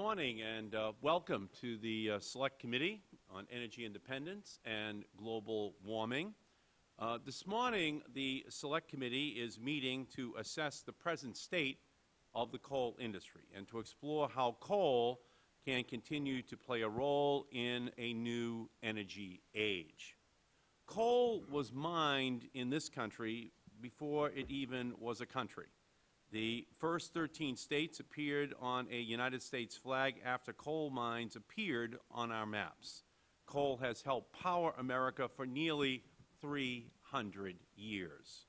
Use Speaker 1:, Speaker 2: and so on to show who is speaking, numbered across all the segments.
Speaker 1: Good morning and uh, welcome to the uh, Select Committee on Energy Independence and Global Warming. Uh, this morning, the Select Committee is meeting to assess the present state of the coal industry and to explore how coal can continue to play a role in a new energy age. Coal was mined in this country before it even was a country. The first 13 states appeared on a United States flag after coal mines appeared on our maps. Coal has helped power America for nearly 300 years.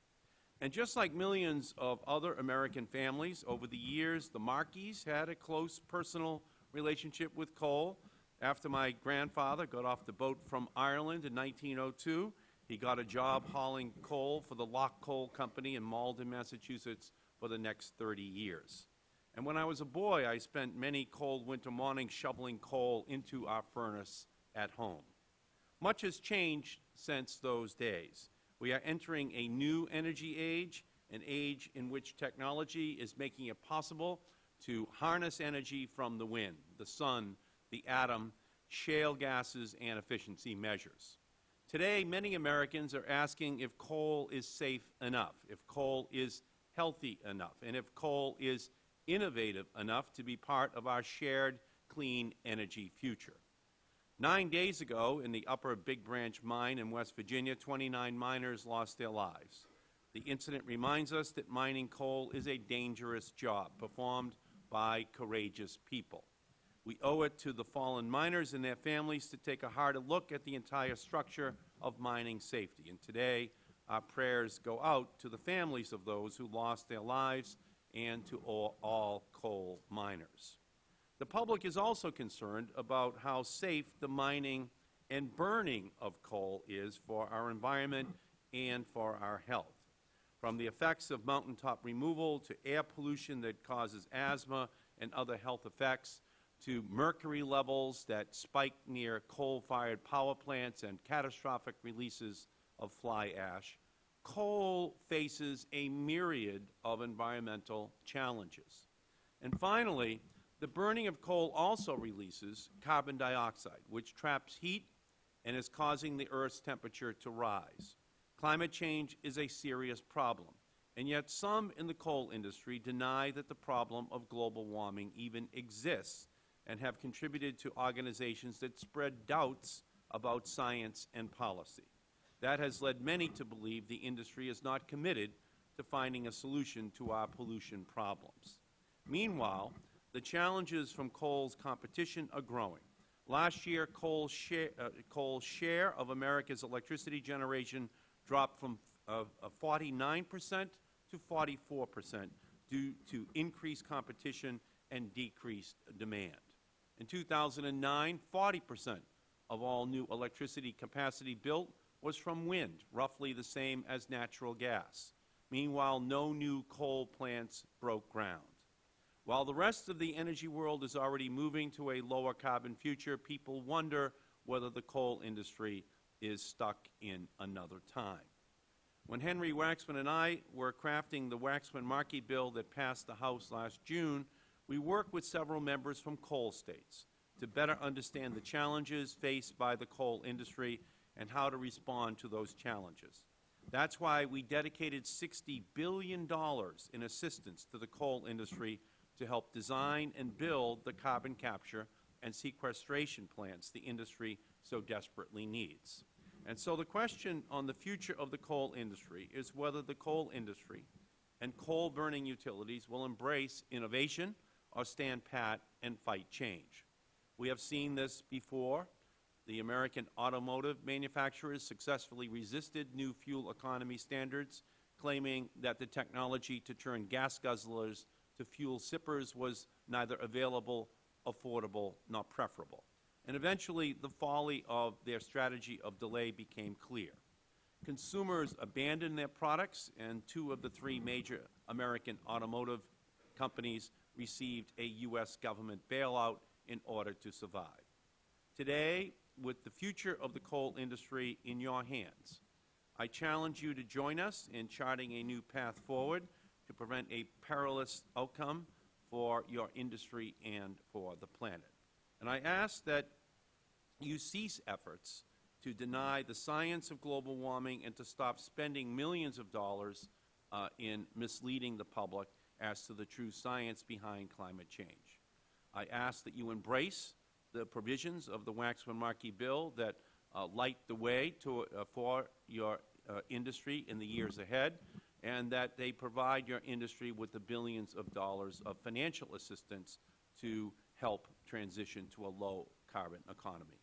Speaker 1: And just like millions of other American families, over the years, the Markeys had a close personal relationship with coal. After my grandfather got off the boat from Ireland in 1902, he got a job hauling coal for the Lock Coal Company in Malden, Massachusetts for the next 30 years. And when I was a boy, I spent many cold winter mornings shoveling coal into our furnace at home. Much has changed since those days. We are entering a new energy age, an age in which technology is making it possible to harness energy from the wind, the sun, the atom, shale gases, and efficiency measures. Today, many Americans are asking if coal is safe enough, if coal is healthy enough, and if coal is innovative enough to be part of our shared clean energy future. Nine days ago, in the upper Big Branch mine in West Virginia, 29 miners lost their lives. The incident reminds us that mining coal is a dangerous job performed by courageous people. We owe it to the fallen miners and their families to take a harder look at the entire structure of mining safety. And today, our prayers go out to the families of those who lost their lives and to all, all coal miners. The public is also concerned about how safe the mining and burning of coal is for our environment and for our health. From the effects of mountaintop removal to air pollution that causes asthma and other health effects, to mercury levels that spike near coal-fired power plants and catastrophic releases of fly ash, coal faces a myriad of environmental challenges. And finally, the burning of coal also releases carbon dioxide, which traps heat and is causing the Earth's temperature to rise. Climate change is a serious problem, and yet some in the coal industry deny that the problem of global warming even exists and have contributed to organizations that spread doubts about science and policy. That has led many to believe the industry is not committed to finding a solution to our pollution problems. Meanwhile, the challenges from coal's competition are growing. Last year, coal's share, uh, coal's share of America's electricity generation dropped from uh, 49 percent to 44 percent due to increased competition and decreased demand. In 2009, 40 percent of all new electricity capacity built was from wind, roughly the same as natural gas. Meanwhile, no new coal plants broke ground. While the rest of the energy world is already moving to a lower carbon future, people wonder whether the coal industry is stuck in another time. When Henry Waxman and I were crafting the Waxman-Markey bill that passed the House last June, we worked with several members from coal states to better understand the challenges faced by the coal industry and how to respond to those challenges. That's why we dedicated $60 billion in assistance to the coal industry to help design and build the carbon capture and sequestration plants the industry so desperately needs. And so the question on the future of the coal industry is whether the coal industry and coal-burning utilities will embrace innovation or stand pat and fight change. We have seen this before. The American automotive manufacturers successfully resisted new fuel economy standards, claiming that the technology to turn gas guzzlers to fuel sippers was neither available, affordable, nor preferable. And eventually, the folly of their strategy of delay became clear. Consumers abandoned their products, and two of the three major American automotive companies received a U.S. government bailout in order to survive. Today, with the future of the coal industry in your hands, I challenge you to join us in charting a new path forward to prevent a perilous outcome for your industry and for the planet. And I ask that you cease efforts to deny the science of global warming and to stop spending millions of dollars uh, in misleading the public as to the true science behind climate change. I ask that you embrace the provisions of the Waxman-Markey bill that uh, light the way to, uh, for your uh, industry in the years ahead, and that they provide your industry with the billions of dollars of financial assistance to help transition to a low-carbon economy.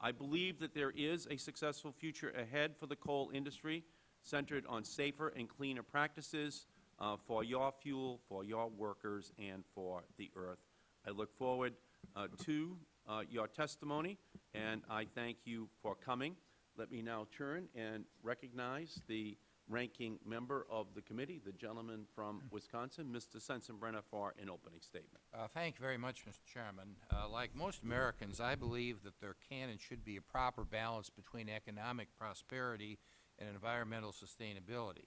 Speaker 1: I believe that there is a successful future ahead for the coal industry centered on safer and cleaner practices uh, for your fuel, for your workers, and for the earth. I look forward uh, to uh, your testimony, and I thank you for coming. Let me now turn and recognize the ranking member of the committee, the gentleman from Wisconsin, Mr. Sensenbrenner, for an opening statement.
Speaker 2: Uh, thank you very much, Mr. Chairman. Uh, like most Americans, I believe that there can and should be a proper balance between economic prosperity and environmental sustainability.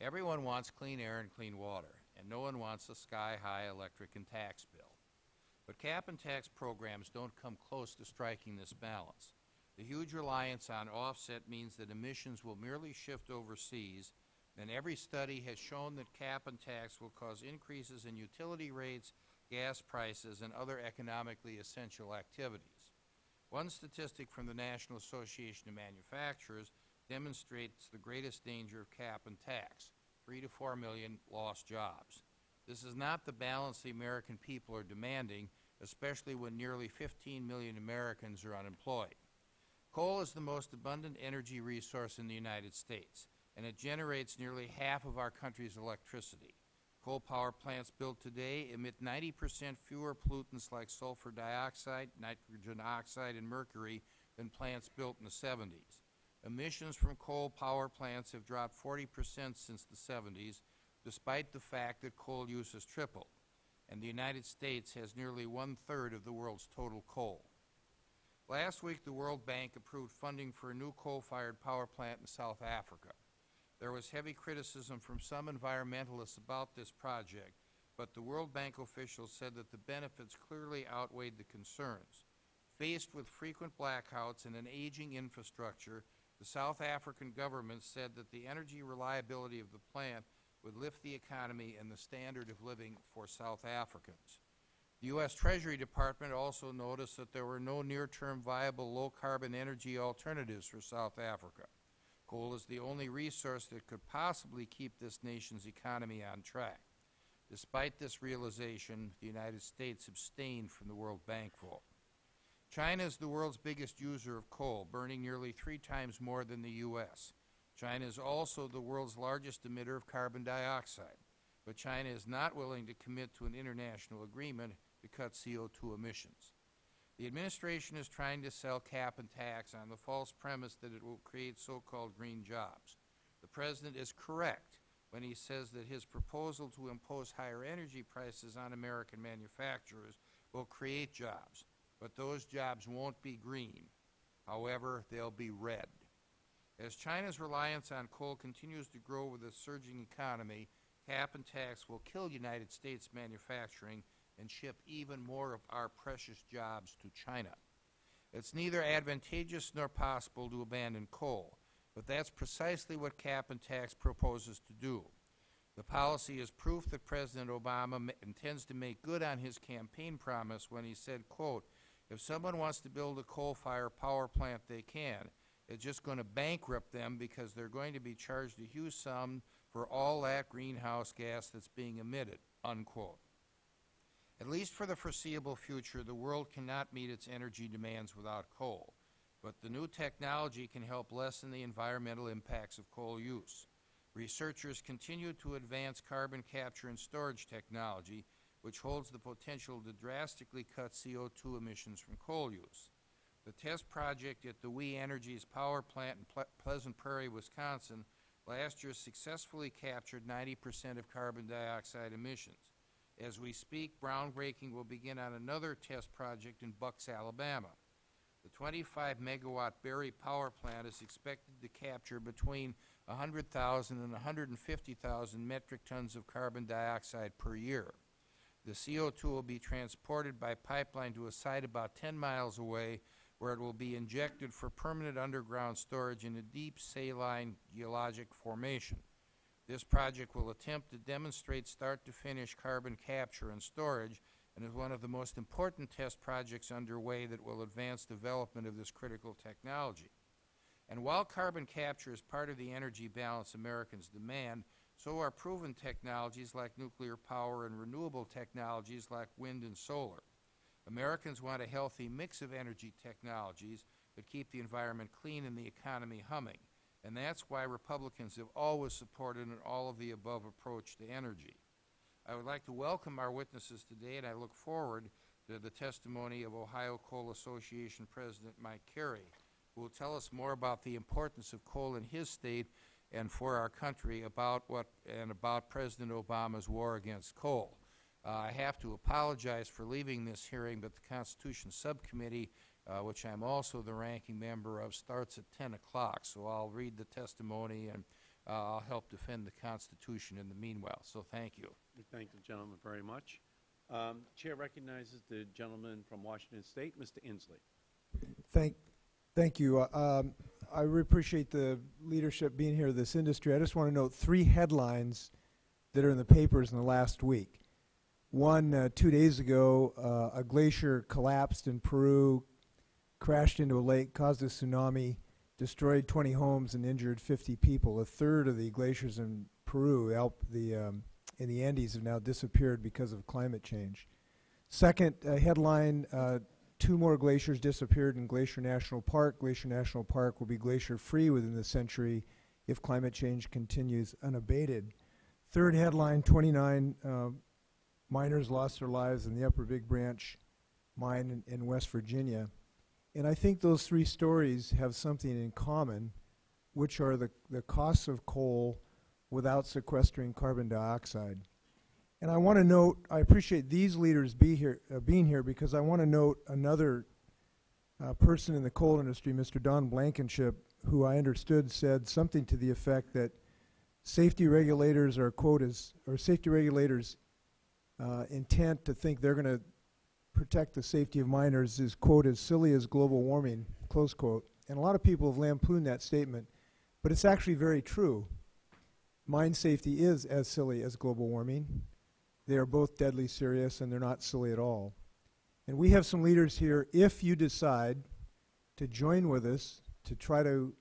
Speaker 2: Everyone wants clean air and clean water, and no one wants a sky-high electric and tax bill. But cap and tax programs don't come close to striking this balance. The huge reliance on offset means that emissions will merely shift overseas, and every study has shown that cap and tax will cause increases in utility rates, gas prices, and other economically essential activities. One statistic from the National Association of Manufacturers demonstrates the greatest danger of cap and tax, three to four million lost jobs. This is not the balance the American people are demanding, especially when nearly 15 million Americans are unemployed. Coal is the most abundant energy resource in the United States, and it generates nearly half of our country's electricity. Coal power plants built today emit 90 percent fewer pollutants like sulfur dioxide, nitrogen oxide, and mercury than plants built in the 70s. Emissions from coal power plants have dropped 40 percent since the 70s, despite the fact that coal use has tripled and the United States has nearly one-third of the world's total coal. Last week, the World Bank approved funding for a new coal-fired power plant in South Africa. There was heavy criticism from some environmentalists about this project, but the World Bank officials said that the benefits clearly outweighed the concerns. Faced with frequent blackouts and an aging infrastructure, the South African government said that the energy reliability of the plant would lift the economy and the standard of living for South Africans. The U.S. Treasury Department also noticed that there were no near-term viable low-carbon energy alternatives for South Africa. Coal is the only resource that could possibly keep this nation's economy on track. Despite this realization, the United States abstained from the World Bank vote. China is the world's biggest user of coal, burning nearly three times more than the U.S. China is also the world's largest emitter of carbon dioxide, but China is not willing to commit to an international agreement to cut CO2 emissions. The administration is trying to sell cap and tax on the false premise that it will create so-called green jobs. The President is correct when he says that his proposal to impose higher energy prices on American manufacturers will create jobs, but those jobs won't be green. However, they'll be red. As China's reliance on coal continues to grow with a surging economy, cap and tax will kill United States manufacturing and ship even more of our precious jobs to China. It's neither advantageous nor possible to abandon coal, but that's precisely what cap and tax proposes to do. The policy is proof that President Obama intends to make good on his campaign promise when he said, quote, if someone wants to build a coal-fired power plant, they can is just going to bankrupt them because they're going to be charged a huge sum for all that greenhouse gas that's being emitted, unquote. At least for the foreseeable future, the world cannot meet its energy demands without coal. But the new technology can help lessen the environmental impacts of coal use. Researchers continue to advance carbon capture and storage technology, which holds the potential to drastically cut CO2 emissions from coal use. The test project at the We Energies power plant in Ple Pleasant Prairie, Wisconsin, last year successfully captured 90 percent of carbon dioxide emissions. As we speak, groundbreaking will begin on another test project in Bucks, Alabama. The 25 megawatt Barry power plant is expected to capture between 100,000 and 150,000 metric tons of carbon dioxide per year. The CO2 will be transported by pipeline to a site about 10 miles away where it will be injected for permanent underground storage in a deep saline geologic formation. This project will attempt to demonstrate start-to-finish carbon capture and storage and is one of the most important test projects underway that will advance development of this critical technology. And while carbon capture is part of the energy balance Americans demand, so are proven technologies like nuclear power and renewable technologies like wind and solar. Americans want a healthy mix of energy technologies that keep the environment clean and the economy humming. And that's why Republicans have always supported an all-of-the-above approach to energy. I would like to welcome our witnesses today, and I look forward to the testimony of Ohio Coal Association President Mike Carey, who will tell us more about the importance of coal in his state and for our country about what and about President Obama's war against coal. Uh, I have to apologize for leaving this hearing, but the Constitution Subcommittee, uh, which I'm also the ranking member of, starts at 10 o'clock. So I'll read the testimony and uh, I'll help defend the Constitution in the meanwhile. So thank you.
Speaker 1: We thank the gentleman very much. Um, Chair recognizes the gentleman from Washington State, Mr. Inslee.
Speaker 3: Thank, thank you. Uh, um, I really appreciate the leadership being here of this industry. I just want to note three headlines that are in the papers in the last week. One, uh, two days ago, uh, a glacier collapsed in Peru, crashed into a lake, caused a tsunami, destroyed 20 homes, and injured 50 people. A third of the glaciers in Peru, the, um, in the Andes, have now disappeared because of climate change. Second uh, headline, two more glaciers disappeared in Glacier National Park. Glacier National Park will be glacier-free within the century if climate change continues unabated. Third headline, 29 uh, miners lost their lives in the Upper Big Branch mine in, in West Virginia. And I think those three stories have something in common, which are the, the costs of coal without sequestering carbon dioxide. And I want to note, I appreciate these leaders be here, uh, being here because I want to note another uh, person in the coal industry, Mr. Don Blankenship, who I understood said something to the effect that safety regulators are, quote, or safety regulators uh, intent to think they're going to protect the safety of miners is, quote, as silly as global warming, close quote. And a lot of people have lampooned that statement, but it's actually very true. Mine safety is as silly as global warming. They are both deadly serious and they're not silly at all. And we have some leaders here, if you decide to join with us to try to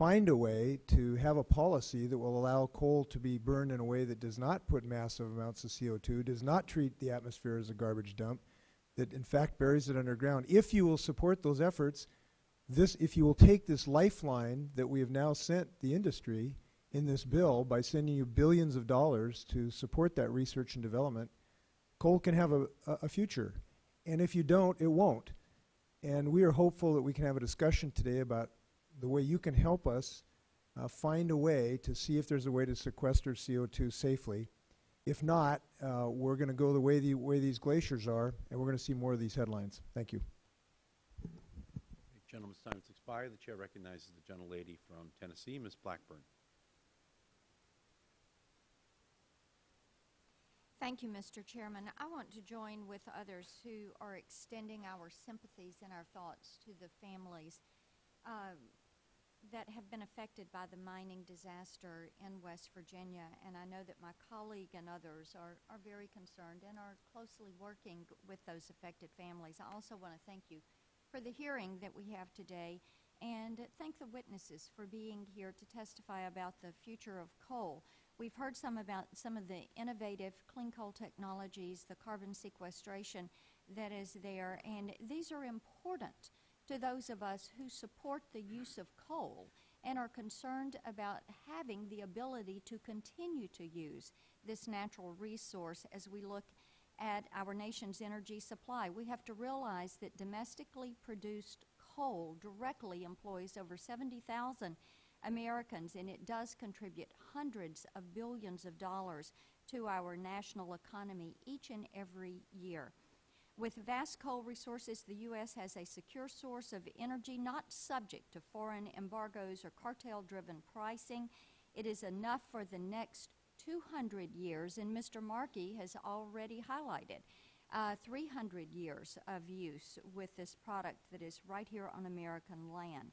Speaker 3: find a way to have a policy that will allow coal to be burned in a way that does not put massive amounts of CO2, does not treat the atmosphere as a garbage dump, that in fact buries it underground. If you will support those efforts, this, if you will take this lifeline that we have now sent the industry in this bill by sending you billions of dollars to support that research and development, coal can have a, a future. And if you don't, it won't. And we are hopeful that we can have a discussion today about the way you can help us uh, find a way to see if there's a way to sequester CO2 safely. If not, uh, we're going to go the way, the way these glaciers are, and we're going to see more of these headlines. Thank you.
Speaker 1: The gentleman's time has expired. The chair recognizes the gentlelady from Tennessee, Ms. Blackburn.
Speaker 4: Thank you, Mr. Chairman. I want to join with others who are extending our sympathies and our thoughts to the families uh, that have been affected by the mining disaster in West Virginia. And I know that my colleague and others are, are very concerned and are closely working with those affected families. I also want to thank you for the hearing that we have today and thank the witnesses for being here to testify about the future of coal. We've heard some about some of the innovative clean coal technologies, the carbon sequestration that is there, and these are important to those of us who support the use of coal and are concerned about having the ability to continue to use this natural resource as we look at our nation's energy supply. We have to realize that domestically produced coal directly employs over 70,000 Americans, and it does contribute hundreds of billions of dollars to our national economy each and every year. With vast coal resources, the U.S. has a secure source of energy not subject to foreign embargoes or cartel driven pricing. It is enough for the next 200 years, and Mr. Markey has already highlighted uh, 300 years of use with this product that is right here on American land.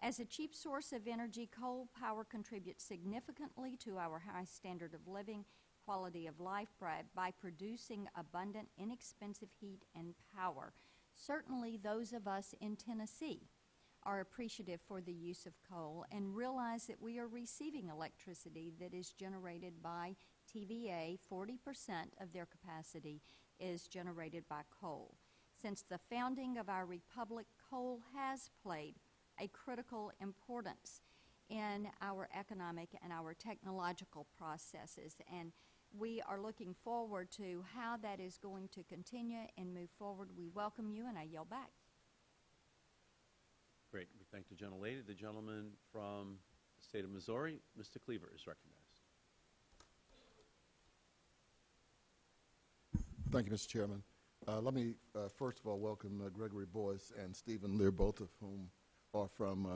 Speaker 4: As a cheap source of energy, coal power contributes significantly to our high standard of living, quality of life by, by producing abundant, inexpensive heat and power. Certainly, those of us in Tennessee are appreciative for the use of coal and realize that we are receiving electricity that is generated by TVA. 40% of their capacity is generated by coal. Since the founding of our republic, coal has played a critical importance in our economic and our technological processes. And we are looking forward to how that is going to continue and move forward. We welcome you, and I yield back.
Speaker 1: Great. We thank the gentlelady. The gentleman from the state of Missouri, Mr. Cleaver, is recognized.
Speaker 5: Thank you, Mr. Chairman. Uh, let me uh, first of all welcome uh, Gregory Boyce and Steven Leer, both of whom are from uh,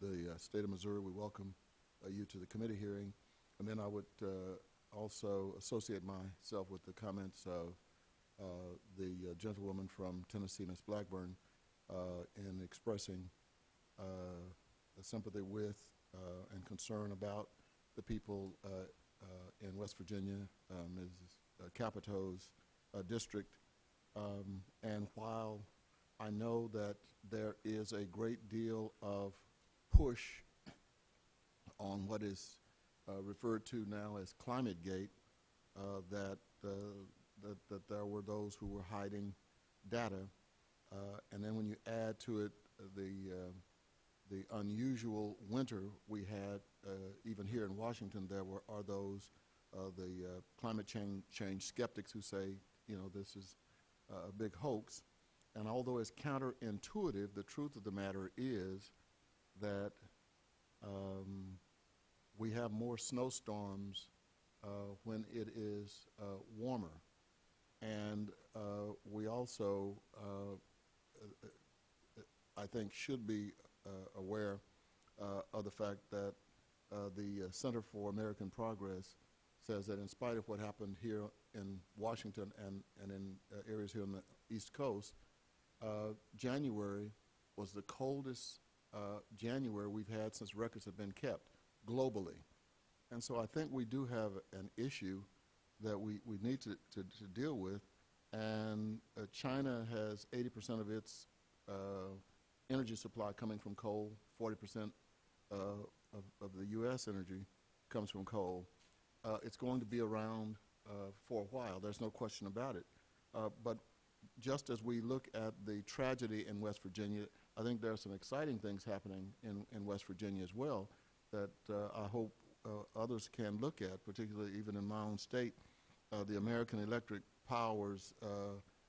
Speaker 5: the uh, state of Missouri. We welcome uh, you to the committee hearing. And then I would also associate myself with the comments of uh, the uh, gentlewoman from Tennessee, Ms. Blackburn, uh, in expressing sympathy with and concern about the people in West Virginia, Ms. Capito's uh, district. Um, and while I know that there is a great deal of push on what is uh, referred to now as Climate Gate, uh, that, uh, that, that there were those who were hiding data. Uh, and then when you add to it the, uh, the unusual winter we had, even here in Washington, there were, are those the climate change, change skeptics who say you know, this is a big hoax. And although it's counterintuitive, the truth of the matter is that um, we have more snowstorms uh, when it is uh, warmer. And uh, we also, I think, should be aware of the fact that the Center for American Progress says that in spite of what happened here in Washington and, and in uh, areas here on the East Coast, uh, January was the coldest uh, January we've had since records have been kept globally. And so I think we do have an issue that we, we need to, to, to deal with. And uh, China has 80% of its uh, energy supply coming from coal, 40% uh, of, of the U.S. energy comes from coal. it's going to be around uh, for a while. There's no question about it. Uh, but just as we look at the tragedy in West Virginia, I think there are some exciting things happening in, in West Virginia as well that uh, I hope others can look at, particularly even in my own state. the American Electric Power's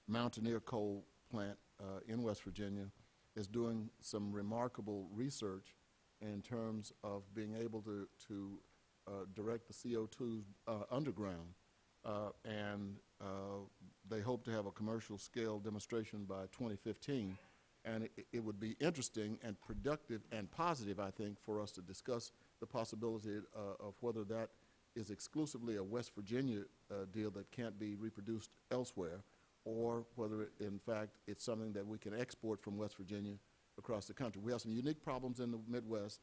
Speaker 5: Mountaineer Coal plant in West Virginia is doing some remarkable research in terms of being able to, to uh, direct the CO2 uh, underground uh, and uh, they hope to have a commercial scale demonstration by 2015. And it, it, would be interesting and productive and positive, I think, for us to discuss the possibility uh, of whether that is exclusively a West Virginia uh, deal that can't be reproduced elsewhere, or whether, it, in fact, it's something that we can export from West Virginia across the country. We have some unique problems in the Midwest.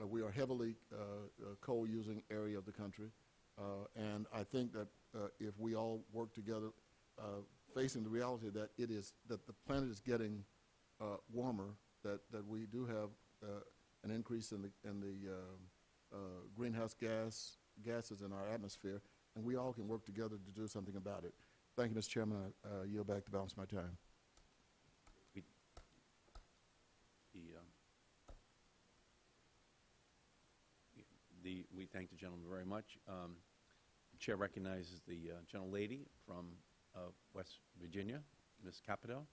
Speaker 5: Uh, we are heavily uh, coal-using area of the country. Uh, and I think that uh, if we all work together, uh, facing the reality that it is that the planet is getting warmer, that, that we do have an increase in the in the greenhouse gas gases in our atmosphere, and we all can work together to do something about it. Thank you, Mr. Chairman. I uh, yield back the balance of my time.
Speaker 1: We, the, uh, the, we thank the gentleman very much. Um, Chair recognizes the uh, gentlelady from uh, West Virginia, Ms. Capito.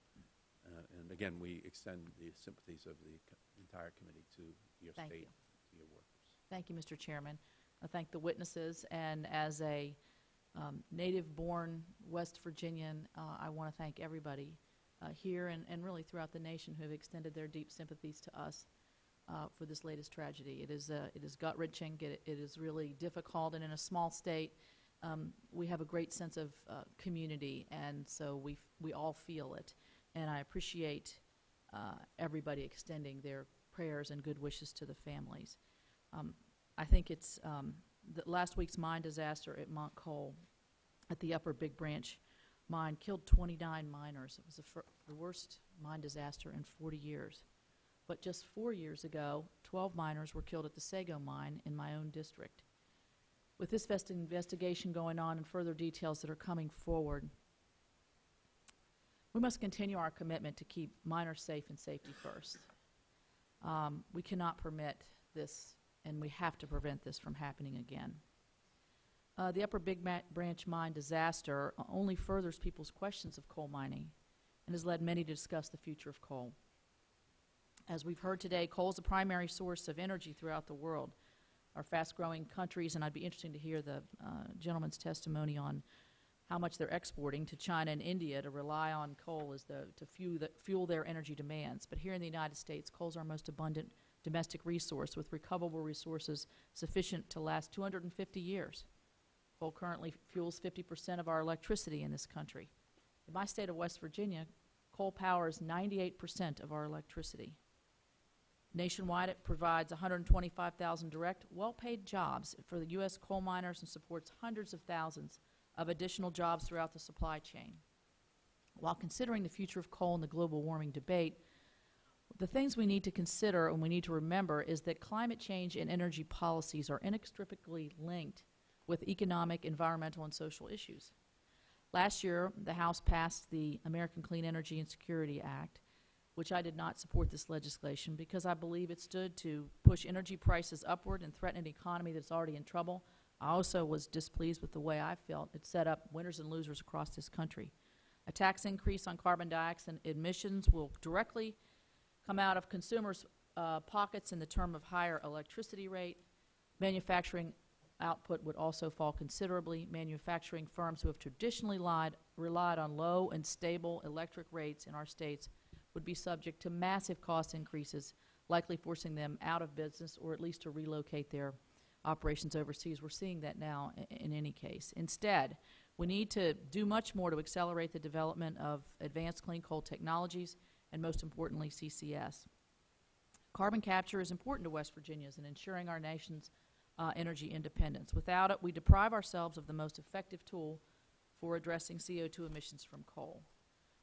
Speaker 1: Uh, and again, we extend the sympathies of the co entire committee to your
Speaker 6: Thank
Speaker 1: state,
Speaker 6: you.
Speaker 1: to your workers.
Speaker 6: Thank you, Mr. Chairman. I thank the witnesses, and as a um, native-born West Virginian, uh, I want to thank everybody uh, here and, and really throughout the nation who have extended their deep sympathies to us. uh, for this latest tragedy. It is, uh, it is gut-wrenching, it, it is really difficult, and in a small state, um, we have a great sense of uh, community, and so we, f- we all feel it. And I appreciate uh, everybody extending their prayers and good wishes to the families. Um, I think it's um, last week's mine disaster at Montcoal at the Upper Big Branch mine killed 29 miners. It was the, the worst mine disaster in 40 years. But just four years ago, 12 miners were killed at the Sago mine in my own district. With this vest- investigation going on and further details that are coming forward, we must continue our commitment to keep miners safe and safety first. Um, we cannot permit this, and we have to prevent this from happening again. Uh, the Upper Big Ma- Branch mine disaster only furthers people's questions of coal mining and has led many to discuss the future of coal. As we've heard today, coal is a primary source of energy throughout the world. Our fast-growing countries, and I'd be interested to hear the uh, gentleman's testimony on how much they're exporting to China and India to rely on coal as the, to fuel, the, fuel their energy demands. But here in the United States, coal is our most abundant domestic resource with recoverable resources sufficient to last 250 years. Coal currently fuels 50% of our electricity in this country. In my state of West Virginia, coal powers 98% of our electricity. Nationwide, it provides 125,000 direct, well-paid jobs for the U.S. coal miners and supports hundreds of thousands of additional jobs throughout the supply chain. While considering the future of coal in the global warming debate, the things we need to consider and we need to remember is that climate change and energy policies are inextricably linked with economic, environmental, and social issues. Last year, the House passed the American Clean Energy and Security Act, which I did not support this legislation because I believe it stood to push energy prices upward and threaten an economy that's already in trouble. I also was displeased with the way I felt it set up winners and losers across this country. A tax increase on carbon dioxide emissions will directly come out of consumers' uh, pockets in the term of higher electricity rate. Manufacturing output would also fall considerably. Manufacturing firms who have traditionally lied, relied on low and stable electric rates in our states would be subject to massive cost increases, likely forcing them out of business or at least to relocate their operations overseas. We're seeing that now i- in any case. Instead, we need to do much more to accelerate the development of advanced clean coal technologies and most importantly, CCS. Carbon capture is important to West Virginians in ensuring our nation's uh, energy independence. Without it, we deprive ourselves of the most effective tool for addressing CO2 emissions from coal.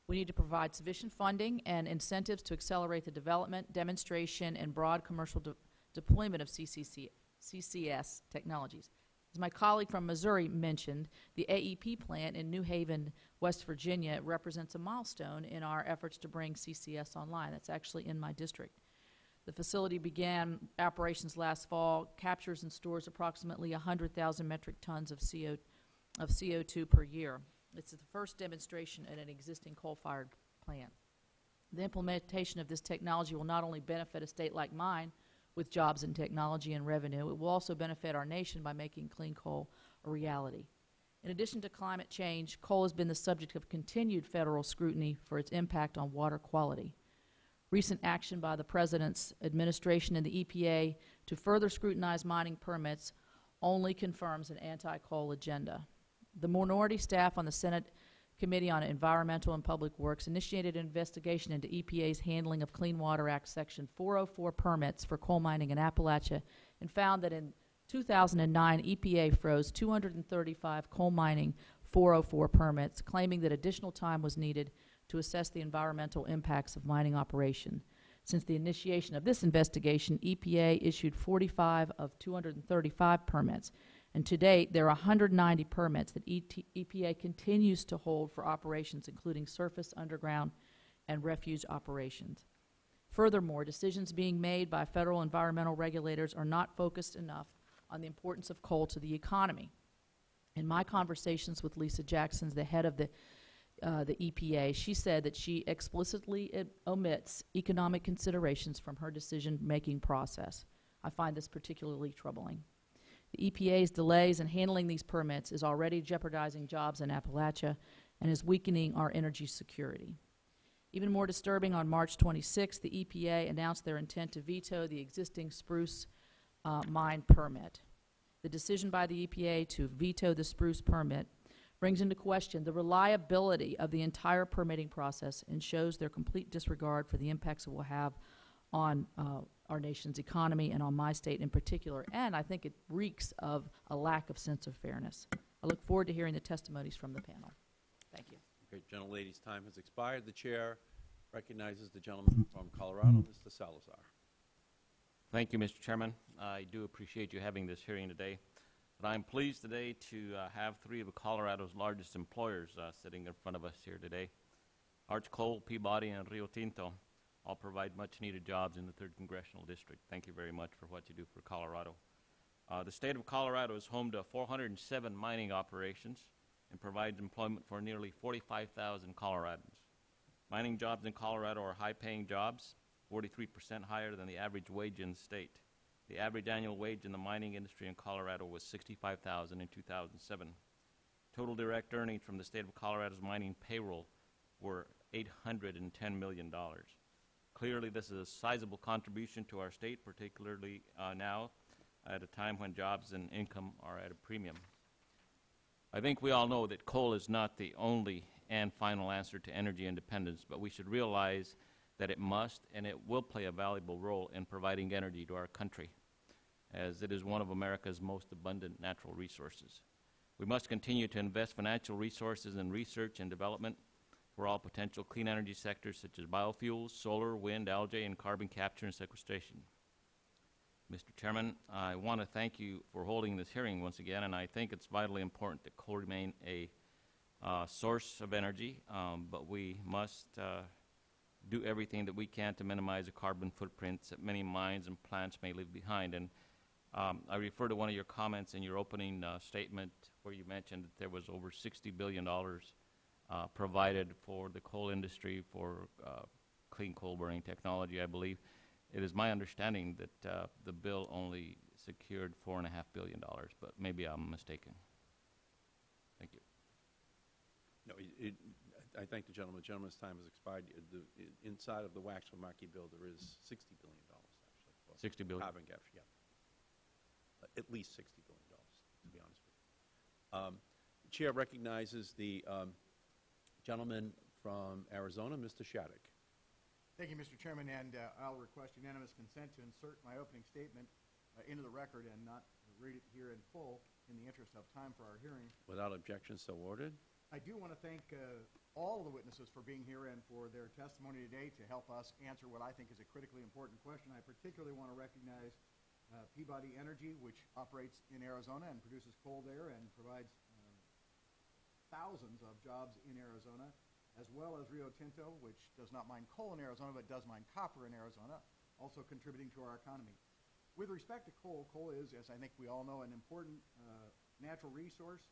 Speaker 6: We need to provide sufficient funding and incentives to accelerate the development, demonstration, and broad commercial de- deployment of CCC, CCS technologies. As my colleague from Missouri mentioned, the AEP plant in New Haven, West Virginia represents a milestone in our efforts to bring CCS online. That's actually in my district. The facility began operations last fall, captures and stores approximately 100,000 metric tons of, CO, of CO2 per year. It's the first demonstration at an existing coal-fired plant. The implementation of this technology will not only benefit a state like mine with jobs in technology and revenue, it will also benefit our nation by making clean coal a reality. In addition to climate change, coal has been the subject of continued federal scrutiny for its impact on water quality. Recent action by the President's administration and the EPA to further scrutinize mining permits only confirms an anti-coal agenda. The minority staff on the Senate Committee on Environmental and Public Works initiated an investigation into EPA's handling of Clean Water Act Section 404 permits for coal mining in Appalachia and found that in 2009, EPA froze 235 coal mining 404 permits, claiming that additional time was needed to assess the environmental impacts of mining operation. Since the initiation of this investigation, EPA issued 45 of 235 permits, and to date, there are 190 permits that EPA continues to hold for operations including surface, underground, and refuse operations. Furthermore, decisions being made by federal environmental regulators are not focused enough on the importance of coal to the economy. In my conversations with Lisa Jackson, the head of the uh, the EPA, she said that she explicitly omits economic considerations from her decision-making process. I find this particularly troubling. The EPA's delays in handling these permits is already jeopardizing jobs in Appalachia and is weakening our energy security. Even more disturbing, on March 26, the EPA announced their intent to veto the existing spruce uh, mine permit. The decision by the EPA to veto the spruce permit brings into question the reliability of the entire permitting process and shows their complete disregard for the impacts it will have on uh, our nation's economy and on my state in particular. And I think it reeks of a lack of sense of fairness. I look forward to hearing the testimonies from the panel. Thank you.
Speaker 1: Great, gentlelady's time has expired. The chair recognizes the gentleman from Colorado, Mr. Salazar.
Speaker 7: Thank you, Mr. Chairman. I do appreciate you having this hearing today. But I'm pleased today to uh, have three of Colorado's largest employers uh, sitting in front of us here today. Arch Coal, Peabody, and Rio Tinto all provide much-needed jobs in the 3rd Congressional District. Thank you very much for what you do for Colorado. Uh, the state of Colorado is home to 407 mining operations and provides employment for nearly 45,000 Coloradans. Mining jobs in Colorado are high-paying jobs, 43% higher than the average wage in the state. The average annual wage in the mining industry in Colorado was 65000 in 2007. Total direct earnings from the state of Colorado's mining payroll were $810 million. Clearly, this is a sizable contribution to our state, particularly uh, now at a time when jobs and income are at a premium. I think we all know that coal is not the only and final answer to energy independence, but we should realize that it must and it will play a valuable role in providing energy to our country, as it is one of America's most abundant natural resources. We must continue to invest financial resources in research and development for all potential clean energy sectors such as biofuels, solar, wind, algae, and carbon capture and sequestration. Mr. Chairman, I want to thank you for holding this hearing once again, and I think it's vitally important that coal remain a uh, source of energy, um, but we must uh, do everything that we can to minimize the carbon footprints that many mines and plants may leave behind. And um, I refer to one of your comments in your opening uh, statement where you mentioned that there was over $60 billion uh, provided for the coal industry for uh, clean coal burning technology, I believe. It is my understanding that uh, the bill only secured $4.5 billion, but maybe I'm mistaken. Thank you.
Speaker 1: No, it, it, I thank the gentleman. The gentleman's time has expired. Uh, The, i- inside of the Waxman-Markey bill, there is $60 billion, actually. for
Speaker 7: 60 billion.
Speaker 1: Carbon capture, yeah. Uh, At least $60 billion, to be honest with you. Um, the Chair recognizes the um, gentleman from Arizona, Mr. Shadegg.
Speaker 8: Thank you, Mr. Chairman, and uh, I'll request unanimous consent to insert my opening statement uh, into the record and not read it here in full in the interest of time for our hearing.
Speaker 1: Without objection, so ordered.
Speaker 8: I do want to thank uh, all the witnesses for being here and for their testimony today to help us answer what I think is a critically important question. I particularly want to recognize uh, Peabody Energy, which operates in Arizona and produces coal there and provides thousands of jobs in Arizona, as well as Rio Tinto, which does not mine coal in Arizona but does mine copper in Arizona, also contributing to our economy. With respect to coal, coal is, as I think we all know, an important uh, natural resource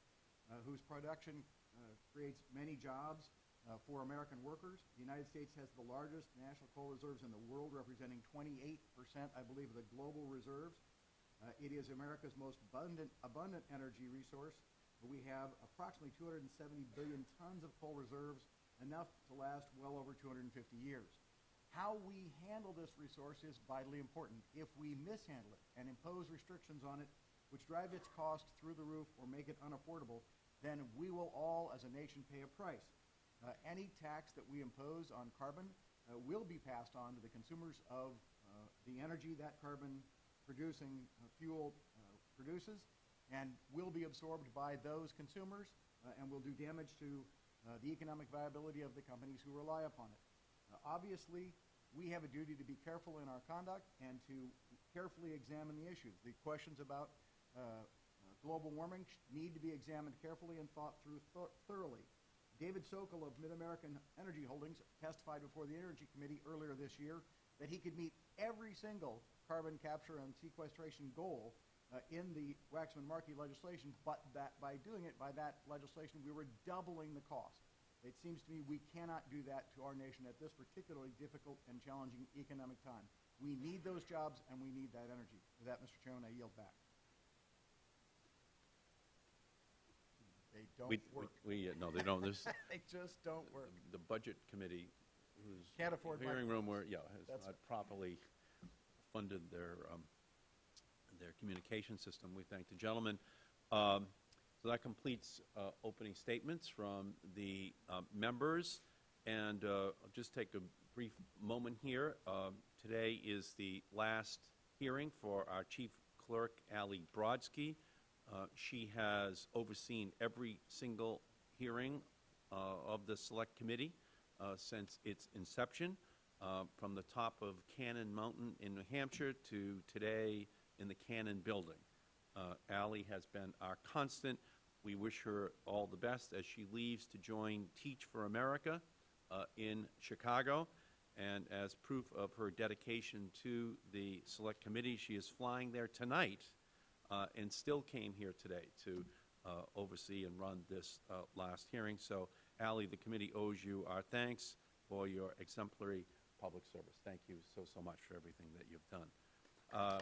Speaker 8: uh, whose production uh, creates many jobs uh, for American workers. The United States has the largest national coal reserves in the world, representing 28%, I believe, of the global reserves. Uh, it is America's most abundant, abundant energy resource. We have approximately 270 billion tons of coal reserves, enough to last well over 250 years. How we handle this resource is vitally important. If we mishandle it and impose restrictions on it, which drive its cost through the roof or make it unaffordable, then we will all, as a nation, pay a price. Uh, any tax that we impose on carbon uh, will be passed on to the consumers of uh, the energy that carbon producing uh, fuel uh, produces and will be absorbed by those consumers uh, and will do damage to uh, the economic viability of the companies who rely upon it. Uh, obviously, we have a duty to be careful in our conduct and to carefully examine the issues. The questions about global warming need to be examined carefully and thought through thor- thoroughly. David Sokol of Mid-American Energy Holdings testified before the Energy Committee earlier this year that he could meet every single carbon capture and sequestration goal uh, in the Waxman-Markey legislation, but that by doing it by that legislation, we were doubling the cost. It seems to me we cannot do that to our nation at this particularly difficult and challenging economic time. We need those jobs and we need that energy. With that, Mr. Chairman, I yield back. They don't
Speaker 1: We,
Speaker 8: work.
Speaker 1: we, we, uh, no, they don't. This,
Speaker 8: they just don't work.
Speaker 1: the Budget Committee
Speaker 9: Can't afford
Speaker 1: hearing room where, yeah, has
Speaker 9: That's
Speaker 1: not properly funded their, um, their communication system. We thank the gentleman. Um, So that completes uh, opening statements from the uh, members. And uh, I'll just take a brief moment here. Um, Today is the last hearing for our Chief Clerk, Ali Brodsky. Uh, She has overseen every single hearing uh, of the Select Committee uh, since its inception, from the top of Cannon Mountain in New Hampshire to today in the Cannon Building. Uh, Ally has been our constant. We wish her all the best as she leaves to join Teach for America uh, in Chicago. And as proof of her dedication to the Select Committee, she is flying there tonight uh, and still came here today to uh, oversee and run this uh, last hearing. So, Ally, the committee owes you our thanks for your exemplary public service. Thank you so, so much for everything that you've done.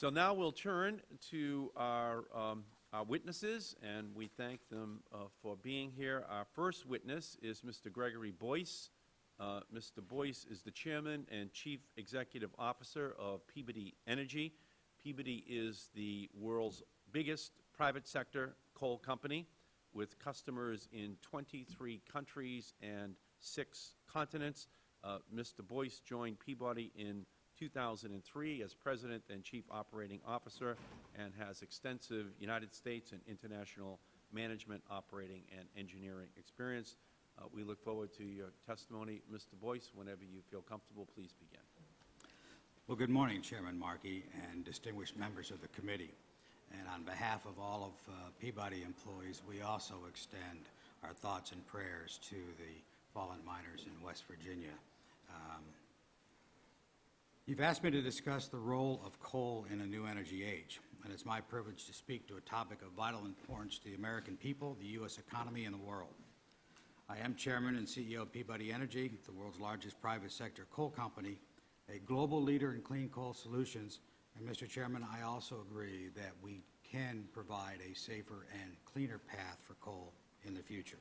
Speaker 1: So now we'll turn to our, um, our witnesses, and we thank them uh, for being here. Our first witness is Mr. Gregory Boyce. Uh, Mr. Boyce is the Chairman and Chief Executive Officer of Peabody Energy. Peabody is the world's biggest private sector coal company with customers in 23 countries and six continents. Uh, Mr. Boyce joined Peabody in 2003 as President and Chief Operating Officer and has extensive United States and international management, operating, and engineering experience. Uh, We look forward to your testimony. Mr. Boyce, whenever you feel comfortable, please begin.
Speaker 10: Well, good morning, Chairman Markey and distinguished members of the committee. And on behalf of all of uh, Peabody employees, we also extend our thoughts and prayers to the fallen miners in West Virginia. Um, You've asked me to discuss the role of coal in a new energy age, and it's my privilege to speak to a topic of vital importance to the American people, the U.S. economy, and the world. I am Chairman and CEO of Peabody Energy, the world's largest private sector coal company, a global leader in clean coal solutions. And Mr. Chairman, I also agree that we can provide a safer and cleaner path for coal in the future.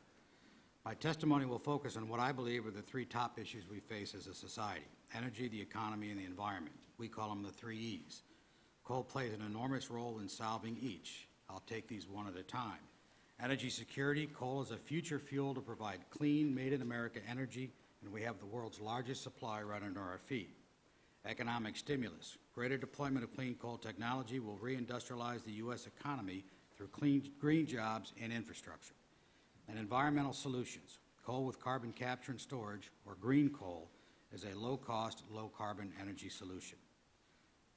Speaker 10: My testimony will focus on what I believe are the three top issues we face as a society, energy, the economy, and the environment. We call them the three E's. Coal plays an enormous role in solving each. I'll take these one at a time. Energy security, coal is a future fuel to provide clean, made-in-America energy, and we have the world's largest supply right under our feet. Economic stimulus, greater deployment of clean coal technology will reindustrialize the U.S. economy through clean, green jobs and infrastructure. And environmental solutions, coal with carbon capture and storage, or green coal, is a low-cost, low-carbon energy solution.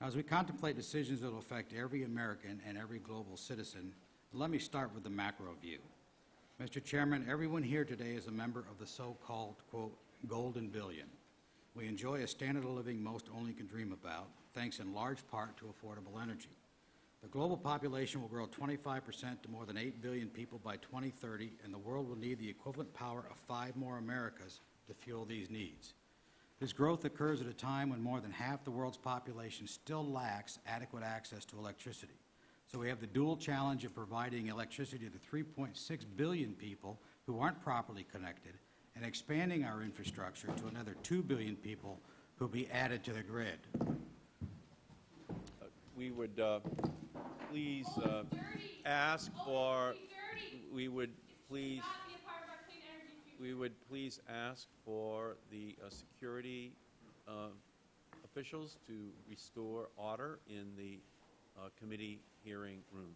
Speaker 10: Now, as we contemplate decisions that will affect every American and every global citizen, let me start with the macro view. Mr. Chairman, everyone here today is a member of the so-called, quote, golden billion. We enjoy a standard of living most only can dream about, thanks in large part to affordable energy. The global population will grow 25% to more than 8 billion people by 2030, and the world will need the equivalent power of five more Americas to fuel these needs. This growth occurs at a time when more than half the world's population still lacks adequate access to electricity. So we have the dual challenge of providing electricity to 3.6 billion people who aren't properly connected and expanding our infrastructure to another 2 billion people who will be added to the grid.
Speaker 1: We would uh, please uh, ask for, we would please, we would please ask for the uh, security uh, officials to restore order in the uh, committee hearing room.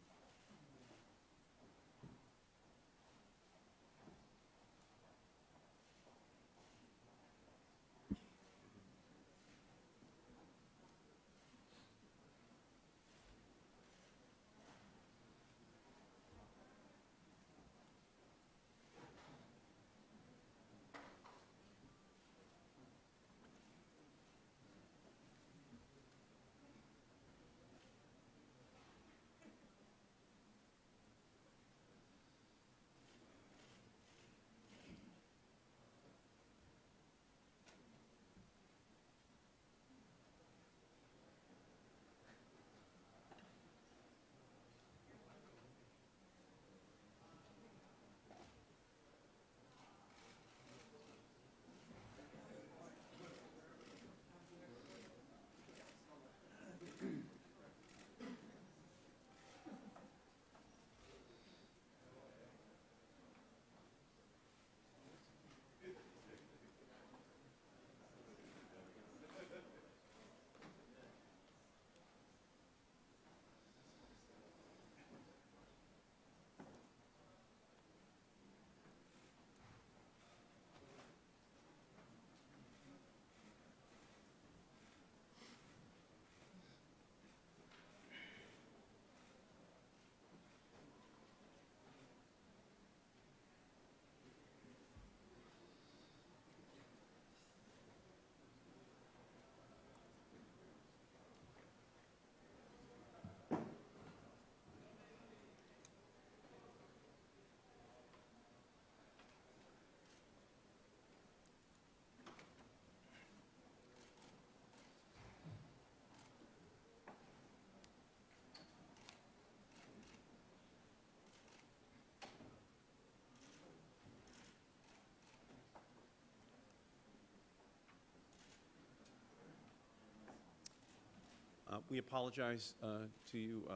Speaker 1: Uh, We apologize uh, to you uh,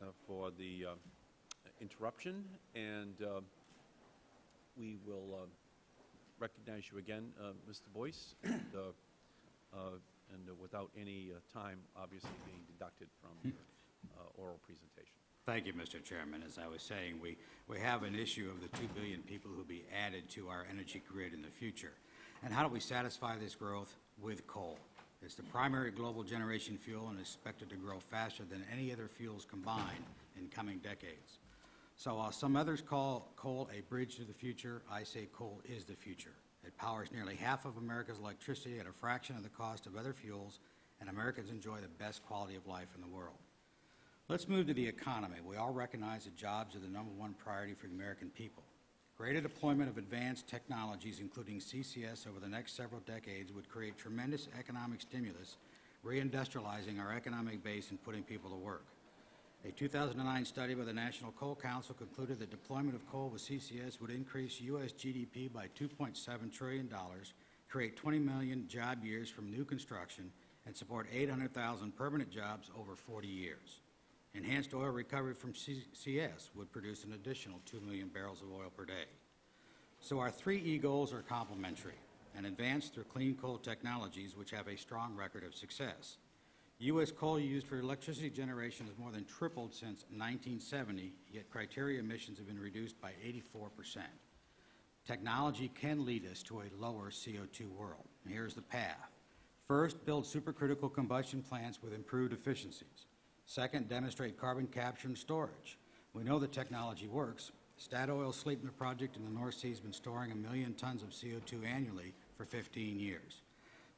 Speaker 1: uh, for the uh, interruption, and uh, we will uh, recognize you again, uh, Mr. Boyce, and uh, uh, and uh, without any uh, time, obviously, being deducted from your uh, oral presentation.
Speaker 10: Thank you, Mr. Chairman. As I was saying, we, we have an issue of the 2 billion people who will be added to our energy grid in the future. And how do we satisfy this growth? With coal. It's the primary global generation fuel and is expected to grow faster than any other fuels combined in coming decades. So while some others call coal a bridge to the future, I say coal is the future. It powers nearly half of America's electricity at a fraction of the cost of other fuels, and Americans enjoy the best quality of life in the world. Let's move to the economy. We all recognize that jobs are the number one priority for the American people. Greater deployment of advanced technologies, including CCS, over the next several decades would create tremendous economic stimulus, reindustrializing our economic base and putting people to work. A 2009 study by the National Coal Council concluded that deployment of coal with CCS would increase U.S. GDP by $2.7 trillion, create 20 million job years from new construction, and support 800,000 permanent jobs over 40 years. Enhanced oil recovery from CCS would produce an additional 2 million barrels of oil per day. So our three E goals are complementary and advance through clean coal technologies which have a strong record of success. U.S. coal used for electricity generation has more than tripled since 1970, yet criteria emissions have been reduced by 84 percent. Technology can lead us to a lower CO2 world. Here's the path. First, build supercritical combustion plants with improved efficiencies. Second, demonstrate carbon capture and storage. We know the technology works. Statoil Sleipner project in the North Sea has been storing a million tons of CO2 annually for 15 years.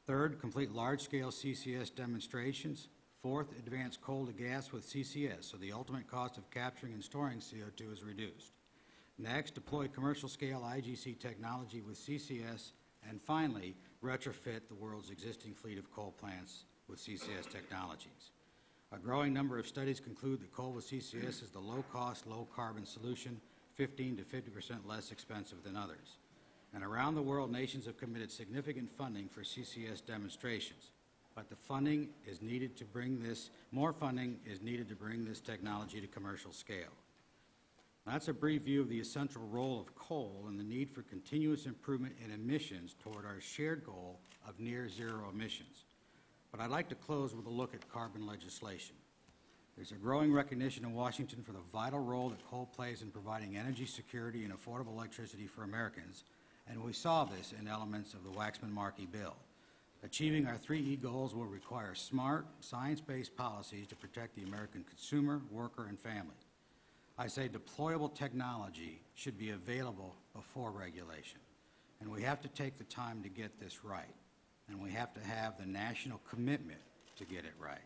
Speaker 10: Third, complete large-scale CCS demonstrations. Fourth, advance coal to gas with CCS, so the ultimate cost of capturing and storing CO2 is reduced. Next, deploy commercial-scale IGCC technology with CCS. And finally, retrofit the world's existing fleet of coal plants with CCS technologies. A growing number of studies conclude that coal with CCS is the low-cost, low-carbon solution, 15 to 50 percent less expensive than others. And around the world, nations have committed significant funding for CCS demonstrations. But the funding is needed to bring this, more funding is needed to bring this technology to commercial scale. That's a brief view of the essential role of coal and the need for continuous improvement in emissions toward our shared goal of near zero emissions. But I'd like to close with a look at carbon legislation. There's a growing recognition in Washington for the vital role that coal plays in providing energy security and affordable electricity for Americans, and we saw this in elements of the Waxman-Markey bill. Achieving our 3E goals will require smart, science-based policies to protect the American consumer, worker, and family. I say deployable technology should be available before regulation, and we have to take the time to get this right, and we have to have the national commitment to get it right.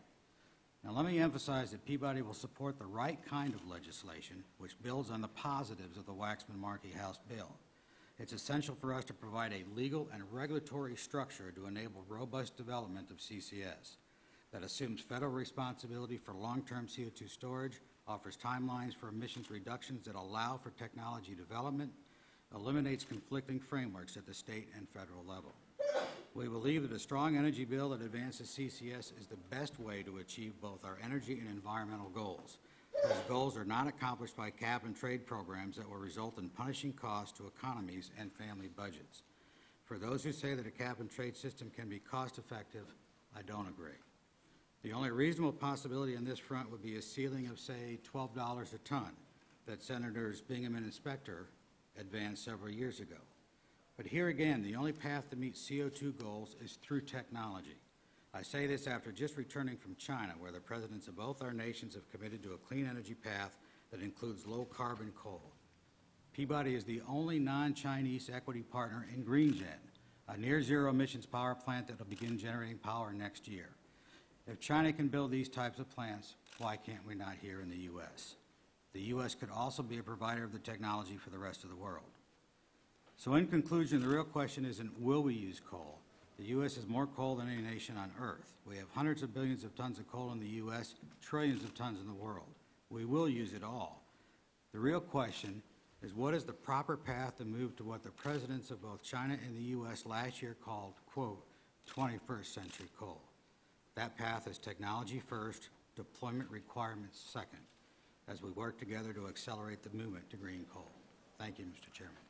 Speaker 10: Now, let me emphasize that Peabody will support the right kind of legislation which builds on the positives of the Waxman-Markey House bill. It's essential for us to provide a legal and regulatory structure to enable robust development of CCS that assumes federal responsibility for long-term CO2 storage, offers timelines for emissions reductions that allow for technology development, eliminates conflicting frameworks at the state and federal level. We believe that a strong energy bill that advances CCS is the best way to achieve both our energy and environmental goals. Those goals are not accomplished by cap and trade programs that will result in punishing costs to economies and family budgets. For those who say that a cap and trade system can be cost-effective, I don't agree. The only reasonable possibility on this front would be a ceiling of, say, $12 a ton that Senators Bingaman and Specter advanced several years ago. But here again, the only path to meet CO2 goals is through technology. I say this after just returning from China, where the presidents of both our nations have committed to a clean energy path that includes low-carbon coal. Peabody is the only non-Chinese equity partner in GreenGen, a near-zero emissions power plant that will begin generating power next year. If China can build these types of plants, why can't we not here in the U.S.? The U.S. could also be a provider of the technology for the rest of the world. So in conclusion, the real question isn't will we use coal? The U.S. has more coal than any nation on Earth. We have hundreds of billions of tons of coal in the U.S., trillions of tons in the world. We will use it all. The real question is what is the proper path to move to what the presidents of both China and the U.S. last year called, quote, 21st century coal. That path is technology first, deployment requirements second, as we work together to accelerate the movement to green coal. Thank you, Mr. Chairman.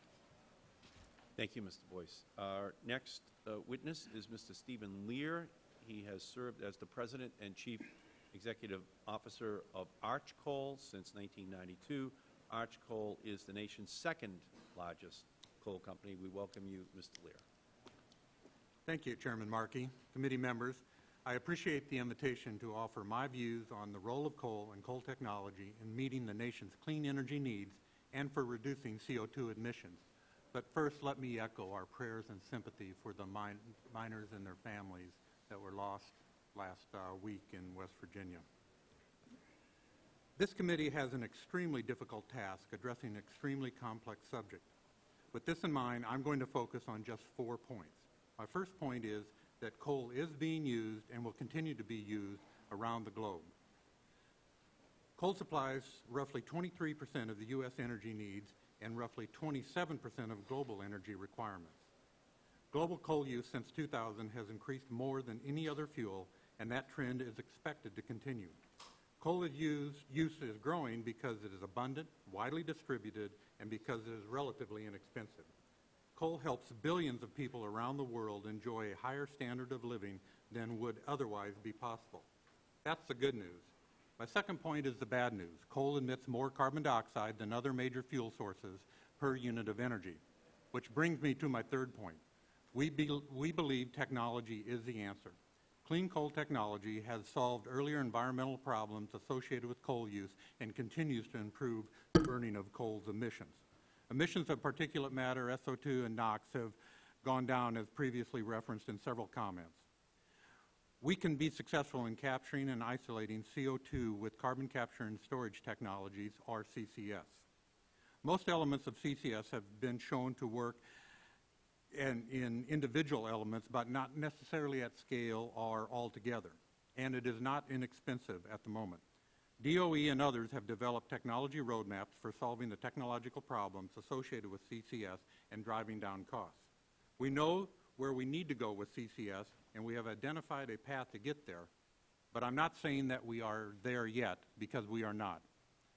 Speaker 1: Thank you, Mr. Boyce. Our next uh, witness is Mr. Steven Leer. He has served as the President and Chief Executive Officer of Arch Coal since 1992. Arch Coal is the nation's second largest coal company. We welcome you, Mr. Leer.
Speaker 11: Thank you, Chairman Markey, committee members. I appreciate the invitation to offer my views on the role of coal and coal technology in meeting the nation's clean energy needs and for reducing CO2 emissions. But first, let me echo our prayers and sympathy for the min miners and their families that were lost last uh, week in West Virginia. This committee has an extremely difficult task addressing an extremely complex subject. With this in mind, I'm going to focus on just four points. My first point is that coal is being used and will continue to be used around the globe. Coal supplies roughly 23% of the U.S. energy needs and roughly 27% of global energy requirements. Global coal use since 2000 has increased more than any other fuel, and that trend is expected to continue. Coal is used, use is growing because it is abundant, widely distributed, and because it is relatively inexpensive. Coal helps billions of people around the world enjoy a higher standard of living than would otherwise be possible. That's the good news. My second point is the bad news. Coal emits more carbon dioxide than other major fuel sources per unit of energy, which brings me to my third point. We, be, we believe technology is the answer. Clean coal technology has solved earlier environmental problems associated with coal use and continues to improve the burning of coal's emissions. Emissions of particulate matter, SO2, and NOx have gone down as previously referenced in several comments. We can be successful in capturing and isolating CO2 with carbon capture and storage technologies, or CCS. Most elements of CCS have been shown to work in, in individual elements, but not necessarily at scale or altogether. And it is not inexpensive at the moment. DOE and others have developed technology roadmaps for solving the technological problems associated with CCS and driving down costs. We know where we need to go with CCS, and we have identified a path to get there. But I'm not saying that we are there yet, because we are not.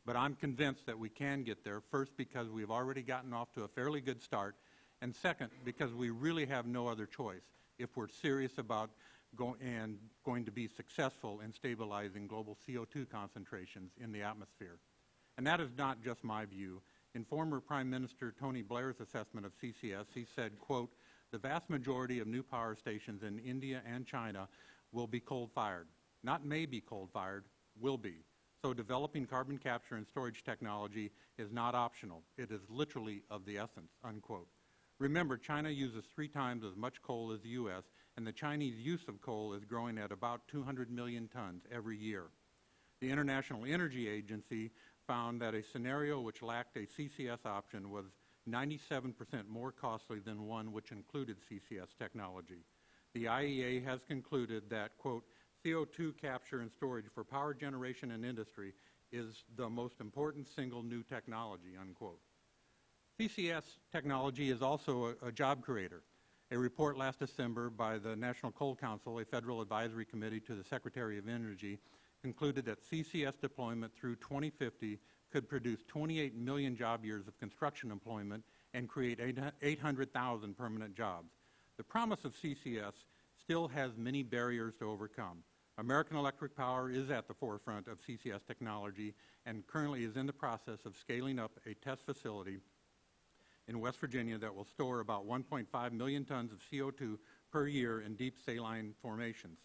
Speaker 11: But I'm convinced that we can get there, first because we've already gotten off to a fairly good start, and second, because we really have no other choice if we're serious about go and going to be successful in stabilizing global CO2 concentrations in the atmosphere. And that is not just my view. In former Prime Minister Tony Blair's assessment of CCS, he said, quote, the vast majority of new power stations in India and China will be coal-fired. Not may be coal-fired, will be. So developing carbon capture and storage technology is not optional. It is literally of the essence, unquote. Remember, China uses three times as much coal as the U.S., and the Chinese use of coal is growing at about 200 million tons every year. The International Energy Agency found that a scenario which lacked a CCS option was 97% more costly than one which included CCS technology. The IEA has concluded that, quote, CO2 capture and storage for power generation and industry is the most important single new technology, unquote. CCS technology is also a, a, job creator. A report last December by the National Coal Council, a federal advisory committee to the Secretary of Energy, concluded that CCS deployment through 2050 could produce 28 million job years of construction employment and create 800,000 permanent jobs. The promise of CCS still has many barriers to overcome. American Electric Power is at the forefront of CCS technology and currently is in the process of scaling up a test facility in West Virginia that will store about 1.5 million tons of CO2 per year in deep saline formations.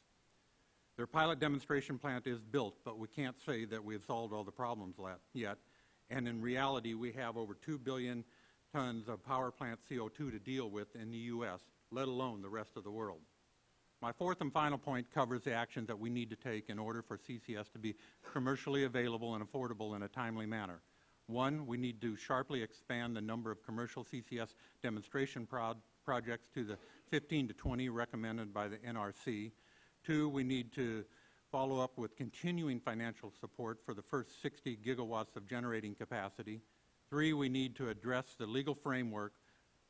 Speaker 11: Their pilot demonstration plant is built, but we can't say that we have solved all the problems yet. And in reality, we have over 2 billion tons of power plant CO2 to deal with in the U.S., let alone the rest of the world. My fourth and final point covers the actions that we need to take in order for CCS to be commercially available and affordable in a timely manner. One, we need to sharply expand the number of commercial CCS demonstration pro projects to the 15 to 20 recommended by the NRC. Two, we need to follow up with continuing financial support for the first 60 gigawatts of generating capacity. Three, we need to address the legal framework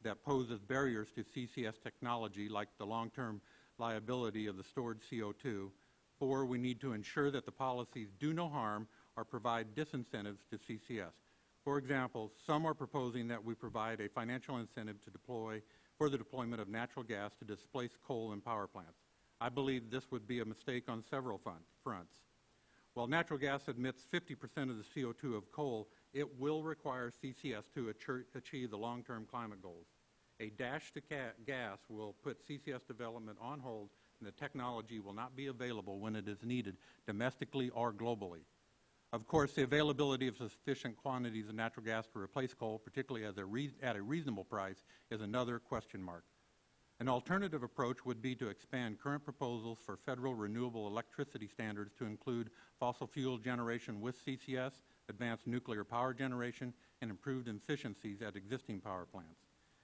Speaker 11: that poses barriers to CCS technology, like the long-term liability of the stored CO2. Four, we need to ensure that the policies do no harm or provide disincentives to CCS. For example, some are proposing that we provide a financial incentive to deploy, for the deployment of natural gas to displace coal in power plants. I believe this would be a mistake on several front- fronts. While natural gas emits 50% of the CO2 of coal, it will require CCS to achieve- the long-term climate goals. A dash to gas will put CCS development on hold, and the technology will not be available when it is needed domestically or globally. Of course, the availability of sufficient quantities of natural gas to replace coal, particularly a, at a reasonable price, is another question mark. An alternative approach would be to expand current proposals for federal renewable electricity standards to include fossil fuel generation with CCS, advanced nuclear power generation, and improved efficiencies at existing power plants.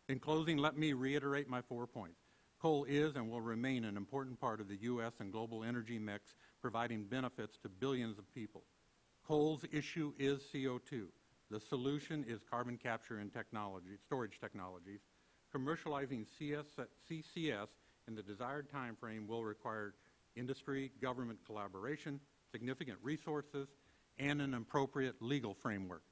Speaker 11: In closing, let me reiterate my four points. Coal is and will remain an important part of the U.S. and global energy mix, providing benefits to billions of people. Coal's issue is CO2. The solution is carbon capture and technology, storage technologies. Commercializing CS, CCS in the desired time frame will require industry, government collaboration, significant resources, and an appropriate legal framework.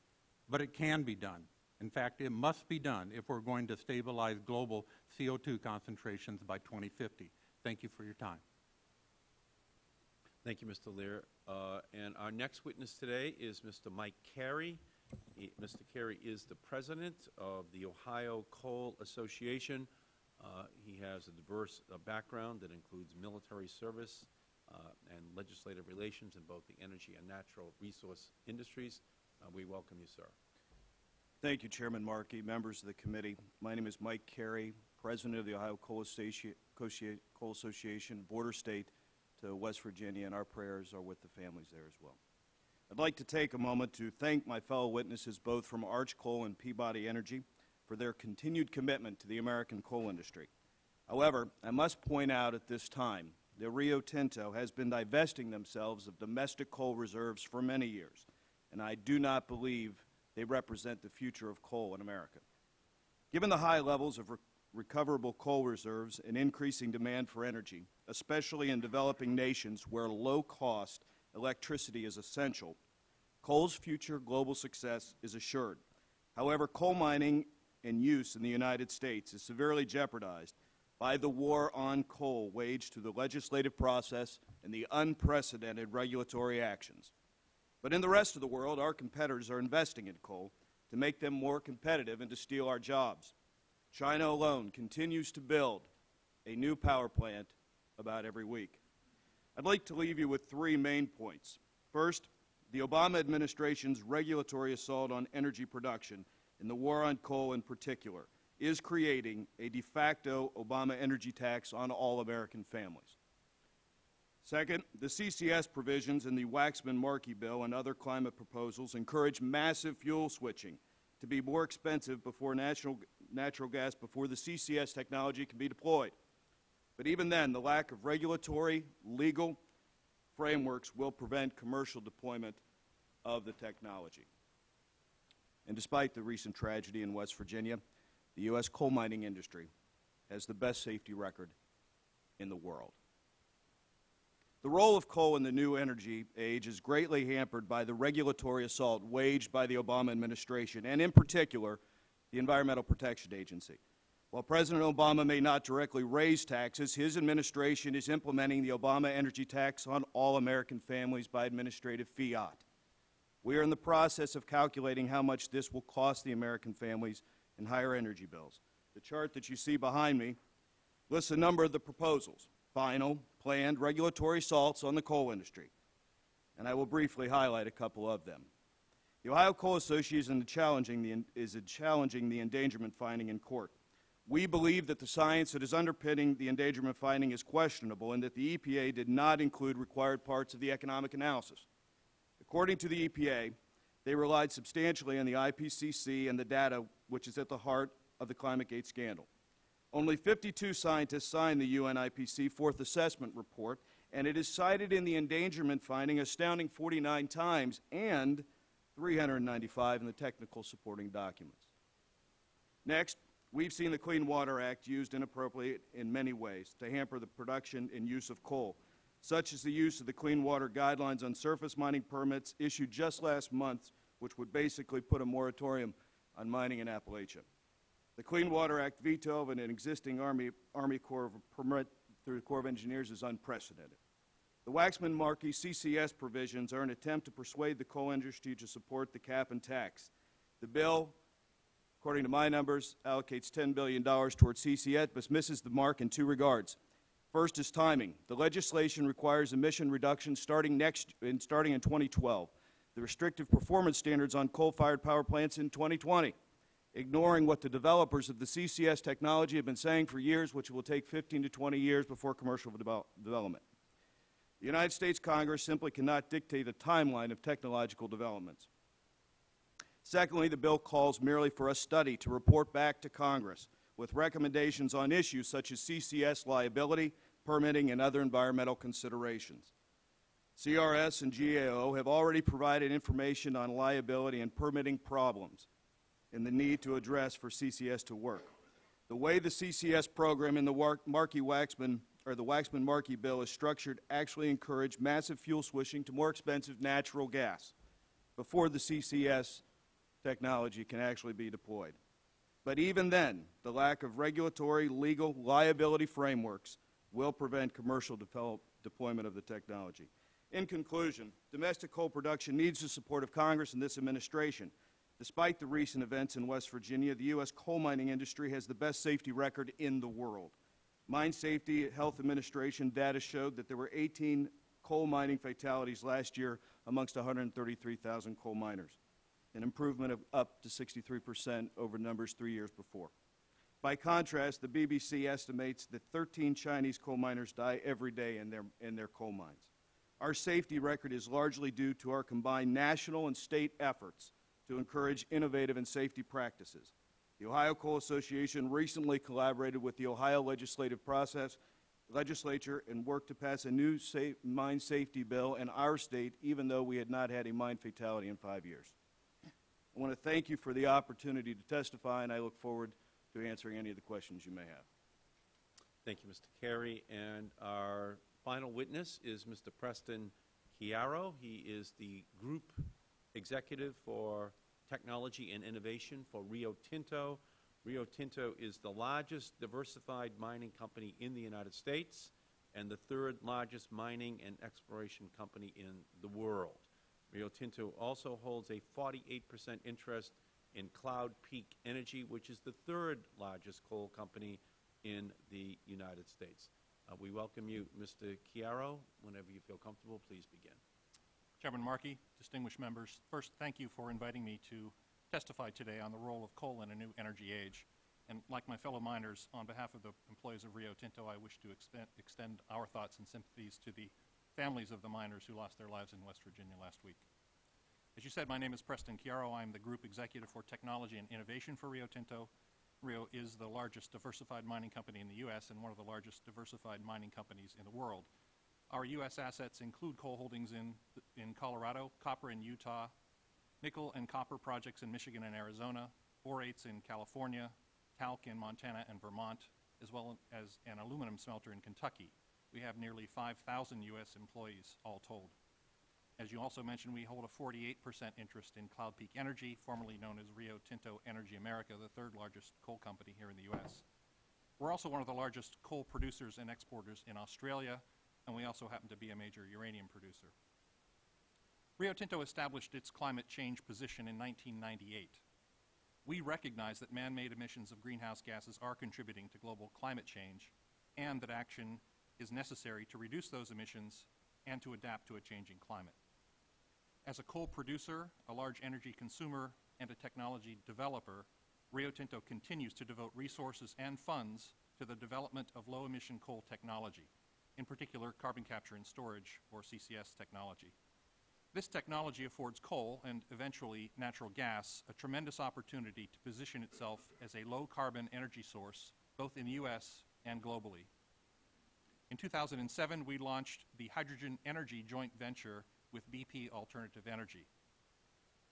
Speaker 11: But it can be done. In fact, it must be done if we're going to stabilize global CO2 concentrations by 2050. Thank you for your time.
Speaker 1: Thank you, Mr. Leer. Uh, And our next witness today is Mr. Mike Carey. Mr. Carey is the president of the Ohio Coal Association. Uh, He has a diverse uh, background that includes military service uh, and legislative relations in both the energy and natural resource industries. Uh, We welcome you, sir.
Speaker 12: Thank you, Chairman Markey, members of the committee. My name is Mike Carey, President of the Ohio Coal Coal Association, border state to West Virginia, and our prayers are with the families there as well. I'd like to take a moment to thank my fellow witnesses, both from Arch Coal and Peabody Energy, for their continued commitment to the American coal industry. However, I must point out at this time that Rio Tinto has been divesting themselves of domestic coal reserves for many years, and I do not believe they represent the future of coal in America. Given the high levels of re- recoverable coal reserves and increasing demand for energy, especially in developing nations where low-cost electricity is essential, coal's future global success is assured. However, coal mining and use in the United States is severely jeopardized by the war on coal waged through the legislative process and the unprecedented regulatory actions. But in the rest of the world, our competitors are investing in coal to make them more competitive and to steal our jobs. China alone continues to build a new power plant about every week. I'd like to leave you with three main points. First, the Obama administration's regulatory assault on energy production and the war on coal in particular is creating a de facto Obama energy tax on all American families. Second, the CCS provisions in the Waxman-Markey bill and other climate proposals encourage massive fuel switching to be more expensive before natural, natural gas before the CCS technology can be deployed. But even then, the lack of regulatory, legal frameworks will prevent commercial deployment of the technology. And despite the recent tragedy in West Virginia, the U.S. coal mining industry has the best safety record in the world. The role of coal in the new energy age is greatly hampered by the regulatory assault waged by the Obama administration, and in particular, the Environmental Protection Agency. While President Obama may not directly raise taxes, his administration is implementing the Obama energy tax on all American families by administrative fiat. We are in the process of calculating how much this will cost the American families in higher energy bills. The chart that you see behind me lists a number of the proposals, final, planned regulatory assaults on the coal industry, and I will briefly highlight a couple of them. The Ohio Coal Association is challenging the, is challenging the endangerment finding in court. We believe that the science that is underpinning the endangerment finding is questionable and that the EPA did not include required parts of the economic analysis. According to the EPA, they relied substantially on the IPCC and the data which is at the heart of the ClimateGate scandal. Only 52 scientists signed the UN IPCC Fourth Assessment Report, and it is cited in the endangerment finding astounding 49 times and 395 in the technical supporting documents. Next, we've seen the Clean Water Act used inappropriately in many ways to hamper the production and use of coal. such as the use of the Clean Water Guidelines on surface mining permits issued just last month, which would basically put a moratorium on mining in Appalachia. The Clean Water Act veto of an existing Army, Army Corps permit through the Corps of Engineers is unprecedented. The Waxman-Markey CCS provisions are an attempt to persuade the coal industry to support the cap and tax. The bill, according to my numbers, allocates $10 billion towards CCS, but misses the mark in two regards. First is timing. The legislation requires emission reductions starting next, in, starting in 2012. The restrictive performance standards on coal-fired power plants in 2020, ignoring what the developers of the CCS technology have been saying for years, which will take 15 to 20 years before commercial devel- development. The United States Congress simply cannot dictate a timeline of technological developments. Secondly, the bill calls merely for a study to report back to Congress with recommendations on issues such as CCS liability, permitting, and other environmental considerations. CRS and GAO have already provided information on liability and permitting problems and the need to address for CCS to work. The way the CCS program in the Markey-Waxman or the Waxman-Markey bill is structured actually encourage massive fuel switching to more expensive natural gas before the CCS technology can actually be deployed. But even then, the lack of regulatory, legal, liability frameworks will prevent commercial deployment of the technology. In conclusion, domestic coal production needs the support of Congress and this administration. Despite the recent events in West Virginia, the U.S. coal mining industry has the best safety record in the world. Mine Safety Health Administration data showed that there were 18 coal mining fatalities last year amongst 133,000 coal miners, an improvement of up to 63 percent over numbers three years before. By contrast, the BBC estimates that 13 Chinese coal miners die every day in their, in their coal mines. Our safety record is largely due to our combined national and state efforts to encourage innovative and safety practices. The Ohio Coal Association recently collaborated with the Ohio legislative process legislature and worked to pass a new safe, mine safety bill in our state, even though we had not had a mine fatality in five years. I want to thank you for the opportunity to testify, and I look forward to answering any of the questions you may have.
Speaker 1: Thank you, Mr. Carey. And our final witness is Mr. Preston Chiaro. He is the Group Executive for Technology and Innovation for Rio Tinto. Rio Tinto is the largest diversified mining company in the United States and the third largest mining and exploration company in the world. Rio Tinto also holds a 48 percent interest in Cloud Peak Energy, which is the third largest coal company in the United States. Uh, we welcome you, Mr. Chiaro. Whenever you feel comfortable, please begin.
Speaker 13: Chairman Markey, distinguished members, first, thank you for inviting me to testify today on the role of coal in a new energy age. And like my fellow miners, on behalf of the employees of Rio Tinto, I wish to extend, extend our thoughts and sympathies to the families of the miners who lost their lives in West Virginia last week. As you said, my name is Preston Chiaro. I'm the Group Executive for Technology and Innovation for Rio Tinto. Rio is the largest diversified mining company in the U.S. and one of the largest diversified mining companies in the world. Our U.S. assets include coal holdings in, in Colorado, copper in Utah, nickel and copper projects in Michigan and Arizona, borates in California, talc in Montana and Vermont, as well as an aluminum smelter in Kentucky. We have nearly 5,000 U.S. employees all told. As you also mentioned, we hold a 48% interest in Cloud Peak Energy, formerly known as Rio Tinto Energy America, the third largest coal company here in the U.S. We're also one of the largest coal producers and exporters in Australia, and we also happen to be a major uranium producer. Rio Tinto established its climate change position in 1998. We recognize that man-made emissions of greenhouse gases are contributing to global climate change and that action is necessary to reduce those emissions and to adapt to a changing climate. As a coal producer, a large energy consumer, and a technology developer, Rio Tinto continues to devote resources and funds to the development of low-emission coal technology, in particular carbon capture and storage, or CCS technology. This technology affords coal, and eventually natural gas, a tremendous opportunity to position itself as a low-carbon energy source, both in the U.S. and globally. In 2007, we launched the Hydrogen Energy joint venture with BP Alternative Energy.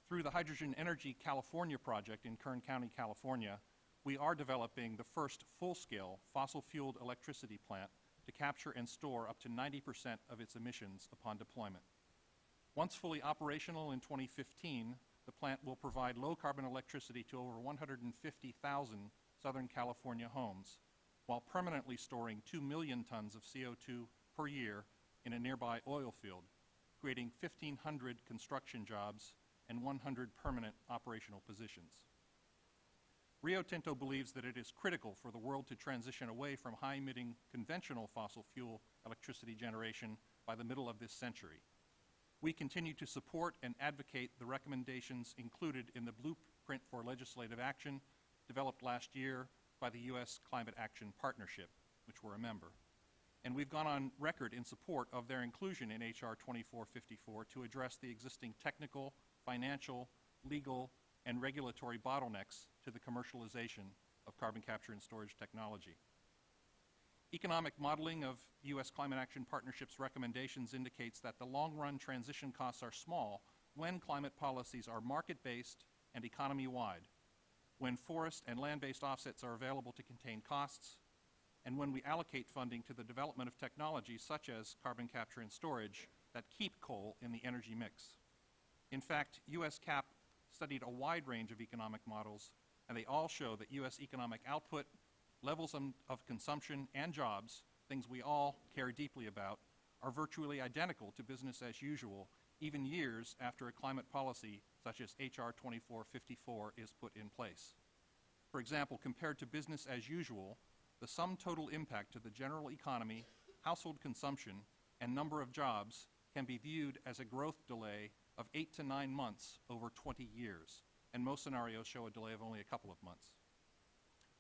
Speaker 13: Through the Hydrogen Energy California project in Kern County, California, we are developing the first full-scale fossil-fueled electricity plant to capture and store up to 90% of its emissions upon deployment. Once fully operational in 2015, the plant will provide low-carbon electricity to over 150,000 Southern California homes, while permanently storing 2 million tons of CO2 per year in a nearby oil field, creating 1,500 construction jobs and 100 permanent operational positions. Rio Tinto believes that it is critical for the world to transition away from high-emitting conventional fossil fuel electricity generation by the middle of this century. We continue to support and advocate the recommendations included in the Blueprint for Legislative Action developed last year by the U.S. Climate Action Partnership, which we're a member. And we've gone on record in support of their inclusion in H.R. 2454 to address the existing technical, financial, legal, and regulatory bottlenecks to the commercialization of carbon capture and storage technology. Economic modeling of U.S. Climate Action Partnership's recommendations indicates that the long-run transition costs are small when climate policies are market-based and economy-wide, when forest and land-based offsets are available to contain costs, and when we allocate funding to the development of technologies such as carbon capture and storage that keep coal in the energy mix. In fact, U.S. CAP studied a wide range of economic models, and they all show that U.S. economic output, levels of, consumption, and jobs, things we all care deeply about, are virtually identical to business as usual, even years after a climate policy such as H.R. 2454 is put in place. For example, compared to business as usual, the sum total impact to the general economy, household consumption, and number of jobs can be viewed as a growth delay of 8 to 9 months over 20 years, and most scenarios show a delay of only a couple of months.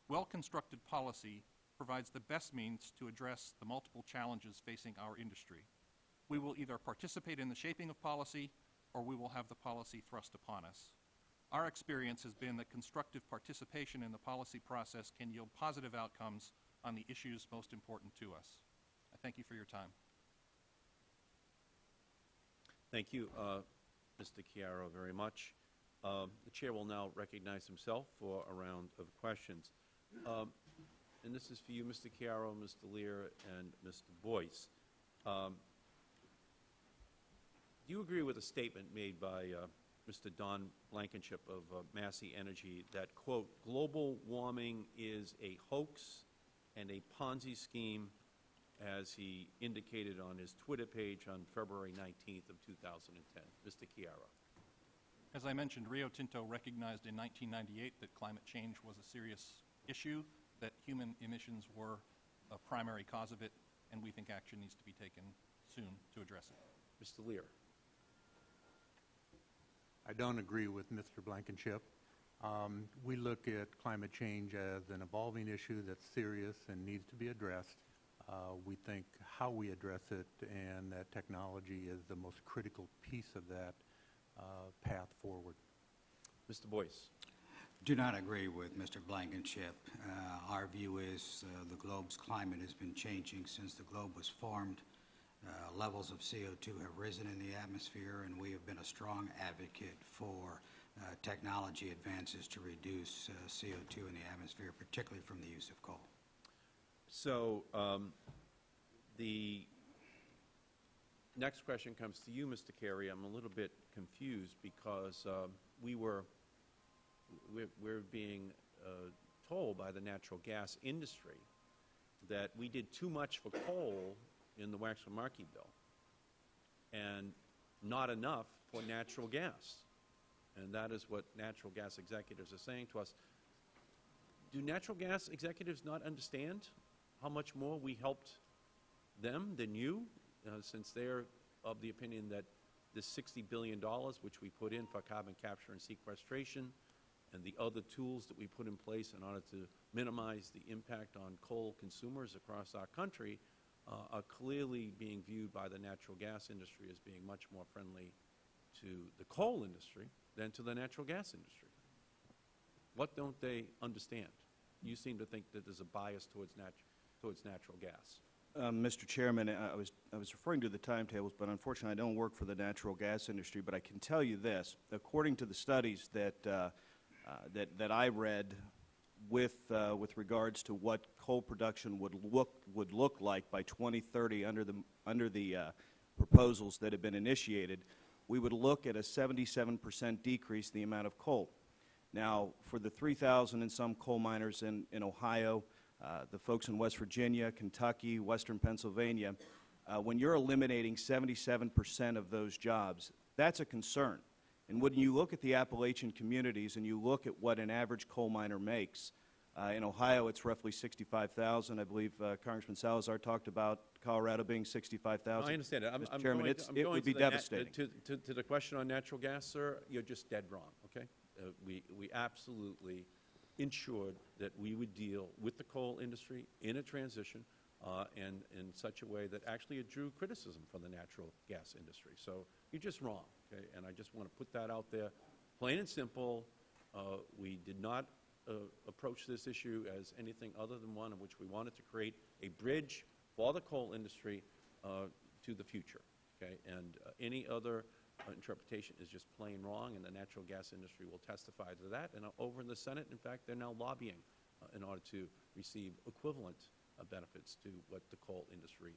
Speaker 13: Well-constructed policy provides the best means to address the multiple challenges facing our industry. We will either participate in the shaping of policy or we will have the policy thrust upon us. Our experience has been that constructive participation in the policy process can yield positive outcomes on the issues most important to us. I thank you for your time.
Speaker 1: Thank you, uh, Mr. Chiaro, very much. Um, the chair will now recognize himself for a round of questions. Um, and this is for you, Mr. Chiaro, Mr. Leer, and Mr. Boyce. Um, do you agree with a statement made by uh, Mr. Don Blankenship of uh, Massey Energy that, quote, global warming is a hoax and a Ponzi scheme, as he indicated on his Twitter page on February 19th of 2010? Mr. Chiaro.
Speaker 13: As I mentioned, Rio Tinto recognized in 1998 that climate change was a serious issue, that human emissions were a primary cause of it, and we think action needs to be taken soon to address it.
Speaker 1: Mr. Leer.
Speaker 11: I don't agree with Mr. Blankenship. Um, we look at climate change as an evolving issue that's serious and needs to be addressed. Uh, we think how we address it and that technology is the most critical piece of that uh, path forward.
Speaker 1: Mr. Boyce.
Speaker 10: Do not agree with Mr. Blankenship. Uh, our view is uh, the globe's climate has been changing since the globe was formed. Uh, levels of CO2 have risen in the atmosphere, and we have been a strong advocate for uh, technology advances to reduce uh, CO2 in the atmosphere, particularly from the use of coal.
Speaker 1: So um, the next question comes to you, Mr. Carey. I'm a little bit confused because uh, we were we're, we're being uh, told by the natural gas industry that we did too much for coal in the Waxman-Markey bill and not enough for natural gas. And that is what natural gas executives are saying to us. Do natural gas executives not understand how much more we helped them than you, uh, since they're of the opinion that the $60 billion, which we put in for carbon capture and sequestration, and the other tools that we put in place in order to minimize the impact on coal consumers across our country uh, are clearly being viewed by the natural gas industry as being much more friendly to the coal industry than to the natural gas industry. What don't they understand? You seem to think that there's a bias towards, nat towards natural gas.
Speaker 12: Um, Mr. Chairman, I was, I was referring to the timetables, but unfortunately I don't work for the natural gas industry, but I can tell you this. According to the studies that, uh, uh, that, that I read, with, uh, with regards to what coal production would look, would look like by 2030 under the, under the uh, proposals that have been initiated, we would look at a 77% decrease in the amount of coal. Now, for the 3,000 and some coal miners in, in Ohio, uh, the folks in West Virginia, Kentucky, Western Pennsylvania, uh, when you're eliminating 77% of those jobs, that's a concern. And when you look at the Appalachian communities and you look at what an average coal miner makes, uh, in Ohio it's roughly 65,000. I believe uh, Congressman Salazar talked about Colorado being 65,000.
Speaker 1: I understand it. I'm,
Speaker 12: Mr.
Speaker 1: I'm
Speaker 12: Chairman,
Speaker 1: going,
Speaker 12: it's,
Speaker 1: I'm
Speaker 12: it
Speaker 1: going
Speaker 12: would be
Speaker 1: to
Speaker 12: devastating.
Speaker 1: to, to, to the question on natural gas, sir, you're just dead wrong, okay? Uh, we, we absolutely ensured that we would deal with the coal industry in a transition uh, and in such a way that actually it drew criticism from the natural gas industry. So you're just wrong, okay? And I just want to put that out there, plain and simple. Uh, we did not uh, approach this issue as anything other than one in which we wanted to create a bridge for the coal industry uh, to the future, okay? And uh, any other uh, interpretation is just plain wrong, and the natural gas industry will testify to that. And uh, over in the Senate, in fact, they're now lobbying in order to receive equivalent benefits to what the coal industry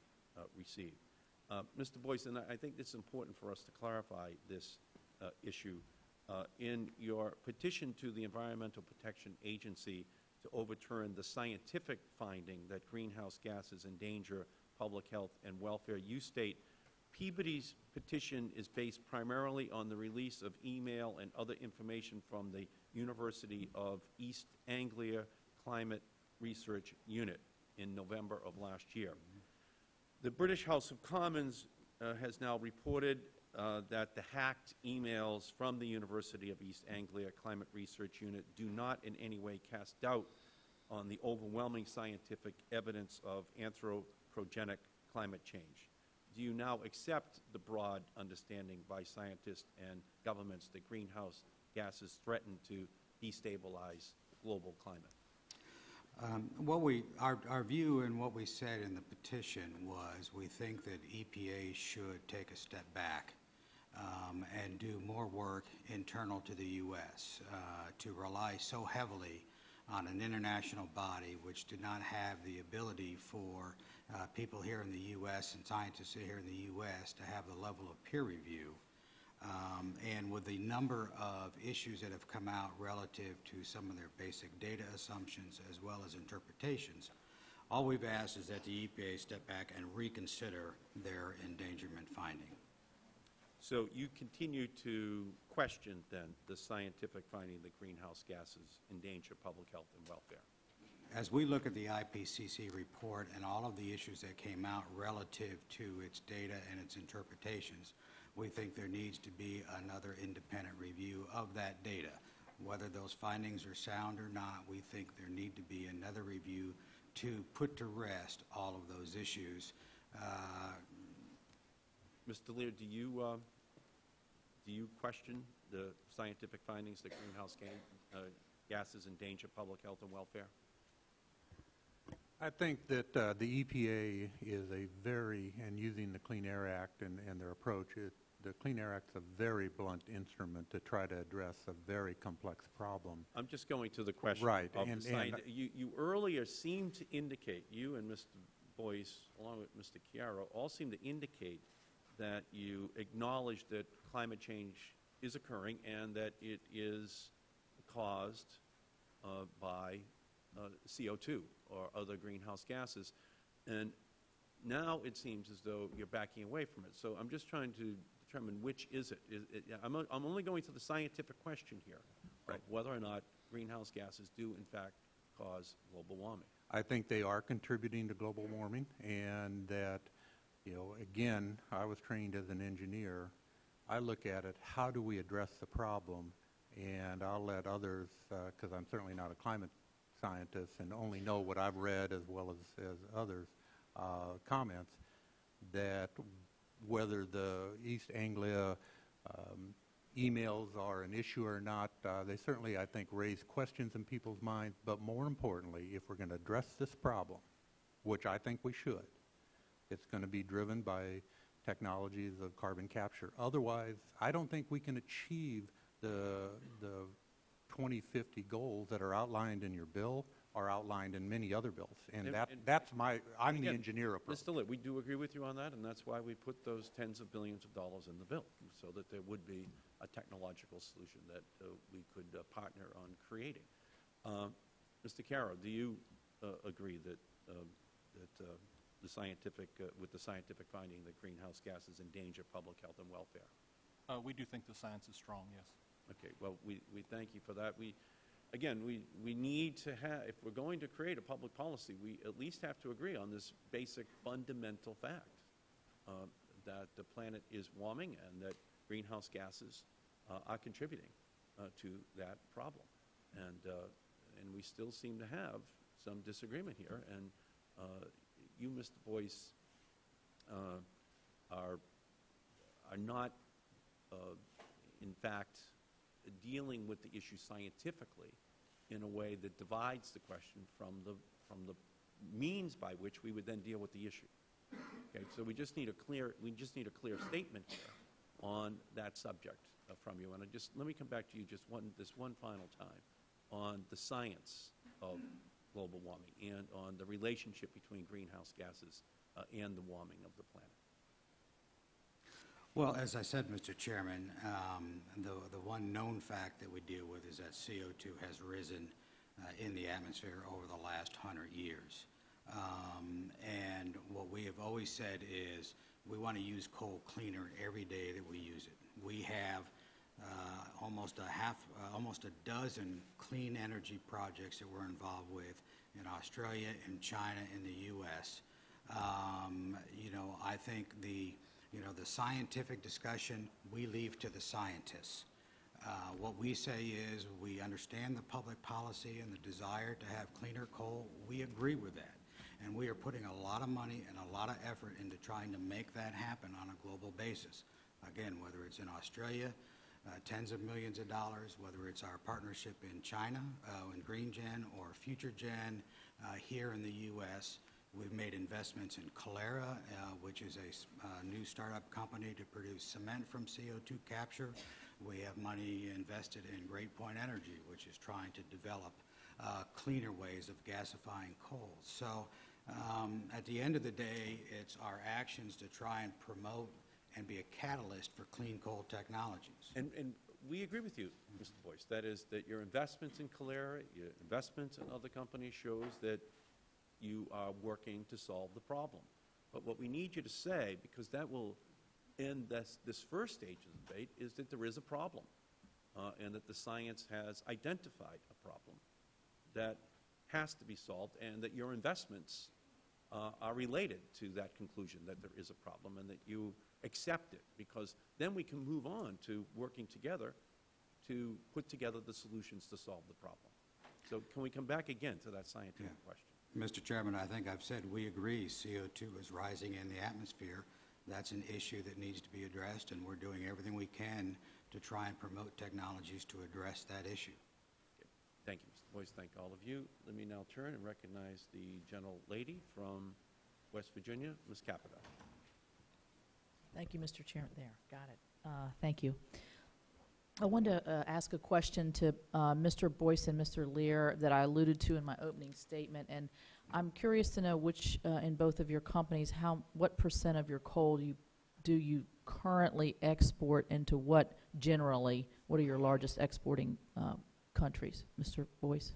Speaker 1: received. Uh, Mr. I I think it's important for us to clarify this uh, issue. Uh, In your petition to the Environmental Protection Agency to overturn the scientific finding that greenhouse gases endanger public health and welfare, you state, Peabody's petition is based primarily on the release of email and other information from the University of East Anglia Climate Research Unit in November of last year. The British House of Commons uh, has now reported uh, that the hacked emails from the University of East Anglia Climate Research Unit do not in any way cast doubt on the overwhelming scientific evidence of anthropogenic climate change. Do you now accept the broad understanding by scientists and governments that greenhouse gases threaten to destabilize global climate?
Speaker 10: Um, What we, our, our view and what we said in the petition was, we think that EPA should take a step back um, and do more work internal to the U.S. uh, to rely so heavily on an international body which did not have the ability for uh, people here in the U.S. and scientists here in the U.S. to have the level of peer review um, And with the number of issues that have come out relative to some of their basic data assumptions as well as interpretations, all we've asked is that the EPA step back and reconsider their endangerment finding.
Speaker 1: So you continue to question, then, the scientific finding that greenhouse gases endanger public health and welfare?
Speaker 10: As we look at the IPCC report and all of the issues that came out relative to its data and its interpretations, we think there needs to be another independent review of that data. Whether those findings are sound or not, we think there need to be another review to put to rest all of those issues. Uh,
Speaker 1: Mr. Leer, do you, uh, do you question the scientific findings that greenhouse ga- uh, gases endanger public health and welfare?
Speaker 11: I think that uh, the EPA is a very, and using the Clean Air Act and, and their approach, it, the Clean Air Act's a very blunt instrument to try to address a very complex problem.
Speaker 1: I'm just going to the question
Speaker 11: Right,
Speaker 1: of
Speaker 11: and-
Speaker 1: the
Speaker 11: and-
Speaker 1: you, you earlier seemed to indicate, you and Mr. Boyce, along with Mr. Chiaro, all seem to indicate that you acknowledge that climate change is occurring and that it is caused uh, by uh, CO2 or other greenhouse gases. And now it seems as though you're backing away from it. So I'm just trying to determine which is it. Is it I'm, o- I'm only going to the scientific question here of whether or not greenhouse gases do in fact cause global warming.
Speaker 11: I think they are contributing to global warming, and that, you know, again, I was trained as an engineer. I look at it, how do we address the problem? And I'll let others, because I'm certainly not a climate scientist and only know what I've read as well as, as others' uh, comments, that whether the East Anglia um, emails are an issue or not, uh, they certainly, I think, raise questions in people's minds. But more importantly, if we're going to address this problem, which I think we should, it's going to be driven by technologies of carbon capture. Otherwise, I don't think we can achieve the, the 2050 goals that are outlined in your bill are outlined in many other bills. And
Speaker 1: And-
Speaker 11: that,
Speaker 1: and-
Speaker 11: that's my, I'm the engineer approach.
Speaker 1: Mr. Lit, we do agree with you on that, and that's why we put those tens of billions of dollars in the bill, so that there would be a technological solution that uh, we could uh, partner on creating. Um, Mr. Chiaro, do you uh, agree that, um, that uh, the scientific, uh, with the scientific finding that greenhouse gases endanger public health and welfare?
Speaker 13: Uh, We do think the science is strong, yes.
Speaker 1: Okay, well, we, we thank you for that. We, again, we, we need to have, if we're going to create a public policy, we at least have to agree on this basic fundamental fact, uh, that the planet is warming and that greenhouse gases uh, are contributing uh, to that problem. And, uh, and we still seem to have some disagreement here, and uh, you, Mr. Boyce, uh, are, are not, in fact, dealing with the issue scientifically in a way that divides the question from the, from the means by which we would then deal with the issue. Okay, so we just need a clear, we just need a clear statement here on that subject uh, from you. And I just, let me come back to you just one, this one final time on the science of global warming and on the relationship between greenhouse gases uh, and the warming of the planet.
Speaker 10: Well, as I said, Mr. Chairman, um, the, the one known fact that we deal with is that CO2 has risen uh, in the atmosphere over the last hundred years. Um, and what we have always said is we want to use coal cleaner every day that we use it. We have uh, almost a half, uh, almost a dozen clean energy projects that we're involved with in Australia, in China, in the U.S. Um, you know, I think the, you know, the scientific discussion, we leave to the scientists. Uh, What we say is, we understand the public policy and the desire to have cleaner coal. We agree with that. And we are putting a lot of money and a lot of effort into trying to make that happen on a global basis. Again, whether it's in Australia, uh, tens of millions of dollars, whether it's our partnership in China, uh, in GreenGen, or FutureGen uh, here in the U.S., We've made investments in Calera, uh, which is a uh, new startup company to produce cement from CO2 capture. We have money invested in Great Point Energy, which is trying to develop uh, cleaner ways of gasifying coal. So um, at the end of the day, it's our actions to try and promote and be a catalyst for clean coal technologies.
Speaker 1: And, and we agree with you, Mr. Boyce. That is, that your investments in Calera, your investments in other companies shows that you are working to solve the problem. But what we need you to say, because that will end this, this first stage of the debate, is that there is a problem, uh, and that the science has identified a problem that has to be solved, and that your investments uh, are related to that conclusion that there is a problem, and that you accept it, because then we can move on to working together to put together the solutions to solve the problem. So can we come back again to that scientific
Speaker 10: Yeah.
Speaker 1: question?
Speaker 10: Mr. Chairman, I think I've said we agree CO2 is rising in the atmosphere. That's an issue that needs to be addressed, and we're doing everything we can to try and promote technologies to address that issue.
Speaker 1: Thank you, Mr. Boyce. Thank all of you. Let me now turn and recognize the gentle lady from West Virginia, Ms. Capito.
Speaker 6: Thank you, Mr. Chairman. There, got it. Uh, Thank you. I wanted to uh, ask a question to uh, Mr. Boyce and Mr. Leer that I alluded to in my opening statement, and I'm curious to know which, uh, in both of your companies, how, what percent of your coal do you, do you currently export into what generally? What are your largest exporting uh, countries, Mr. Boyce?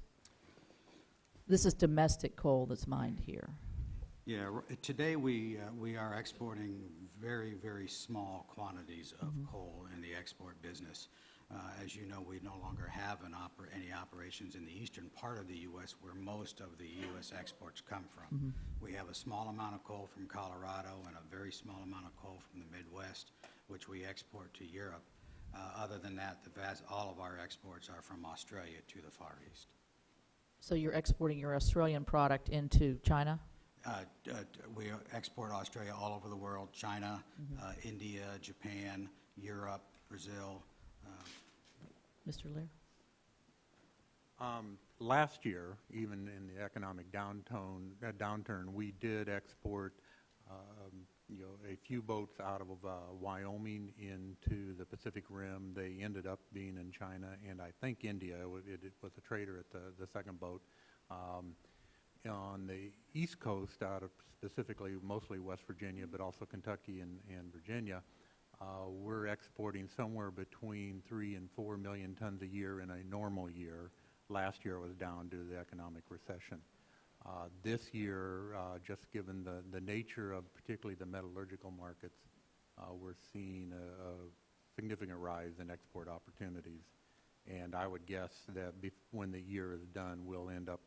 Speaker 6: This is domestic coal that's mined here.
Speaker 10: Yeah, today we, uh, we are exporting very, very small quantities of coal in the export business. Uh, As you know, we no longer have an oper, any operations in the eastern part of the U.S. where most of the U.S. exports come from. We have a small amount of coal from Colorado and a very small amount of coal from the Midwest, which we export to Europe. Uh, Other than that, the vast, all of our exports are from Australia to the Far East.
Speaker 6: So you're exporting your Australian product into China?
Speaker 10: Uh, uh, We export Australia all over the world, China, uh, India, Japan, Europe, Brazil.
Speaker 6: Mr. Leer?
Speaker 11: Um, Last year, even in the economic downturn, uh, downturn, we did export um, you know, a few boats out of uh, Wyoming into the Pacific Rim. They ended up being in China and I think India. It, it was a trader at the, the second boat. Um, on the East Coast, out of specifically mostly West Virginia, but also Kentucky and, and Virginia, uh, we're exporting somewhere between three and four million tons a year in a normal year. Last year was down due to the economic recession. Uh, This year, uh, just given the, the nature of particularly the metallurgical markets, uh, we're seeing a, a significant rise in export opportunities. And I would guess that bef- when the year is done, we'll end up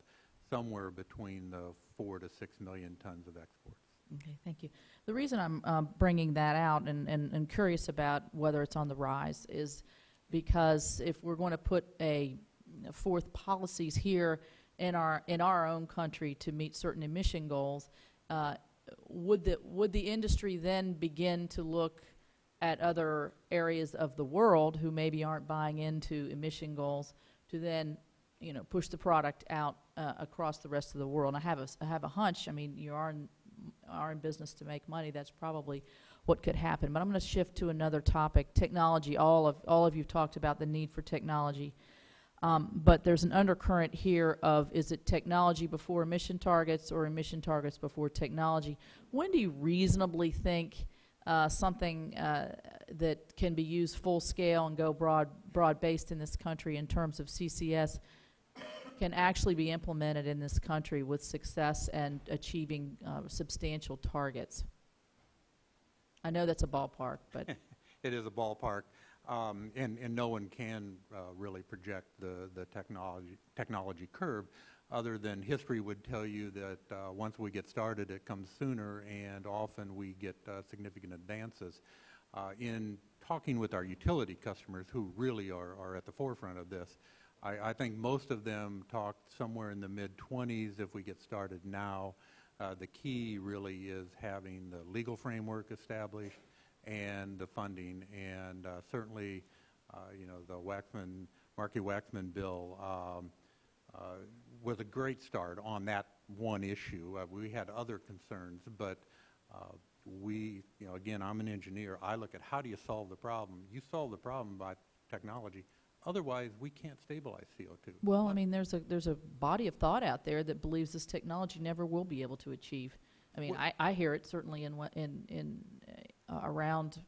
Speaker 11: somewhere between the four to six million tons of exports.
Speaker 6: Okay, thank you. The reason I'm um, bringing that out and, and, and curious about whether it's on the rise is because if we're going to put a forth policies here in our in our own country to meet certain emission goals, uh, would the would the industry then begin to look at other areas of the world who maybe aren't buying into emission goals to then you know push the product out uh, across the rest of the world? And I have a I have a hunch. I mean, you are in, are in business to make money. That's probably what could happen. But I'm going to shift to another topic: technology. All of all of you talked about the need for technology. Um, but there's an undercurrent here of is it technology before emission targets or emission targets before technology? When do you reasonably think uh, something uh, that can be used full scale and go broad broad based in this country in terms of CCS can actually be implemented in this country with success and achieving uh, substantial targets? I know that's a ballpark, but
Speaker 11: It is a ballpark, um, and, and no one can uh, really project the, the technology, technology curve, other than history would tell you that uh, once we get started, it comes sooner, and often we get uh, significant advances. Uh, in talking with our utility customers, who really are, are at the forefront of this, I, I think most of them talked somewhere in the mid-20s if we get started now. Uh, the key really is having the legal framework established and the funding, and uh, certainly, uh, you know, the Waxman, Markey Waxman bill um, uh, was a great start on that one issue. Uh, we had other concerns, but we, you know, again, I'm an engineer. I look at how do you solve the problem? You solve the problem by technology. Otherwise, we can't stabilize CO2.
Speaker 6: well, I mean, there's a there's a body of thought out there that believes this technology never will be able to achieve. I mean, I, I hear it certainly in what- in in uh, around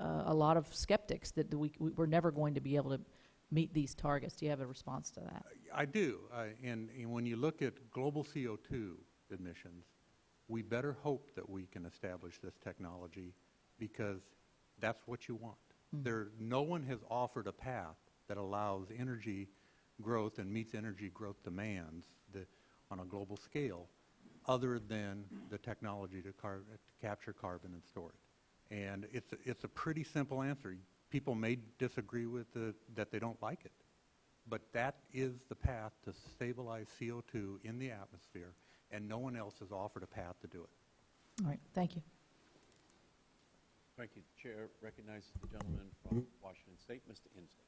Speaker 6: uh, a lot of skeptics that we we- we're never going to be able to meet these targets. Do you have a response to that?
Speaker 11: I do, uh, and, and when you look at global CO2 emissions, we better hope that we can establish this technology because that's what you want. Hmm. There, no one has offered a path that allows energy growth and meets energy growth demands that, on a global scale, other than the technology to, car- to capture carbon and store it. And it's, a- it's a pretty simple answer. People may disagree with the, that they don't like it, but that is the path to stabilize CO2 in the atmosphere, and no one else has offered a path to do it.
Speaker 6: All right, thank you.
Speaker 1: Thank you. The Chair recognizes the gentleman from Washington State, Mr. Inslee.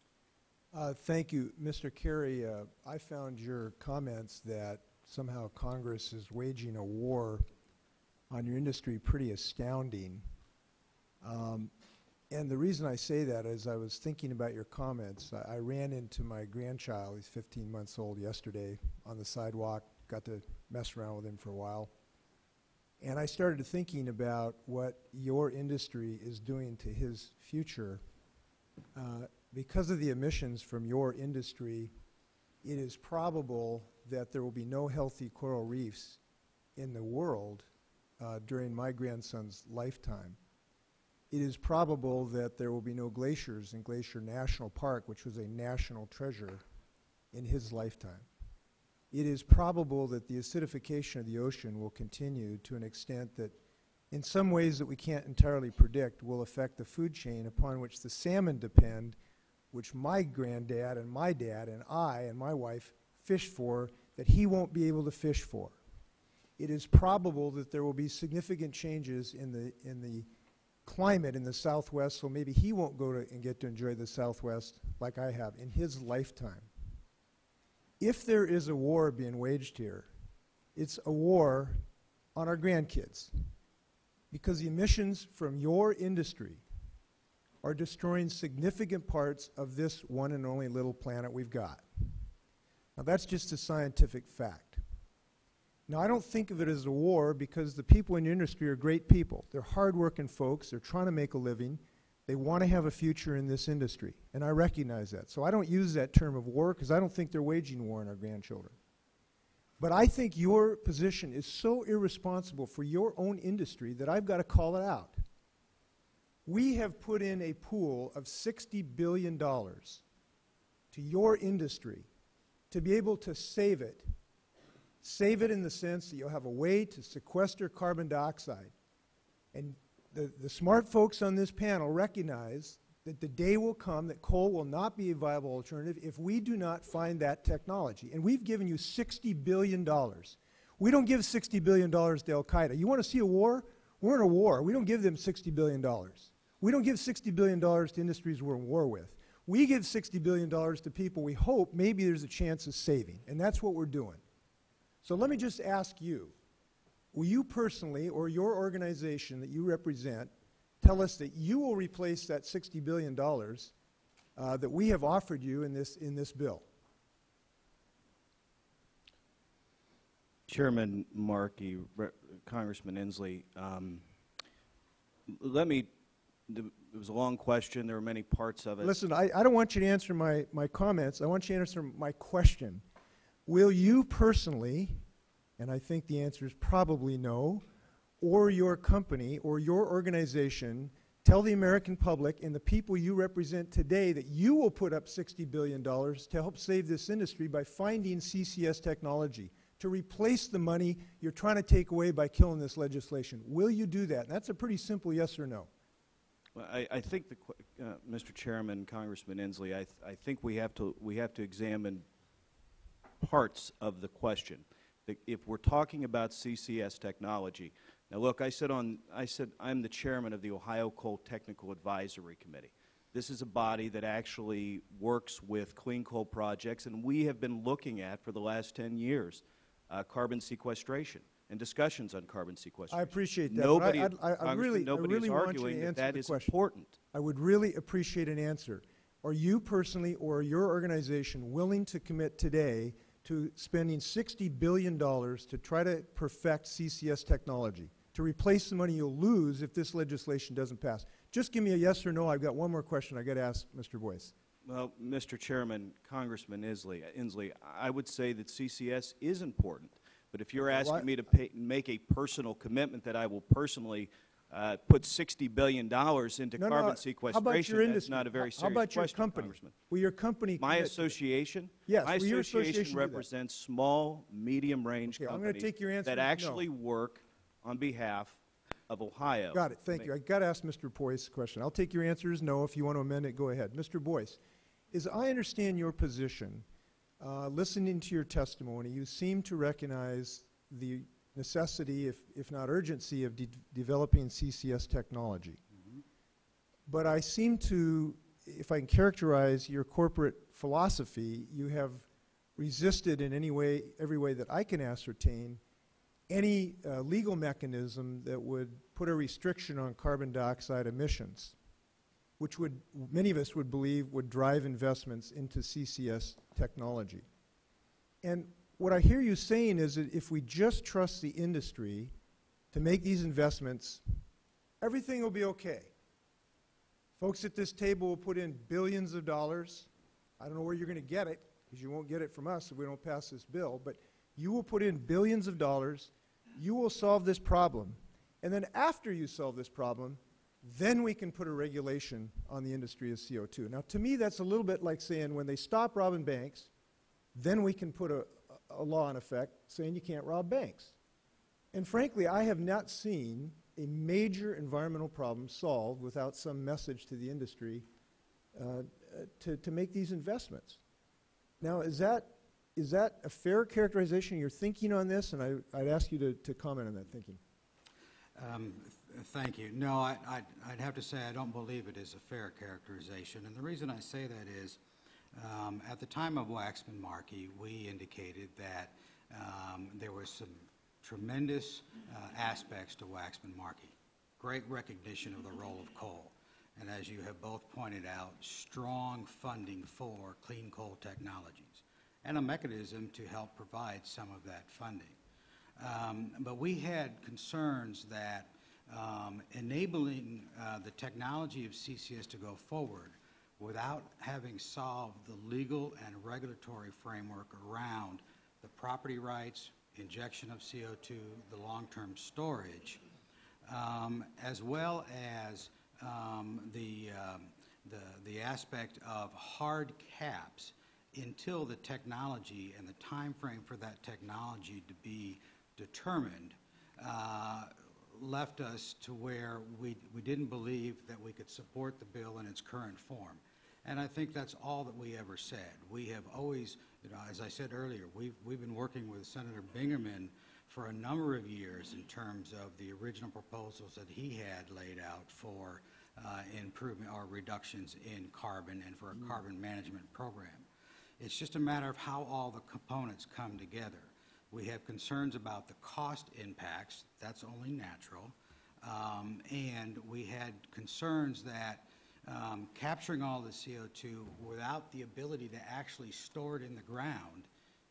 Speaker 3: Uh, Thank you. Mr. Carey, uh, I found your comments that somehow Congress is waging a war on your industry pretty astounding. Um, And the reason I say that is I was thinking about your comments. I I ran into my grandchild, he's 15 months old, yesterday on the sidewalk, got to mess around with him for a while. And I started thinking about what your industry is doing to his future. Uh, Because of the emissions from your industry, it is probable that there will be no healthy coral reefs in the world uh, during my grandson's lifetime. It is probable that there will be no glaciers in Glacier National Park, which was a national treasure, in his lifetime. It is probable that the acidification of the ocean will continue to an extent that, in some ways that we can't entirely predict, will affect the food chain upon which the salmon depend, which my granddad and my dad and I and my wife fish for, that he won't be able to fish for. It is probable that there will be significant changes in the, in the climate in the Southwest, so maybe he won't go to and get to enjoy the Southwest like I have in his lifetime. If there is a war being waged here, it's a war on our grandkids. because the emissions from your industry are destroying significant parts of this one and only little planet we've got. Now, that's just a scientific fact. Now, I don't think of it as a war because the people in the industry are great people. They're hardworking folks. They're trying to make a living. They want to have a future in this industry, and I recognize that. So I don't use that term of war because I don't think they're waging war on our grandchildren. But I think your position is so irresponsible for your own industry that I've got to call it out. We have put in a pool of $60 billion to your industry to be able to save it. Save it in the sense that you'll have a way to sequester carbon dioxide. And the, the smart folks on this panel recognize that the day will come that coal will not be a viable alternative if we do not find that technology. And we've given you $60 billion. We don't give $60 billion to Al Qaeda. You want to see a war? We're in a war. We don't give them $60 billion. We don't give $60 billion to industries we're in war with. We give $60 billion to people we hope maybe there's a chance of saving. And that's what we're doing. So let me just ask you will you personally or your organization that you represent tell us that you will replace that $60 billion uh, that we have offered you in this, in this bill?
Speaker 12: Chairman Markey, Re- Congressman Inslee, um, let me, it was a long question. There were many parts of it.
Speaker 3: Listen, I, I don't want you to answer my, my comments. I want you to answer my question. Will you personally, and I think the answer is probably no, or your company or your organization tell the American public and the people you represent today that you will put up $60 billion to help save this industry by finding CCS technology to replace the money you're trying to take away by killing this legislation. Will you do that? And that's a pretty simple yes or no.
Speaker 12: Well, I, I think, the, uh, Mr. Chairman, Congressman Inslee, I, th- I think we have to we have to examine parts of the question. The, if we're talking about CCS technology, now look, I said on I said I'm the chairman of the Ohio Coal Technical Advisory Committee. This is a body that actually works with clean coal projects, and we have been looking at for the last 10 years uh, carbon sequestration and discussions on carbon sequestration.
Speaker 3: I appreciate that.
Speaker 12: Nobody,
Speaker 3: I, I, I really, I
Speaker 12: nobody
Speaker 3: really
Speaker 12: is arguing
Speaker 3: to
Speaker 12: that
Speaker 3: answer
Speaker 12: that
Speaker 3: the question.
Speaker 12: important.
Speaker 3: I would really appreciate an answer. Are you personally or your organization willing to commit today to spending $60 billion to try to perfect CCS technology, to replace the money you'll lose if this legislation doesn't pass? Just give me a yes or no. I've got one more question I've got to ask Mr. Boyce.
Speaker 12: Well, Mr. Chairman, Congressman Inslee, Inslee, I would say that CCS is important. But if you're asking
Speaker 3: well, I-
Speaker 12: me to pay, make a personal commitment that I will personally uh, put $60 billion into
Speaker 3: No, no,
Speaker 12: carbon
Speaker 3: about
Speaker 12: sequestration, that's
Speaker 3: industry?
Speaker 12: not a very serious
Speaker 3: How about your
Speaker 12: question,
Speaker 3: company?
Speaker 12: Congressman.
Speaker 3: Will your company
Speaker 12: My
Speaker 3: commit to this?
Speaker 12: association?
Speaker 3: Yes,
Speaker 12: My
Speaker 3: association
Speaker 12: association represents small, medium-range
Speaker 3: Okay,
Speaker 12: companies
Speaker 3: take your answer
Speaker 12: that
Speaker 3: as no.
Speaker 12: actually work on behalf of Ohio.
Speaker 3: Got it. Thank you. I got to ask Mr. Boyce a question. I'll take your answer as no. If you want to amend it, go ahead. Mr. Boyce, as I understand your position, uh, listening to your testimony, you seem to recognize the necessity, if, if not urgency, of de- developing CCS technology. But I seem to, if I can characterize your corporate philosophy, you have resisted in any way, every way that I can ascertain, any uh, legal mechanism that would put a restriction on carbon dioxide emissions, which would, many of us would believe would drive investments into CCS technology. And what I hear you saying is that if we just trust the industry to make these investments, everything will be okay. Folks at this table will put in billions of dollars. I don't know where you're going to get it, because you won't get it from us if we don't pass this bill, but you will put in billions of dollars. You will solve this problem. And then after you solve this problem, then we can put a regulation on the industry of CO2. Now, to me, that's a little bit like saying when they stop robbing banks, then we can put a, a law in effect saying you can't rob banks. And frankly, I have not seen a major environmental problem solved without some message to the industry uh, to, to make these investments. Now, is that, is that a fair characterization of your thinking on this? And I, I'd ask you to, to comment on that thinking.
Speaker 10: Um, th- Thank you. No, I- I'd have to say I don't believe it is a fair characterization. And the reason I say that is, um, at the time of Waxman Markey, we indicated that um, there were some tremendous uh, aspects to Waxman Markey. great recognition of the role of coal. And as you have both pointed out, strong funding for clean coal technologies and a mechanism to help provide some of that funding. Um, But we had concerns that um, enabling uh, the technology of CCS to go forward without having solved the legal and regulatory framework around the property rights, injection of CO2, the long-term storage, um, as well as um, the, um, the, the aspect of hard caps until the technology and the time frame for that technology to be determined uh, left us to where we, we didn't believe that we could support the bill in its current form. And I think that's all that we ever said. We have always, you know, as I said earlier, we've, we've been working with Senator Bingaman for a number of years in terms of the original proposals that he had laid out for uh, improvement or reductions in carbon and for a carbon management program. It's just a matter of how all the components come together. We have concerns about the cost impacts, that's only natural. Um, and we had concerns that um, capturing all the CO2 without the ability to actually store it in the ground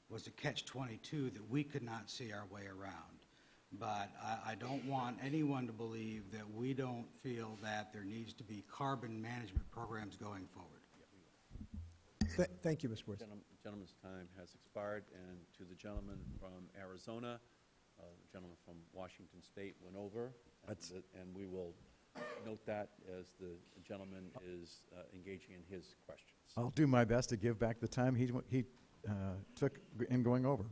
Speaker 10: was a catch-22 that we could not see our way around. But I, I don't want anyone to believe that we don't feel that there needs to be carbon management programs going forward.
Speaker 3: Th- Thank you, Mr. Boyce.
Speaker 1: Gentleman- Gentleman's time has expired, and to the gentleman from Arizona, uh, the gentleman from Washington State went over, and the- and we will note that as the gentleman is uh, engaging in his questions.
Speaker 8: I'll do my best to give back the time he, he uh, took in going over.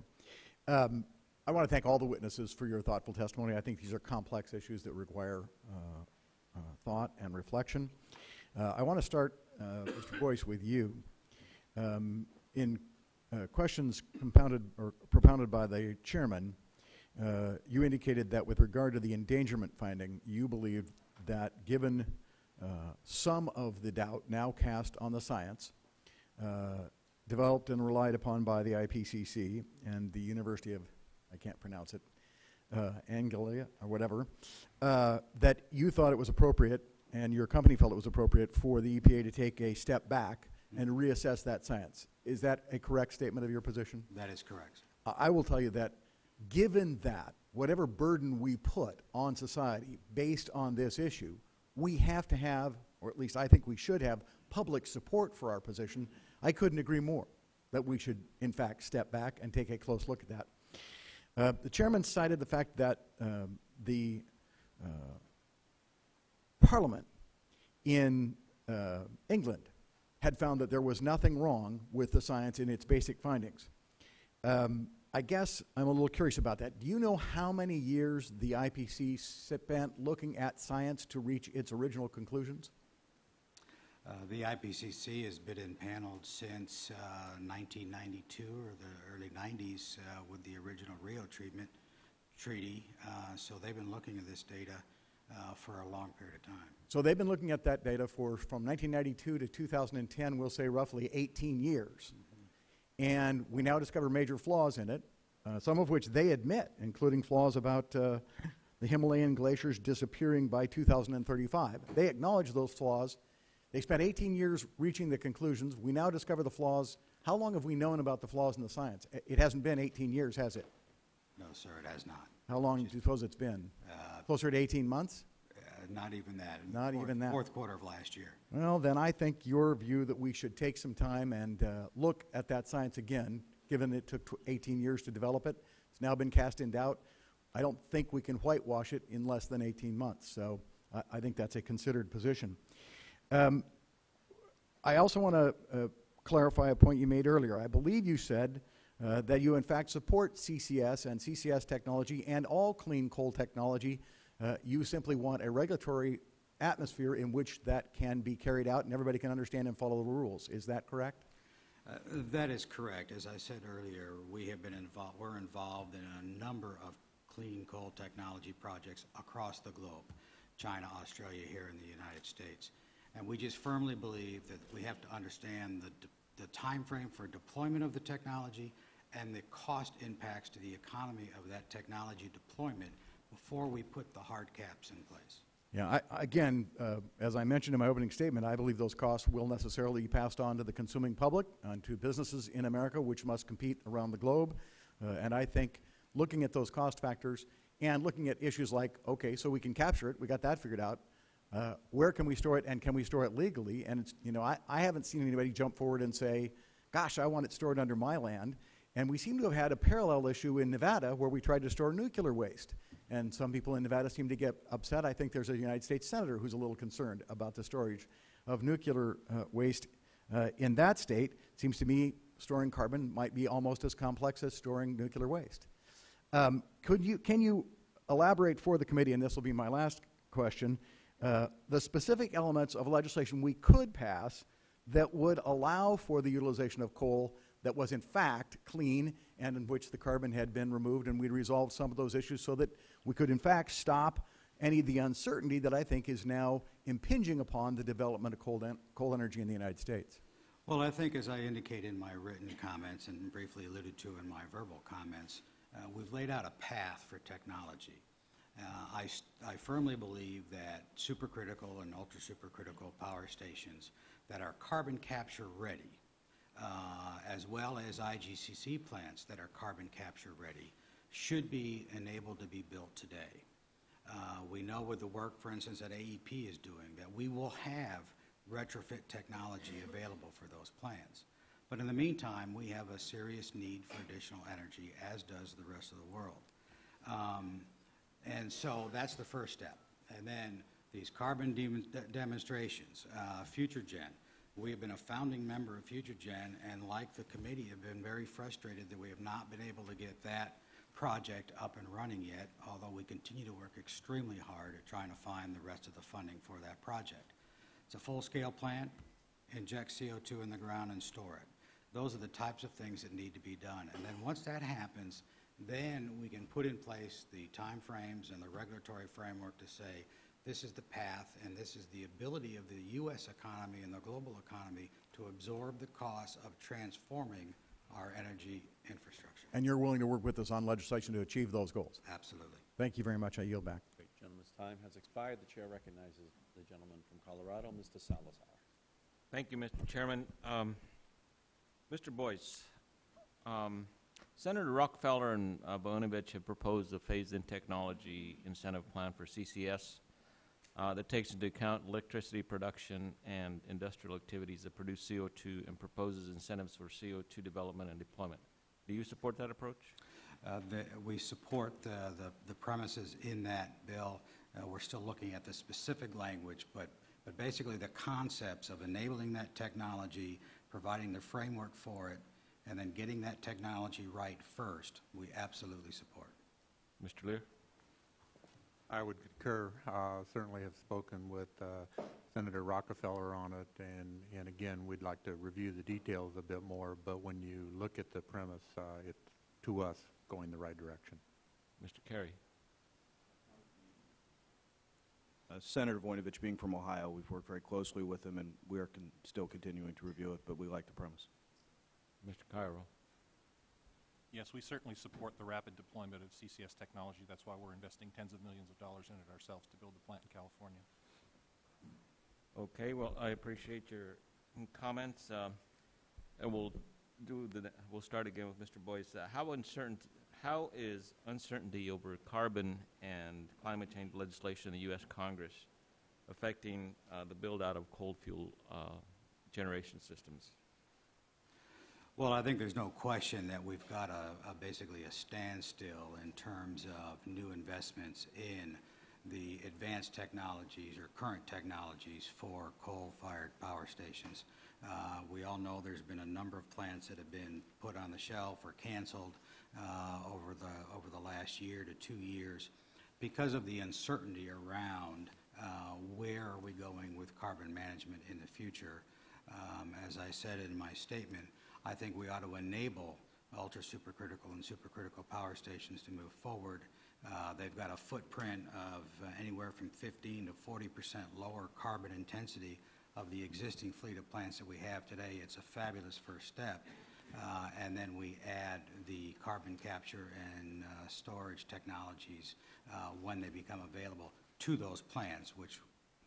Speaker 8: Um, I want to thank all the witnesses for your thoughtful testimony. I think these are complex issues that require uh, uh, thought and reflection. Uh, I want to start, uh, Mr. Boyce, with you. Um, in questions compounded or propounded by the chairman, you indicated that with regard to the endangerment finding, you believed that given uh, some of the doubt now cast on the science, uh, developed and relied upon by the IPCC and the University of, I can't pronounce it, uh, Anglia or whatever, uh, that you thought it was appropriate and your company felt it was appropriate for the EPA to take a step back and reassess that science. Is that a correct statement of your position?
Speaker 10: That is correct.
Speaker 8: I I will tell you that, given that, whatever burden we put on society based on this issue, we have to have, or at least I think we should have, public support for our position. I couldn't agree more that we should, in fact, step back and take a close look at that. Uh, the chairman cited the fact that um, the uh, Parliament in uh, England had found that there was nothing wrong with the science in its basic findings. Um, I guess I'm a little curious about that. Do you know how many years the IPCC spent looking at science to reach its original conclusions?
Speaker 10: Uh, The IPCC has been impaneled since uh, 1992 or the early 90s uh, with the original Rio treatment treaty. Uh, So they've been looking at this data uh, for a long period of time.
Speaker 8: So they've been looking at that data for, from 1992 to 2010, we'll say roughly 18 years. And we now discover major flaws in it, uh, some of which they admit, including flaws about uh, the Himalayan glaciers disappearing by 2035. They acknowledge those flaws. They spent 18 years reaching the conclusions. We now discover the flaws. How long have we known about the flaws in the science? It hasn't been 18 years, has it?
Speaker 10: No, sir, it has not.
Speaker 8: How long do you suppose it's been?
Speaker 10: Uh,
Speaker 8: Closer to 18 months?
Speaker 10: Not even that.
Speaker 8: Not
Speaker 10: fourth-
Speaker 8: even that.
Speaker 10: Fourth quarter of last year.
Speaker 8: Well, then I think your view that we should take some time and uh, look at that science again, given it took tw- 18 years to develop it, it's now been cast in doubt. I don't think we can whitewash it in less than 18 months. So I, I think that's a considered position. Um, I also want to uh, clarify a point you made earlier. I believe you said uh, that you, in fact, support CCS and CCS technology and all clean coal technology. Uh, you simply want a regulatory atmosphere in which that can be carried out and everybody can understand and follow the rules. Is that correct?
Speaker 10: Uh, That is correct. As I said earlier, we have been involved, we're involved in a number of clean coal technology projects across the globe, China, Australia, here in the United States. And we just firmly believe that we have to understand the, the timeframe for deployment of the technology and the cost impacts to the economy of that technology deployment before we put the hard caps in place.
Speaker 8: Yeah, I, again, uh, as I mentioned in my opening statement, I believe those costs will necessarily be passed on to the consuming public and to businesses in America, which must compete around the globe. Uh, and I think looking at those cost factors and looking at issues like, okay, so we can capture it, we got that figured out. Uh, where can we store it, and can we store it legally? And it's, you know, I, I haven't seen anybody jump forward and say, gosh, I want it stored under my land. And we seem to have had a parallel issue in Nevada where we tried to store nuclear waste. And some people in Nevada seem to get upset. I think there's a United States Senator who's a little concerned about the storage of nuclear uh, waste uh, in that state. It seems to me storing carbon might be almost as complex as storing nuclear waste. Um, could you, can you elaborate for the committee, and this will be my last question, uh, the specific elements of legislation we could pass that would allow for the utilization of coal that was in fact clean and in which the carbon had been removed and we'd resolve some of those issues so that we could in fact stop any of the uncertainty that I think is now impinging upon the development of coal, en coal energy in the United States.
Speaker 10: Well, I think as I indicated in my written comments and briefly alluded to in my verbal comments, uh, we've laid out a path for technology. Uh, I, I firmly believe that supercritical and ultra supercritical power stations that are carbon capture ready, uh, as well as IGCC plants that are carbon capture ready, should be enabled to be built today. Uh, we know with the work, for instance, that AEP is doing, that we will have retrofit technology available for those plants. But in the meantime, we have a serious need for additional energy, as does the rest of the world. Um, and so that's the first step. And then these carbon de demonstrations, uh, FutureGen. We have been a founding member of FutureGen, and like the committee, have been very frustrated that we have not been able to get that project up and running yet, although we continue to work extremely hard at trying to find the rest of the funding for that project. It's a full-scale plant, inject CO2 in the ground and store it. Those are the types of things that need to be done. And then once that happens, then we can put in place the timeframes and the regulatory framework to say, this is the path and this is the ability of the U.S. economy and the global economy to absorb the costs of transforming our energy infrastructure.
Speaker 8: And you're willing to work with us on legislation to achieve those goals?
Speaker 10: Absolutely.
Speaker 8: Thank you very much. I yield back.
Speaker 1: Great. Gentleman's time has expired. The chair recognizes the gentleman from Colorado, Mr. Salazar.
Speaker 7: Thank you, Mr. Chairman. Um, Mr. Boyce, um, Senator Rockefeller and uh, Voinovich have proposed a phased-in technology incentive plan for CCS uh, that takes into account electricity production and industrial activities that produce CO2 and proposes incentives for CO2 development and deployment. Do you support that approach?
Speaker 10: Uh, the, we support the, the, the, premises in that bill. Uh, we're still looking at the specific language, but, but basically the concepts of enabling that technology, providing the framework for it, and then getting that technology right first, we absolutely support.
Speaker 7: Mr. Leer?
Speaker 11: I would concur. Uh, certainly have spoken with uh, Senator Rockefeller on it, and, and again, we'd like to review the details a bit more, but when you look at the premise, uh, it's, to us, going the right direction.
Speaker 7: Mr. Carey?
Speaker 12: Uh, Senator Voinovich, being from Ohio, we've worked very closely with him, and we are con still continuing to review it, but we like the premise.
Speaker 7: Mr. Chiaro?
Speaker 13: Yes, we certainly support the rapid deployment of CCS technology. That's why we're investing tens of millions of dollars in it ourselves to build the plant in California.
Speaker 7: Okay, well, I appreciate your comments. Uh, and we'll do the, we'll start again with Mr. Boyce. Uh, how uncertain, how is uncertainty over carbon and climate change legislation in the U.S. Congress affecting uh, the build-out of coal fuel uh, generation systems?
Speaker 10: Well, I think there's no question that we've got a, a, basically a standstill in terms of new investments in the advanced technologies or current technologies for coal-fired power stations. Uh, we all know there's been a number of plants that have been put on the shelf or canceled uh, over the over the last year to two years because of the uncertainty around uh, where are we going with carbon management in the future. Um, as I said in my statement, I think we ought to enable ultra supercritical and supercritical power stations to move forward. Uh, they've got a footprint of uh, anywhere from 15 to 40 percent lower carbon intensity of the existing fleet of plants that we have today. It's a fabulous first step. Uh, and then we add the carbon capture and uh, storage technologies uh, when they become available. to those plants, which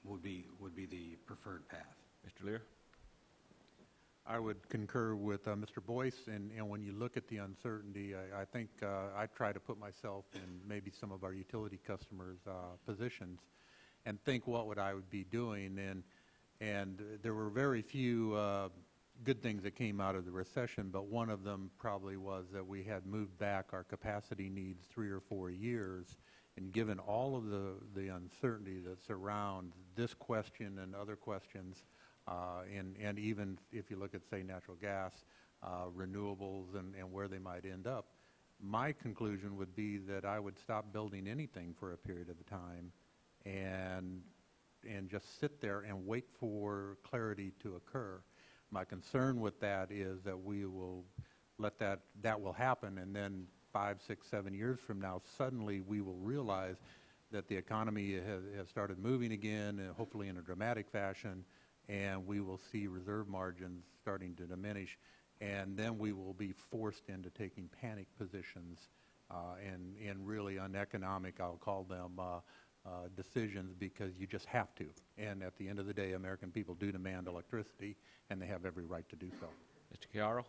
Speaker 10: would be, would be the preferred path.
Speaker 7: Mr. Leer?
Speaker 11: I would concur with uh, Mr. Boyce, and, and when you look at the uncertainty, I, I think uh, I try to put myself in maybe some of our utility customers' uh, positions and think what would I would be doing, and, and there were very few uh, good things that came out of the recession, but one of them probably was that we had moved back our capacity needs three or four years, and given all of the, the uncertainty that surrounds this question and other questions, and, and even if you look at, say, natural gas, uh, renewables, and, and where they might end up, my conclusion would be that I would stop building anything for a period of time and, and just sit there and wait for clarity to occur. My concern with that is that we will let that, that will happen, and then five, six, seven years from now, suddenly we will realize that the economy has, has started moving again, hopefully in a dramatic fashion, and we will see reserve margins starting to diminish, and then we will be forced into taking panic positions uh, and, and really uneconomic, I'll call them, uh, uh, decisions because you just have to. And at the end of the day, American people do demand electricity, and they have every right to do so.
Speaker 7: Mr. Chiaro?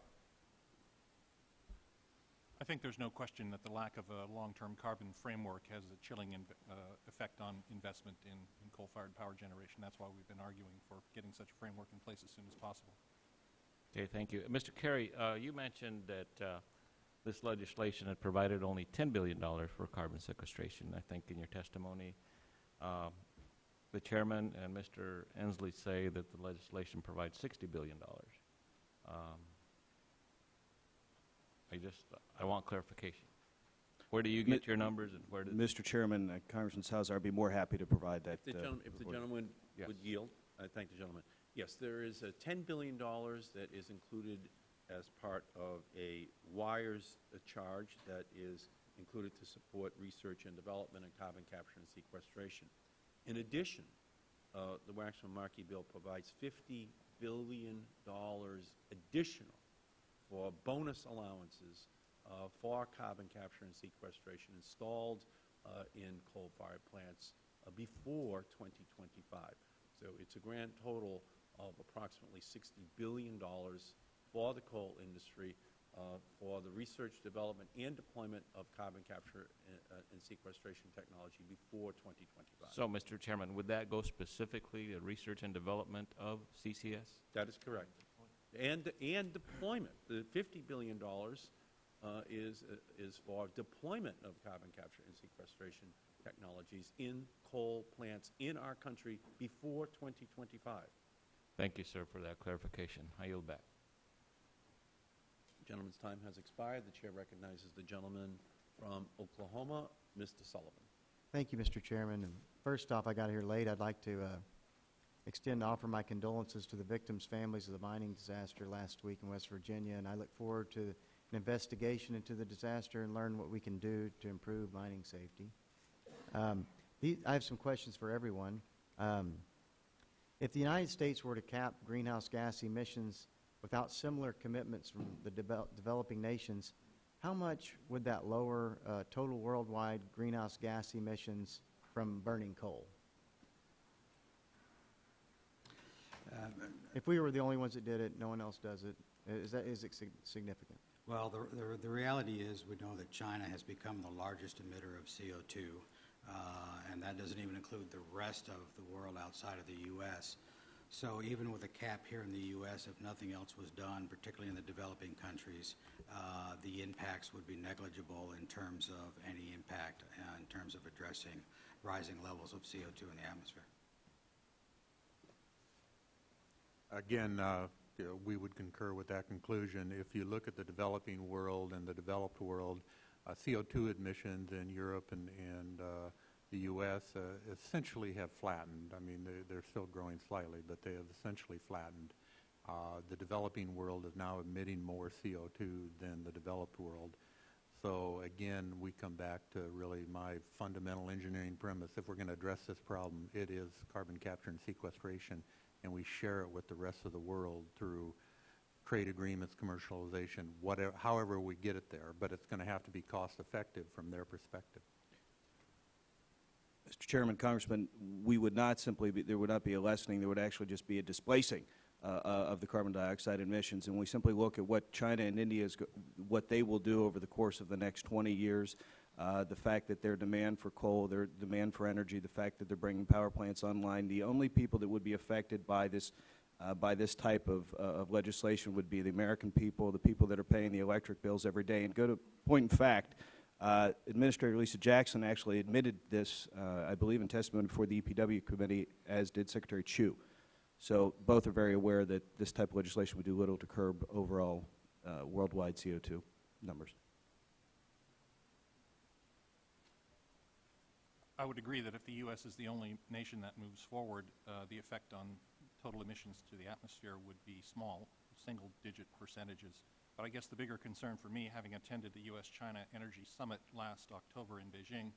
Speaker 13: I think there's no question that the lack of a long-term carbon framework has a chilling uh, effect on investment in, in coal-fired power generation. That's why we've been arguing for getting such a framework in place as soon as possible.
Speaker 7: Okay, thank you. Mr. Carey, uh, you mentioned that uh, this legislation had provided only $10 billion for carbon sequestration, I think, in your testimony. Um, The chairman and Mr. Inslee say that the legislation provides $60 billion. Um, I just, I want clarification. Where do you get your numbers and where does?
Speaker 12: Mr. Chairman, uh, Congressman Salazar, I'd be more happy to provide that.
Speaker 1: The
Speaker 12: uh,
Speaker 1: gentleman, if the
Speaker 12: report.
Speaker 1: gentleman
Speaker 7: Yes.
Speaker 1: would yield, I thank the gentleman. Yes, there is a $10 billion that is included as part of a WIRES uh, charge that is included to support research and development in carbon capture and sequestration. In addition, uh, the Waxman-Markey bill provides $50 billion additional for bonus allowances uh, for carbon capture and sequestration installed uh, in coal-fired plants uh, before 2025. So it's a grand total of approximately $60 billion for the coal industry uh, for the research, development, and deployment of carbon capture and, uh, and sequestration technology before 2025.
Speaker 7: So, Mr. Chairman, would that go specifically to research and development of CCS?
Speaker 1: That is correct. And, and deployment. The $50 billion uh, is, uh, is for deployment of carbon capture and sequestration technologies in coal plants in our country before 2025.
Speaker 7: Thank you, sir, for that clarification. I yield back.
Speaker 1: Gentleman's time has expired. The chair recognizes the gentleman from Oklahoma, Mr. Sullivan.
Speaker 14: Thank you, Mr. Chairman. And first off, I got here late. I'd like to uh, extend offer my condolences to the victims' families of the mining disaster last week in West Virginia, and I look forward to an investigation into the disaster and learn what we can do to improve mining safety. Um, the- I have some questions for everyone. Um, If the United States were to cap greenhouse gas emissions without similar commitments from the devel- developing nations, how much would that lower uh, total worldwide greenhouse gas emissions from burning coal?
Speaker 10: Uh,
Speaker 14: If we were the only ones that did it, no one else does it, is that, is it significant?
Speaker 10: Well, the, the, the reality is, we know that China has become the largest emitter of CO2, uh, and that doesn't even include the rest of the world outside of the U.S. So even with a cap here in the U.S., if nothing else was done, particularly in the developing countries, uh, the impacts would be negligible in terms of any impact, uh, in terms of addressing rising levels of CO2 in the atmosphere.
Speaker 11: Again, uh, we would concur with that conclusion. If you look at the developing world and the developed world, uh, CO2 emissions in Europe and, and uh, the U.S. Uh, essentially have flattened. I mean, they, they're still growing slightly, but they have essentially flattened. Uh, the developing world is now emitting more CO2 than the developed world. So again, we come back to really my fundamental engineering premise. If we're going to address this problem, it is carbon capture and sequestration, and we share it with the rest of the world through trade agreements, commercialization, whatever, however we get it there. But it's going to have to be cost effective from their perspective.
Speaker 12: Mr. Chairman, Congressman, we would not simply be, there would not be a lessening, there would actually just be a displacing uh, uh, of the carbon dioxide emissions. And we simply look at what China and India is, what they will do over the course of the next 20 years, uh, the fact that their demand for coal, their demand for energy, the fact that they're bringing power plants online, the only people that would be affected by this, uh, by this type of, uh, of legislation would be the American people, the people that are paying the electric bills every day. And go to point in fact, uh, Administrator Lisa Jackson actually admitted this, uh, I believe, in testimony before the EPW committee, as did Secretary Chu. So both are very aware that this type of legislation would do little to curb overall uh, worldwide CO2 numbers.
Speaker 13: I would agree that if the U.S. is the only nation that moves forward, uh, the effect on total emissions to the atmosphere would be small, single-digit percentages. But I guess the bigger concern for me, having attended the U.S.-China Energy Summit last October in Beijing,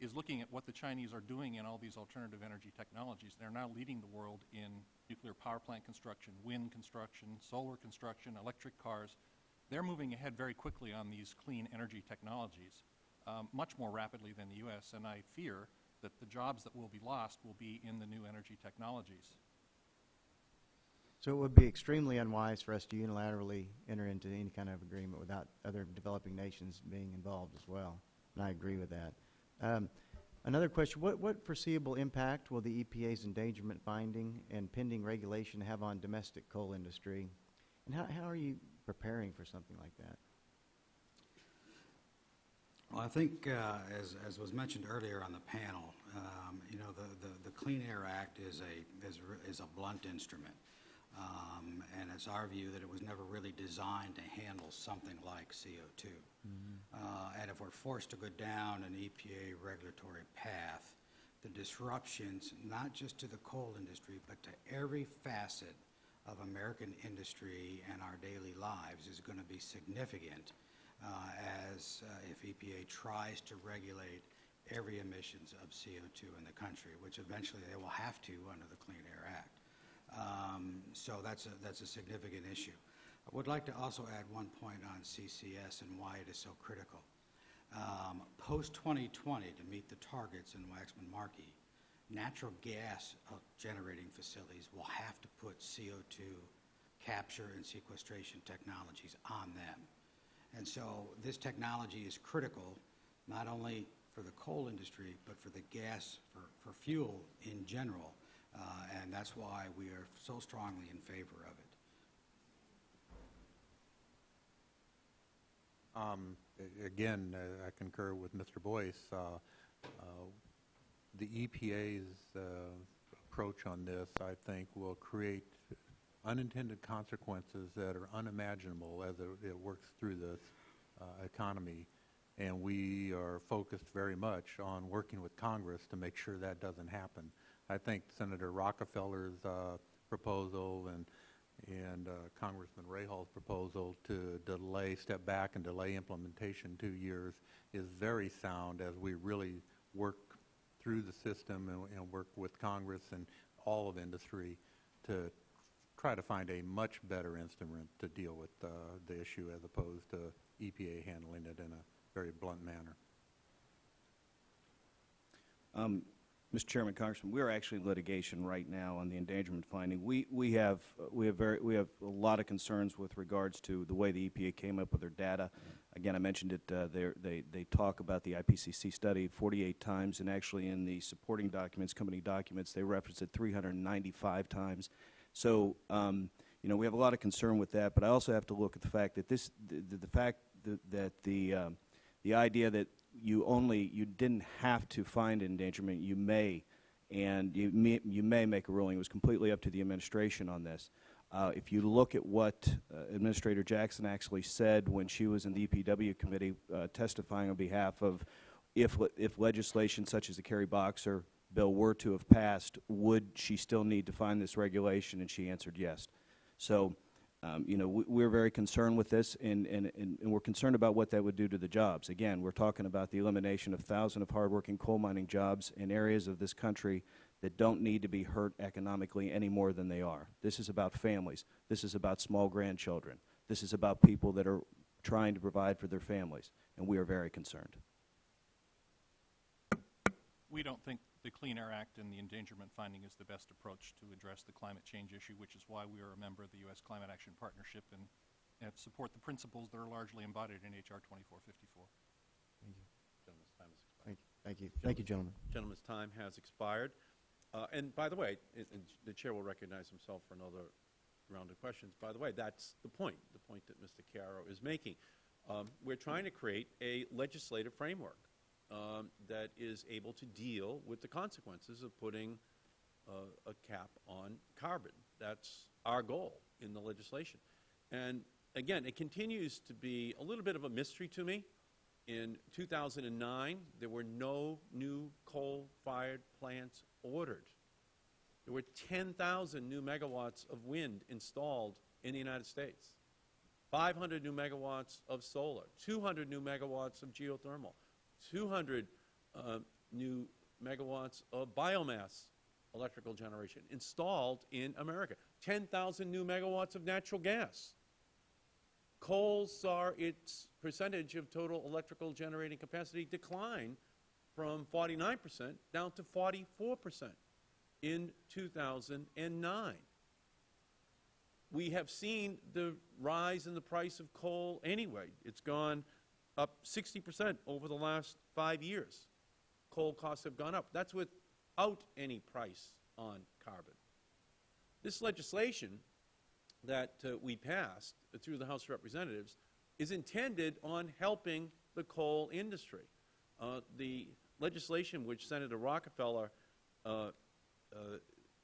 Speaker 13: is looking at what the Chinese are doing in all these alternative energy technologies. They're now leading the world in nuclear power plant construction, wind construction, solar construction, electric cars. They're moving ahead very quickly on these clean energy technologies, um, much more rapidly than the U.S., and I fear that the jobs that will be lost will be in the new energy technologies.
Speaker 14: So it would be extremely unwise for us to unilaterally enter into any kind of agreement without other developing nations being involved as well. And I agree with that. Um, another question, what, what foreseeable impact will the EPA's endangerment finding and pending regulation have on domestic coal industry? And how, how are you preparing for something like that?
Speaker 10: Well, I think, uh, as, as was mentioned earlier on the panel, um, you know, the, the, the Clean Air Act is a, is, is a blunt instrument. Um, and it's our view that it was never really designed to handle something like CO2. Uh, and if we're forced to go down an EPA regulatory path, the disruptions, not just to the coal industry, but to every facet of American industry and our daily lives is going to be significant as uh, if EPA tries to regulate every emissions of CO2 in the country, which eventually they will have to under the Clean Air Act. Um, So that's a, that's a significant issue. I would like to also add one point on CCS and why it is so critical. Um, Post-2020, to meet the targets in Waxman Markey, natural gas uh, generating facilities will have to put CO2 capture and sequestration technologies on them. And so this technology is critical, not only for the coal industry, but for the gas, for, for fuel in general. Uh, and that's why we are so strongly in favor of it.
Speaker 11: Um, Again, uh, I concur with Mr. Boyce. Uh, uh, The EPA's uh, approach on this, I think, will create unintended consequences that are unimaginable as it- it works through this uh, economy. And we are focused very much on working with Congress to make sure that doesn't happen. I think Senator Rockefeller's uh, proposal and and uh, Congressman Rahall's proposal to delay, step back and delay implementation two years is very sound as we really work through the system and, and work with Congress and all of industry to try to find a much better instrument to deal with uh, the issue as opposed to EPA handling it in a very blunt manner.
Speaker 12: Um, Mr. Chairman, Congressman, we are actually in litigation right now on the endangerment finding. We, we have, we have very, we have a lot of concerns with regards to the way the EPA came up with their data. Again, I mentioned it, uh, they, they talk about the IPCC study 48 times, and actually in the supporting documents, company documents, they reference it 395 times. So, um, you know, we have a lot of concern with that, but I also have to look at the fact that this, the, the- fact that, that the, um, the idea that you only, you didn't have to find endangerment, you may, and you may, you may make a ruling. It was completely up to the administration on this. Uh, if you look at what uh, Administrator Jackson actually said when she was in the EPW committee uh, testifying on behalf of if, le- if legislation such as the Kerry Boxer bill were to have passed, would she still need to find this regulation? And she answered yes. So, um, you know, we, we're very concerned with this, and, and, and and we're concerned about what that would do to the jobs. Again, we're talking about the elimination of thousands of hardworking coal mining jobs in areas of this country that don't need to be hurt economically any more than they are. This is about families. This is about small grandchildren. This is about people that are trying to provide for their families, and we are very concerned.
Speaker 13: we don't think the Clean Air Act and the endangerment finding is the best approach to address the climate change issue, which is why we are a member of the U.S. Climate Action Partnership and, and support the principles that are largely embodied in H.R. 2454.
Speaker 1: Gentleman's time has expired.
Speaker 14: Thank you, thank you, thank you, gentlemen.
Speaker 1: Gentleman's time has expired. Uh, And by the way, it- and the Chair will recognize himself for another round of questions. By the way, that's the point, the point that Mr. Chiaro is making. Um, We're trying to create a legislative framework um, that is able to deal with the consequences of putting uh, a cap on carbon. That's our goal in the legislation. And again, it continues to be a little bit of a mystery to me. In 2009, there were no new coal-fired plants ordered. There were 10,000 new megawatts of wind installed in the United States, 500 new megawatts of solar, 200 new megawatts of geothermal, 200 uh, new megawatts of biomass electrical generation installed in America, 10,000 new megawatts of natural gas. Coal saw its percentage of total electrical generating capacity decline from 49 percent down to 44 percent in 2009. We have seen the rise in the price of coal anyway. It's gone up 60 percent over the last five years. Coal costs have gone up. That's without any price on carbon. This legislation that uh, we passed through the House of Representatives is intended on helping the coal industry. Uh, the legislation which Senator Rockefeller uh, uh,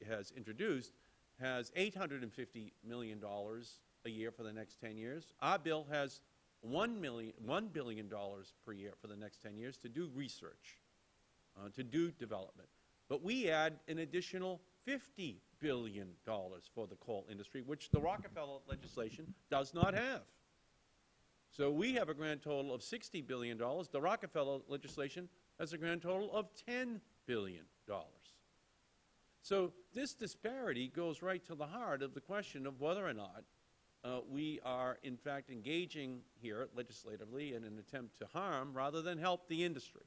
Speaker 1: has introduced has $850 million a year for the next 10 years. Our bill has $1, million, $1 billion per year for the next 10 years to do research, uh, to do development. But we add an additional $50 billion for the coal industry, which the Rockefeller legislation does not have. So we have a grand total of $60 billion. The Rockefeller legislation has a grand total of $10 billion. So this disparity goes right to the heart of the question of whether or not uh, we are, in fact, engaging here legislatively in an attempt to harm rather than help the industry.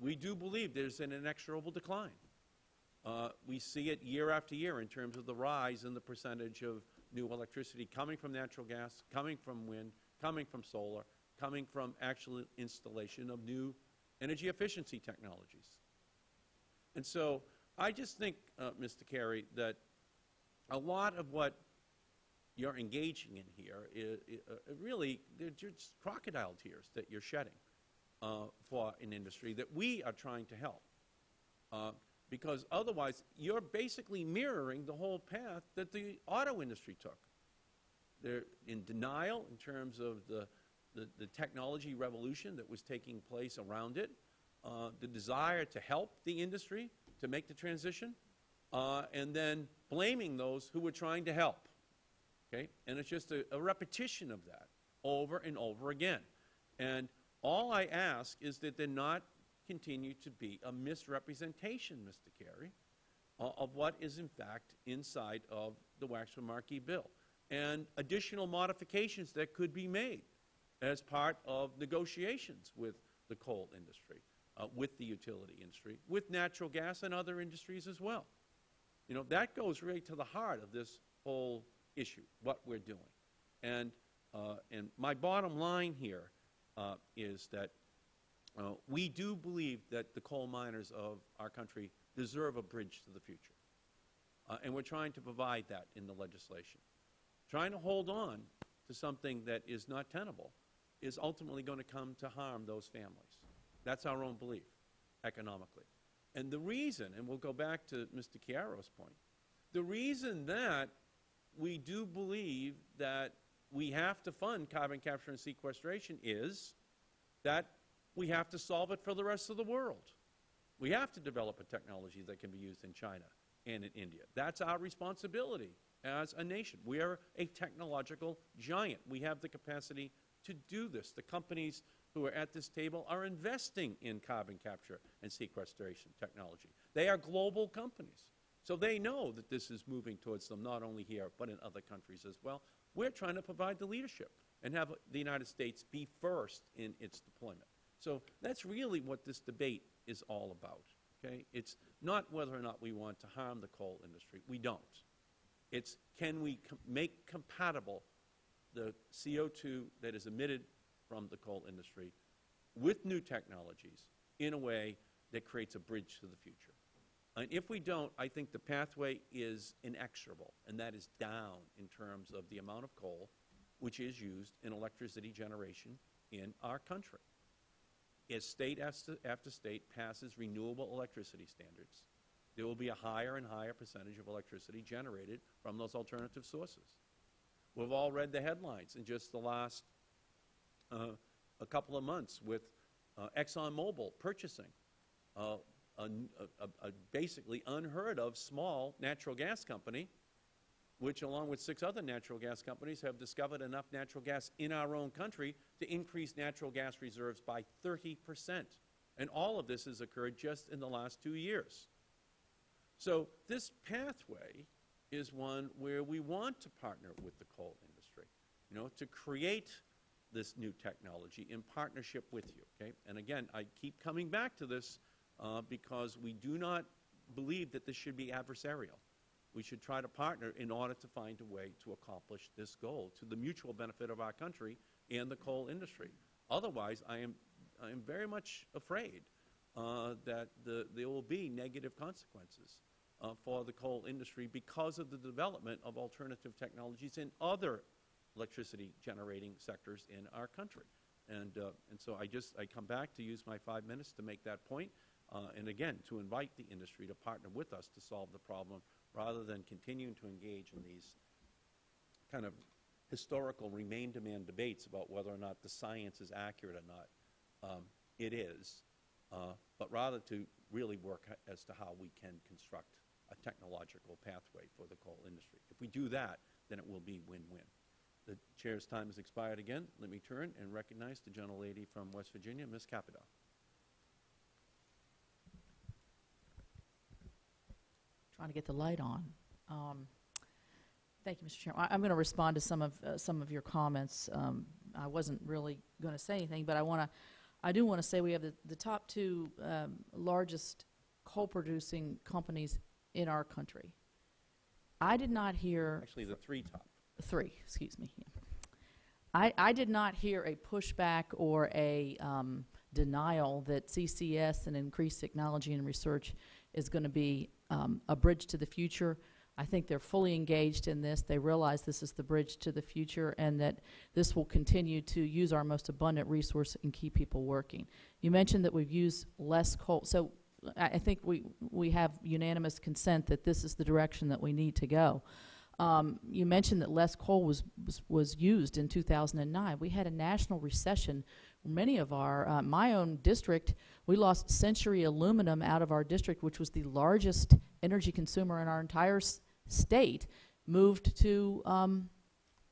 Speaker 1: We do believe there's an inexorable decline. Uh, we see it year after year in terms of the rise in the percentage of new electricity coming from natural gas, coming from wind, coming from solar, coming from actual installation of new energy efficiency technologies. And so I just think, uh, Mr. Carey, that a lot of what you're engaging in here uh, really, they're just crocodile tears that you're shedding uh, for an industry that we are trying to help. Uh, because otherwise, you're basically mirroring the whole path that the auto industry took. They're in denial in terms of the, the, the technology revolution that was taking place around it, uh, the desire to help the industry to make the transition, uh, and then blaming those who were trying to help. Okay? And it's just a, a repetition of that over and over again. And all I ask is that there not continue to be a misrepresentation, Mr. Carey, uh, of what is in fact inside of the Waxman-Markey bill, and additional modifications that could be made as part of negotiations with the coal industry, uh, with the utility industry, with natural gas and other industries as well. You know, that goes right to the heart of this whole issue, what we're doing. And, uh, and my bottom line here uh, is that uh, we do believe that the coal miners of our country deserve a bridge to the future. Uh, and we're trying to provide that in the legislation. Trying to hold on to something that is not tenable is ultimately going to come to harm those families. That's our own belief, economically. And the reason, and we'll go back to Mr. Chiaro's point, the reason that we do believe that we have to fund carbon capture and sequestration is that we have to solve it for the rest of the world. We have to develop a technology that can be used in China and in India. That's our responsibility as a nation. We are a technological giant. We have the capacity to do this. The companies who are at this table are investing in carbon capture and sequestration technology. They are global companies. So they know that this is moving towards them not only here but in other countries as well. We're trying to provide the leadership and have the United States be first in its deployment. So that's really what this debate is all about. okay? It's not whether or not we want to harm the coal industry. We don't. It's can we com- make compatible the CO2 that is emitted from the coal industry with new technologies in a way that creates a bridge to the future. And if we don't, I think the pathway is inexorable, and that is down in terms of the amount of coal which is used in electricity generation in our country. As state after, state passes renewable electricity standards, there will be a higher and higher percentage of electricity generated from those alternative sources. We've all read the headlines in just the last uh, a couple of months with uh, ExxonMobil purchasing uh, a, a, a basically unheard of small natural gas company, which along with six other natural gas companies have discovered enough natural gas in our own country to increase natural gas reserves by 30 percent. And all of this has occurred just in the last two years. So this pathway is one where we want to partner with the coal industry, you know, to create this new technology in partnership with you, okay? And again, I keep coming back to this uh, because we do not believe that this should be adversarial. We should try to partner in order to find a way to accomplish this goal to the mutual benefit of our country and the coal industry. Otherwise, I am, I am very much afraid uh, that the, there will be negative consequences uh, for the coal industry because of the development of alternative technologies in other electricity generating sectors in our country. And, uh, and so I just, I come back to use my five minutes to make that point, and again, to invite the industry to partner with us to solve the problem rather than continuing to engage in these kind of historical remain demand debates about whether or not the science is accurate or not. Um, it is, uh, but rather to really work as to how we can construct a technological pathway for the coal industry. If we do that, then it will be win-win. The chair's time has expired again. Let me turn and recognize the gentlelady from West Virginia, Ms. Capito.
Speaker 6: Trying to get the light on. Um, Thank you, Mr. Chairman. I- I'm going to respond to some of, uh, some of your comments. Um, I wasn't really going to say anything, but I want to, I do want to say we have the, the top two um, largest coal-producing companies in our country. I did not hear
Speaker 1: Actually, the three top.
Speaker 6: three, excuse me. yeah. I, I did not hear a pushback or a um, denial that CCS and increased technology and research is going to be um, a bridge to the future. I think they're fully engaged in this. They realize this is the bridge to the future and that this will continue to use our most abundant resource and keep people working. You mentioned that we've used less coal. So I, I think we, we have unanimous consent that this is the direction that we need to go. Um, you mentioned that less coal was, was, was used in 2009. We had a national recession. Many of our, uh, my own district, we lost Century Aluminum out of our district, which was the largest energy consumer in our entire state, moved to, um,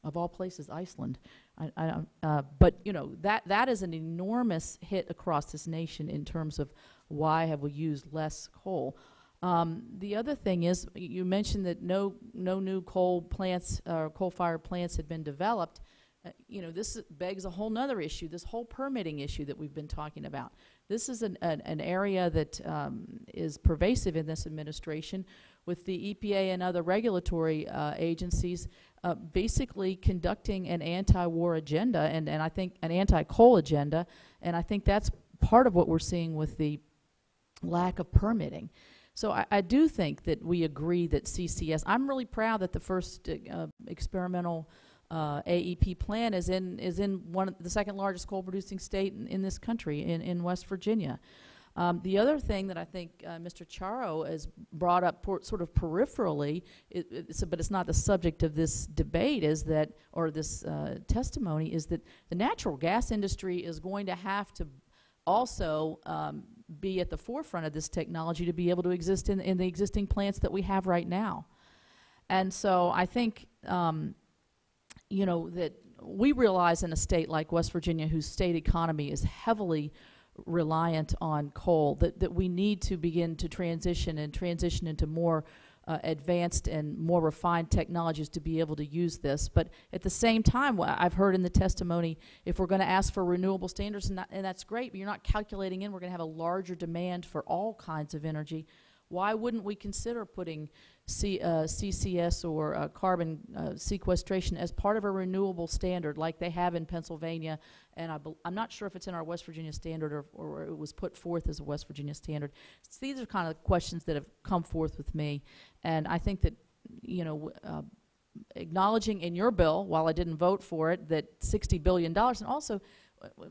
Speaker 6: of all places, Iceland. I, I, uh, but you know that that is an enormous hit across this nation in terms of why have we used less coal. Um, the other thing is, you mentioned that no, no new coal plants, uh, coal-fired plants had been developed. Uh, you know, this begs a whole nother issue, this whole permitting issue that we've been talking about. This is an, an, an area that um, is pervasive in this administration with the EPA and other regulatory uh, agencies uh, basically conducting an anti-war agenda and, and I think an anti-coal agenda. And I think that's part of what we're seeing with the lack of permitting. So I, I do think that we agree that CCS, I'm really proud that the first uh, experimental uh, AEP plant is in, is in one, of the second largest coal producing state in, in this country, in, in West Virginia. Um, the other thing that I think uh, Mr. Chiaro has brought up por- sort of peripherally, it, it's, but it's not the subject of this debate, is that, or this uh, testimony, is that the natural gas industry is going to have to also um, be at the forefront of this technology to be able to exist in, in the existing plants that we have right now. And so I think, um, you know, that we realize in a state like West Virginia, whose state economy is heavily reliant on coal, that, that we need to begin to transition and transition into more uh, advanced and more refined technologies to be able to use this. But at the same time, I've heard in the testimony, if we're going to ask for renewable standards, and, that, and that's great, but you're not calculating in we're going to have a larger demand for all kinds of energy. Why wouldn't we consider putting C, uh, CCS or uh, carbon uh, sequestration as part of a renewable standard like they have in Pennsylvania? And I I'm not sure if it's in our West Virginia standard or, or it was put forth as a West Virginia standard. So these are kind of questions that have come forth with me. And I think that, you know, uh, acknowledging in your bill, while I didn't vote for it, that $60 billion, and also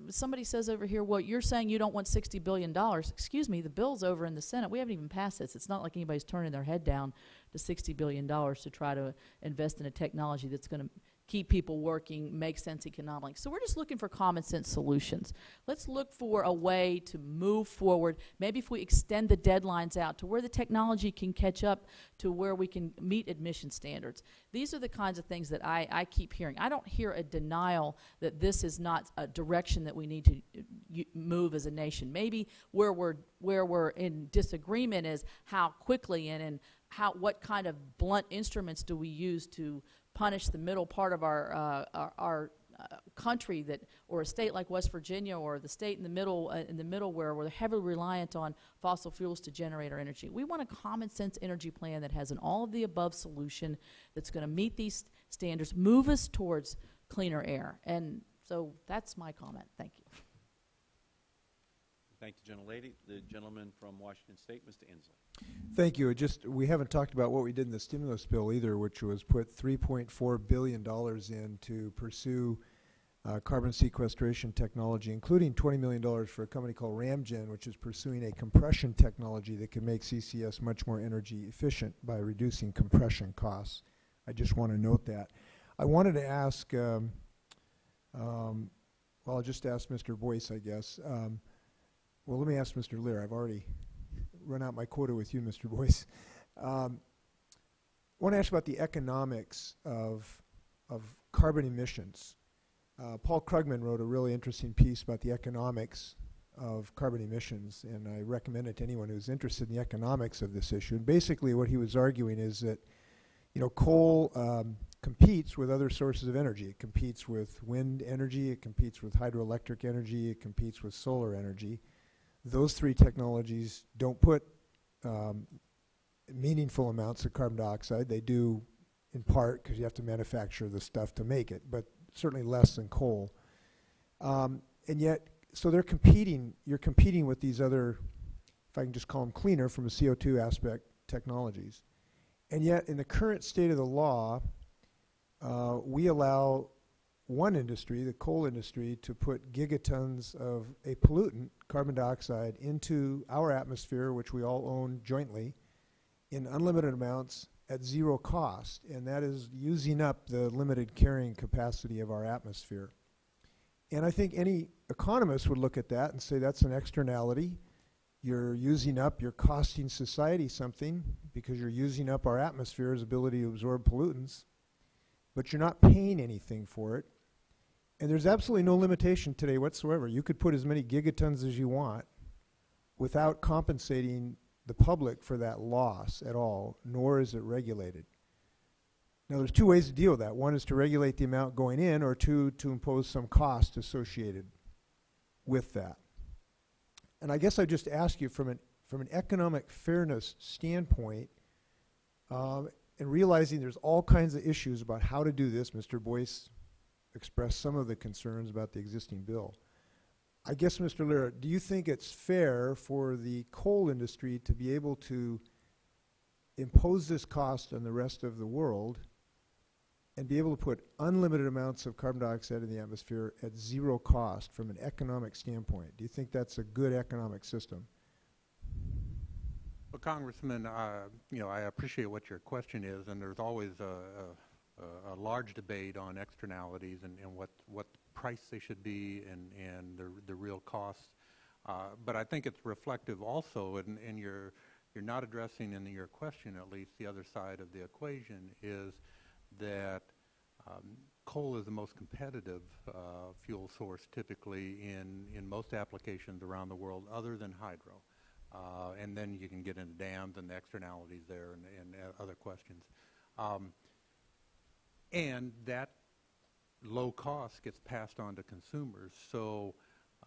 Speaker 6: somebody says over here, well, you're saying you don't want $60 billion. Excuse me, the bill's over in the Senate. We haven't even passed this. It's not like anybody's turning their head down to $60 billion to try to invest in a technology that's going to keep people working, make sense economically. So we're just looking for common sense solutions. Let's look for a way to move forward. Maybe if we extend the deadlines out to where the technology can catch up to where we can meet admission standards. These are the kinds of things that I, I keep hearing. I don't hear a denial that this is not a direction that we need to move as a nation. Maybe where we're where we're in disagreement is how quickly and and how what kind of blunt instruments do we use to punish the middle part of our uh, our, our uh, country that or a state like West Virginia or the state in the middle uh, in the middle where we're heavily reliant on fossil fuels to generate our energy. We want a common sense energy plan that has an all of the above solution that's going to meet these standards, move us towards cleaner air. And so that's my comment. Thank you.
Speaker 1: Thank the gentlelady. The gentleman from Washington State, Mr. Inslee.
Speaker 3: Thank you. Just, we haven't talked about what we did in the stimulus bill either, which was put $3.4 billion in to pursue uh, carbon sequestration technology, including $20 million for a company called Ramgen, which is pursuing a compression technology that can make CCS much more energy efficient by reducing compression costs. I just want to note that. I wanted to ask, um, um, well, I'll just ask Mr. Boyce, I guess. Um, well, let me ask Mr. Leer. I've already run out my quota with you, Mr. Boyce. Um, I want to ask about the economics of, of carbon emissions. Uh, Paul Krugman wrote a really interesting piece about the economics of carbon emissions, and I recommend it to anyone who's interested in the economics of this issue. And basically, what he was arguing is that, you know, coal um, competes with other sources of energy. It competes with wind energy, it competes with hydroelectric energy, it competes with solar energy those three technologies don't put um, meaningful amounts of carbon dioxide. They do in part because you have to manufacture the stuff to make it, but certainly less than coal. Um, and yet, so they're competing, you're competing with these other, if I can just call them cleaner from a CO2 aspect, technologies. And yet, in the current state of the law, uh, we allow one industry, the coal industry, to put gigatons of a pollutant, carbon dioxide, into our atmosphere, which we all own jointly, in unlimited amounts at zero cost. And that is using up the limited carrying capacity of our atmosphere. And I think any economist would look at that and say that's an externality. You're using up, you're costing society something because you're using up our atmosphere's ability to absorb pollutants, but you're not paying anything for it. And there's absolutely no limitation today whatsoever. You could put as many gigatons as you want without compensating the public for that loss at all, nor is it regulated. Now, there's two ways to deal with that. One is to regulate the amount going in, or two, to impose some cost associated with that. And I guess I just ask you from an, from an economic fairness standpoint, um, and realizing there's all kinds of issues about how to do this, Mr. Boyce expressed some of the concerns about the existing bill. I guess, Mr. Leer, do you think it's fair for the coal industry to be able to impose this cost on the rest of the world and be able to put unlimited amounts of carbon dioxide in the atmosphere at zero cost from an economic standpoint? Do you think that's a good economic system?
Speaker 11: Well, Congressman, uh, you know, I appreciate what your question is, and there's always a, a, a large debate on externalities and, and what, what price they should be and, and the, the real costs. Uh, but I think it's reflective also, and, and you're, you're not addressing in your question at least the other side of the equation is that um, coal is the most competitive uh, fuel source typically in, in most applications around the world other than hydro. Uh, and then you can get into dams and the externalities there and, and uh, other questions. Um, and that low cost gets passed on to consumers. So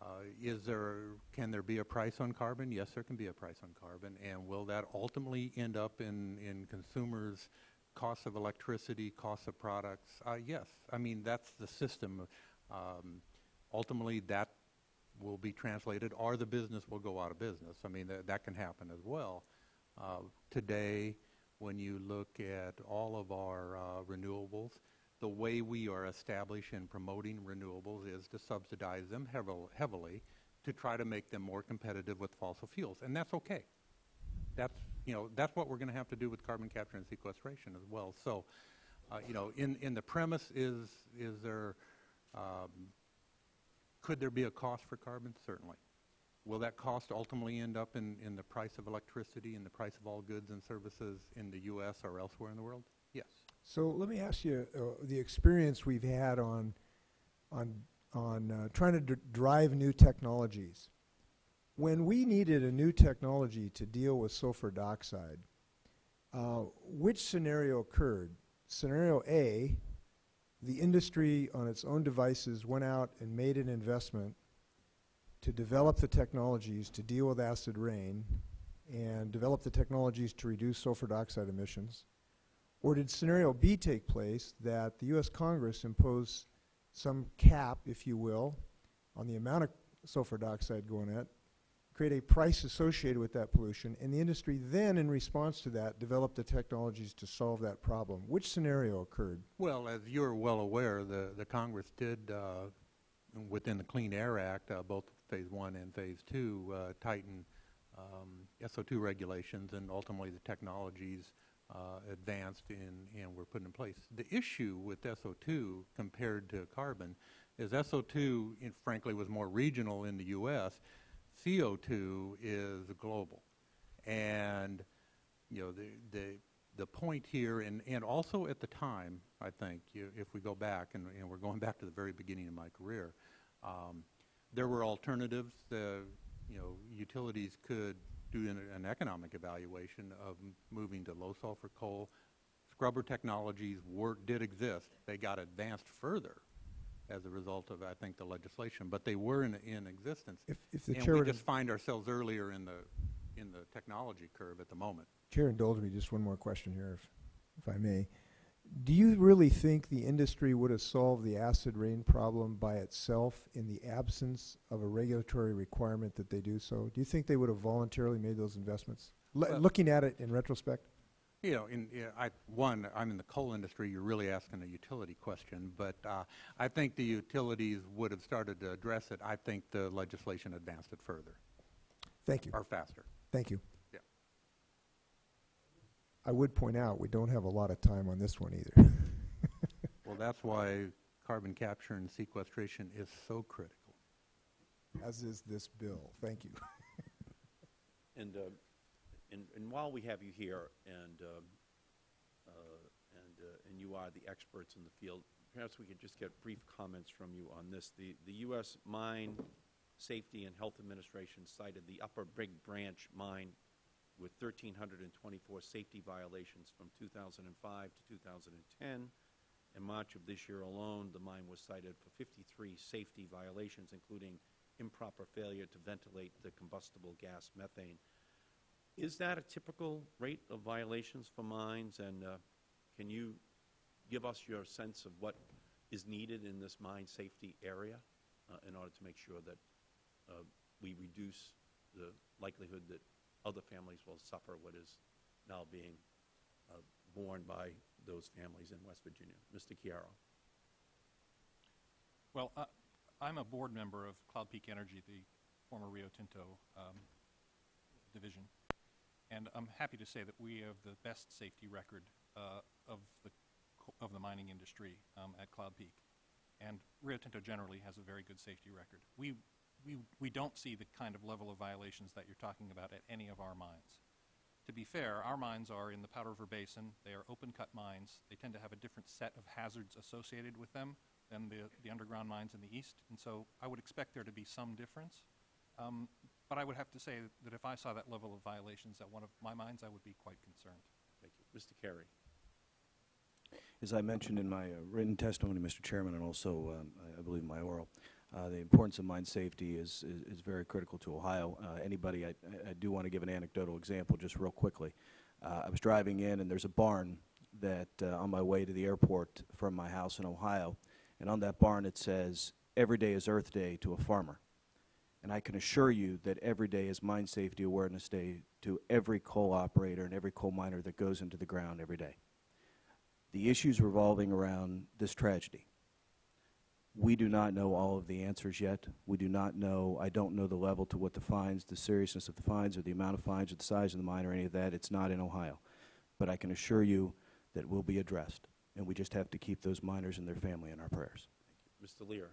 Speaker 11: uh, is there, can there be a price on carbon? Yes, there can be a price on carbon. And will that ultimately end up in, in consumers' costs of electricity, costs of products? Uh, yes. I mean, that's the system. Um, ultimately, that will be translated, or the business will go out of business. I mean, that, that can happen as well. Uh, today, when you look at all of our uh, renewables, the way we are establishing and promoting renewables is to subsidize them heavil- heavily to try to make them more competitive with fossil fuels, and that's okay. That's you know that's what we're going to have to do with carbon capture and sequestration as well. So, uh, you know, in in the premise is is there um, could there be a cost for carbon? Certainly. Will that cost ultimately end up in, in the price of electricity and the price of all goods and services in the U.S. or elsewhere in the world? Yes.
Speaker 3: So let me ask you uh, the experience we've had on on on uh, trying to drive new technologies. When we needed a new technology to deal with sulfur dioxide, uh, which scenario occurred? Scenario A, the industry on its own devices went out and made an investment to develop the technologies to deal with acid rain and develop the technologies to reduce sulfur dioxide emissions. Or did scenario B take place that the U.S. Congress impose some cap, if you will, on the amount of sulfur dioxide going out, create a price associated with that pollution, and the industry then, in response to that, developed the technologies to solve that problem? Which scenario occurred?
Speaker 11: Well, as you're well aware, the, the Congress did, uh, within the Clean Air Act, uh, both Phase 1 and Phase 2, uh, tighten um, SO2 regulations and ultimately the technologies uh, advanced and, and were put in place. The issue with SO2 compared to carbon is SO2, in, frankly, was more regional in the U.S. CO2 is global. And, you know, the, the, the point here, and, and also at the time, I think, you, if we go back, and, and, we're going back to the very beginning of my career, um, there were alternatives. The, you know, utilities could do an, an economic evaluation of moving to low sulfur coal. Scrubber technologies were, did exist. They got advanced further as a result of, I think, the legislation, but they were in, in existence.
Speaker 3: If, if the
Speaker 11: and
Speaker 3: chair
Speaker 11: we just find ourselves earlier in the, in the technology curve at the moment.
Speaker 3: Chair, indulge me just one more question here, if, if I may. Do you really think the industry would have solved the acid rain problem by itself in the absence of a regulatory requirement that they do so? Do you think they would have voluntarily made those investments? L
Speaker 11: Well-
Speaker 3: looking at it in retrospect?
Speaker 11: You know, in, yeah, I, one, I'm in the coal industry, you're really asking a utility question, but uh, I think the utilities would have started to address it. I think the legislation advanced it further,
Speaker 3: Thank you.
Speaker 11: or faster.
Speaker 3: Thank you.
Speaker 11: Yeah.
Speaker 3: I would point out, we don't have a lot of time on this one either.
Speaker 11: Well, that's why carbon capture and sequestration is so critical.
Speaker 3: As is this bill. Thank you.
Speaker 1: And, uh, and, and while we have you here, and, um, uh, and, uh, and you are the experts in the field, perhaps we could just get brief comments from you on this. The, the U.S. Mine Safety and Health Administration cited the Upper Big Branch mine with 1,324 safety violations from 2005 to 2010. In March of this year alone, the mine was cited for 53 safety violations, including improper failure to ventilate the combustible gas methane. Is that a typical rate of violations for mines, and uh, can you give us your sense of what is needed in this mine safety area uh, in order to make sure that uh, we reduce the likelihood that other families will suffer what is now being uh, borne by those families in West Virginia? Mr. Chiaro.
Speaker 13: Well, uh, I'm a board member of Cloud Peak Energy, the former Rio Tinto um, division, and I'm happy to say that we have the best safety record uh, of the of the mining industry um, at Cloud Peak, and Rio Tinto generally has a very good safety record. We we we don't see the kind of level of violations that you're talking about at any of our mines. To be fair, our mines are in the Powder River Basin. They are open cut mines. They tend to have a different set of hazards associated with them than the, the underground mines in the east, and so I would expect there to be some difference. Um, But I would have to say that if I saw that level of violations at one of my mines, I would be quite concerned.
Speaker 1: Thank you. Mr. Carey.
Speaker 12: As I mentioned in my uh, written testimony, Mr. Chairman, and also, um, I- I believe my oral, uh, the importance of mine safety is, is- is very critical to Ohio. Uh, Anybody, I I- do want to give an anecdotal example, just real quickly. Uh, I was driving in, and there's a barn that, uh, on my way to the airport from my house in Ohio, and on that barn, it says, "Every day is Earth Day to a farmer." And I can assure you that every day is Mine Safety Awareness Day to every coal operator and every coal miner that goes into the ground every day the issues revolving around this tragedy. We do not know all of the answers yet. We do not know, I don't know the level to what the fines, the seriousness of the fines, or the amount of fines, or the size of the mine, or any of that. It's not in Ohio. But I can assure you that it will be addressed, and we just have to keep those miners and their family in our prayers.
Speaker 1: Mr. Leer.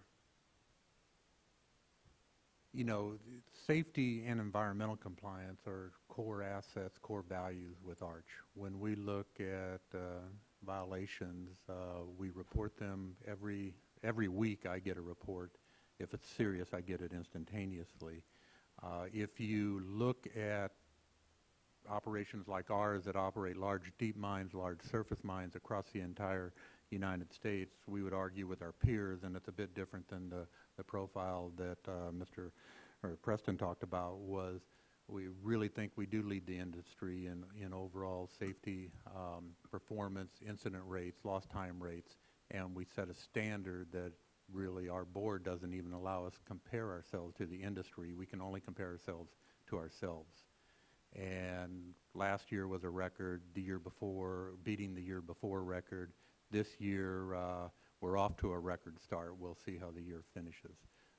Speaker 11: You know, safety and environmental compliance are core assets, core values with Arch. When we look at uh, violations, uh, we report them every, every week I get a report. If it's serious, I get it instantaneously. Uh, If you look at operations like ours that operate large deep mines, large surface mines across the entire United States, we would argue with our peers, and it's a bit different than the, the profile that uh, Mr. or Preston talked about, was we really think we do lead the industry in, in overall safety, um, performance, incident rates, lost time rates, and we set a standard that really our board doesn't even allow us to compare ourselves to the industry. We can only compare ourselves to ourselves. And last year was a record, the year before, beating the year before record. This year, uh, we're off to a record start. We'll see how the year finishes.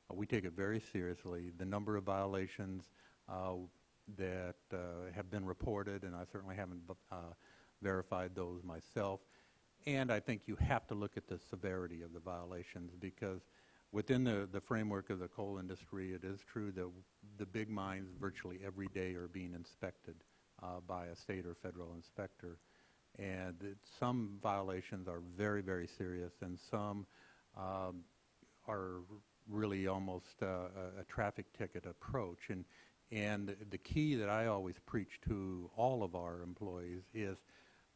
Speaker 11: Uh, we take it very seriously. The number of violations uh, that uh, have been reported, and I certainly haven't uh, verified those myself. And I think you have to look at the severity of the violations because within the, the framework of the coal industry, it is true that the big mines virtually every day are being inspected uh, by a state or federal inspector. And some violations are very, very serious, and some um, are really almost uh, a, a traffic ticket approach. And, and the key that I always preach to all of our employees is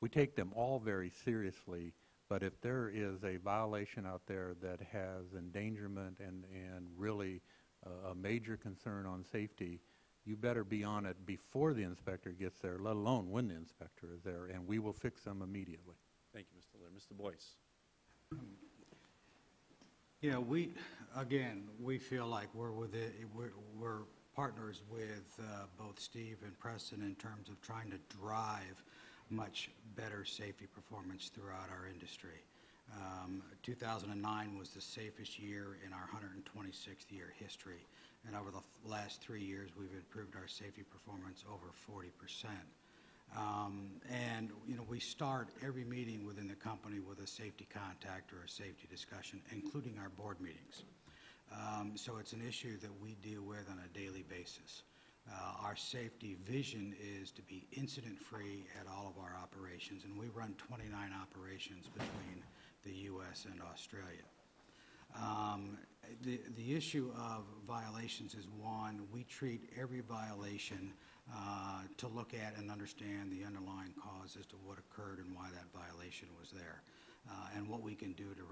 Speaker 11: we take them all very seriously, but if there is a violation out there that has endangerment and, and really uh, a major concern on safety, you better be on it before the inspector gets there, let alone when the inspector is there, and we will fix them immediately.
Speaker 1: Thank you, Mr. Leer. Mr. Boyce.
Speaker 10: Yeah, we, again, we feel like we're with it, we're, we're partners with uh, both Steve and Preston in terms of trying to drive much better safety performance throughout our industry. Um, 2009 was the safest year in our 126th year history, and over the last three years, we've improved our safety performance over 40 percent. Um, And, you know, we start every meeting within the company with a safety contact or a safety discussion, including our board meetings. Um, So it's an issue that we deal with on a daily basis. Uh, Our safety vision is to be incident-free at all of our operations, and we run 29 operations between the U.S. and Australia. Um, The, the issue of violations is one, we treat every violation uh, to look at and understand the underlying cause as to what occurred and why that violation was there, uh, and what we can do to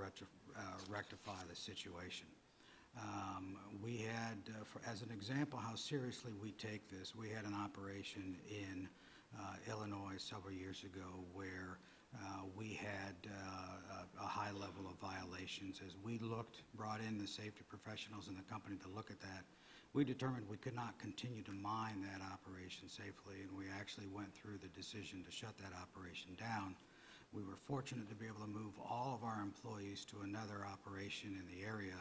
Speaker 10: uh, rectify the situation. Um, We had, uh, for- as an example, how seriously we take this, we had an operation in uh, Illinois several years ago where uh, we had uh, a a high level of violations. As we looked, brought in the safety professionals in the company to look at that, we determined we could not continue to mine that operation safely, and we actually went through the decision to shut that operation down. We were fortunate to be able to move all of our employees to another operation in the area,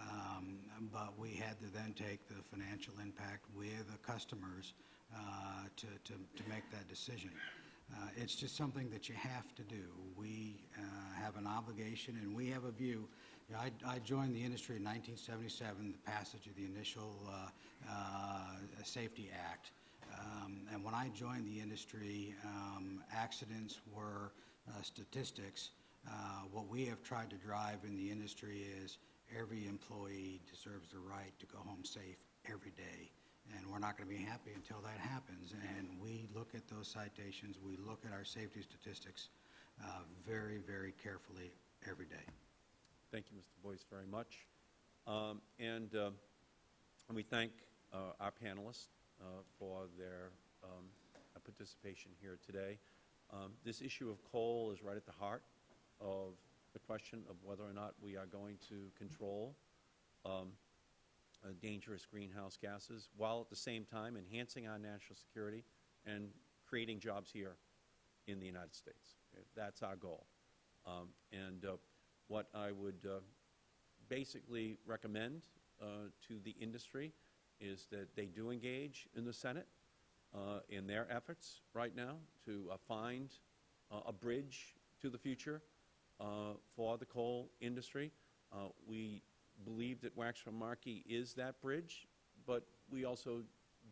Speaker 10: um, but we had to then take the financial impact with the customers uh, to, to, to make that decision. Uh, It's just something that you have to do. We uh, have an obligation, and we have a view. You know, I, I joined the industry in 1977, the passage of the initial uh, uh, Safety Act. Um, And when I joined the industry, um, accidents were uh, statistics. What we have tried to drive in the industry is every employee deserves the right to go home safe every day. and we're not going to be happy until that happens. And we look at those citations, we look at our safety statistics uh, very, very carefully every day.
Speaker 1: Thank you, Mr. Boyce, very much. Um, And uh, and we thank uh, our panelists uh, for their um, participation here today. Um, This issue of coal is right at the heart of the question of whether or not we are going to control um, uh, dangerous greenhouse gases, while at the same time enhancing our national security and creating jobs here in the United States. That's our goal. Um, And uh, what I would uh, basically recommend uh, to the industry is that they do engage in the Senate uh, in their efforts right now to uh, find uh, a bridge to the future uh, for the coal industry. Uh, We believe that Waxman Markey is that bridge, but we also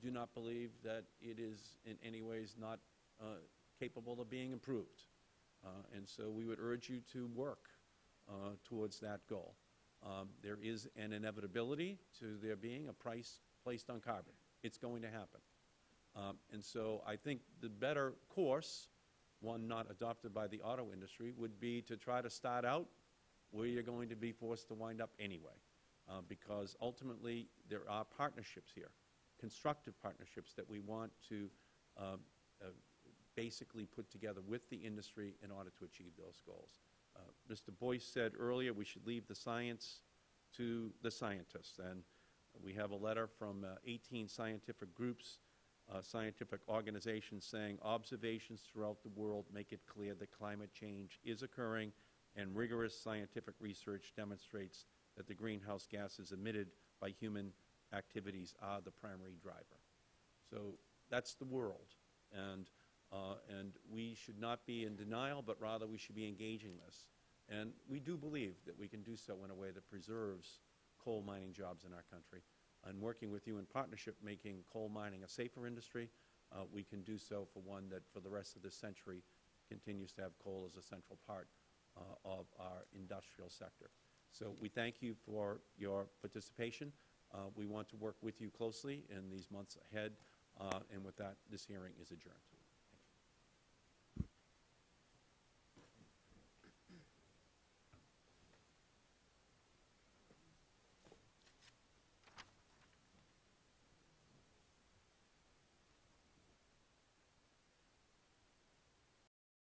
Speaker 1: do not believe that it is in any ways not uh, capable of being improved. Uh, And so we would urge you to work uh, towards that goal. Um, There is an inevitability to there being a price placed on carbon. It's going to happen. Um, And so I think the better course, one not adopted by the auto industry, would be to try to start out where you're going to be forced to wind up anyway. Uh, Because ultimately, there are partnerships here, constructive partnerships that we want to um, uh, basically put together with the industry in order to achieve those goals. Uh, Mr. Boyce said earlier we should leave the science to the scientists, and we have a letter from uh, 18 scientific groups, uh, scientific organizations saying observations throughout the world make it clear that climate change is occurring, and rigorous scientific research demonstrates that the greenhouse gases emitted by human activities are the primary driver. So that's the world, and uh, and we should not be in denial, but rather we should be engaging this. And we do believe that we can do so in a way that preserves coal mining jobs in our country. And working with you in partnership, making coal mining a safer industry, uh, we can do so for one that for the rest of this century continues to have coal as a central part uh, of our industrial sector. So we thank you for your participation. Uh, we want to work with you closely in these months ahead. Uh, and with that, this hearing is adjourned.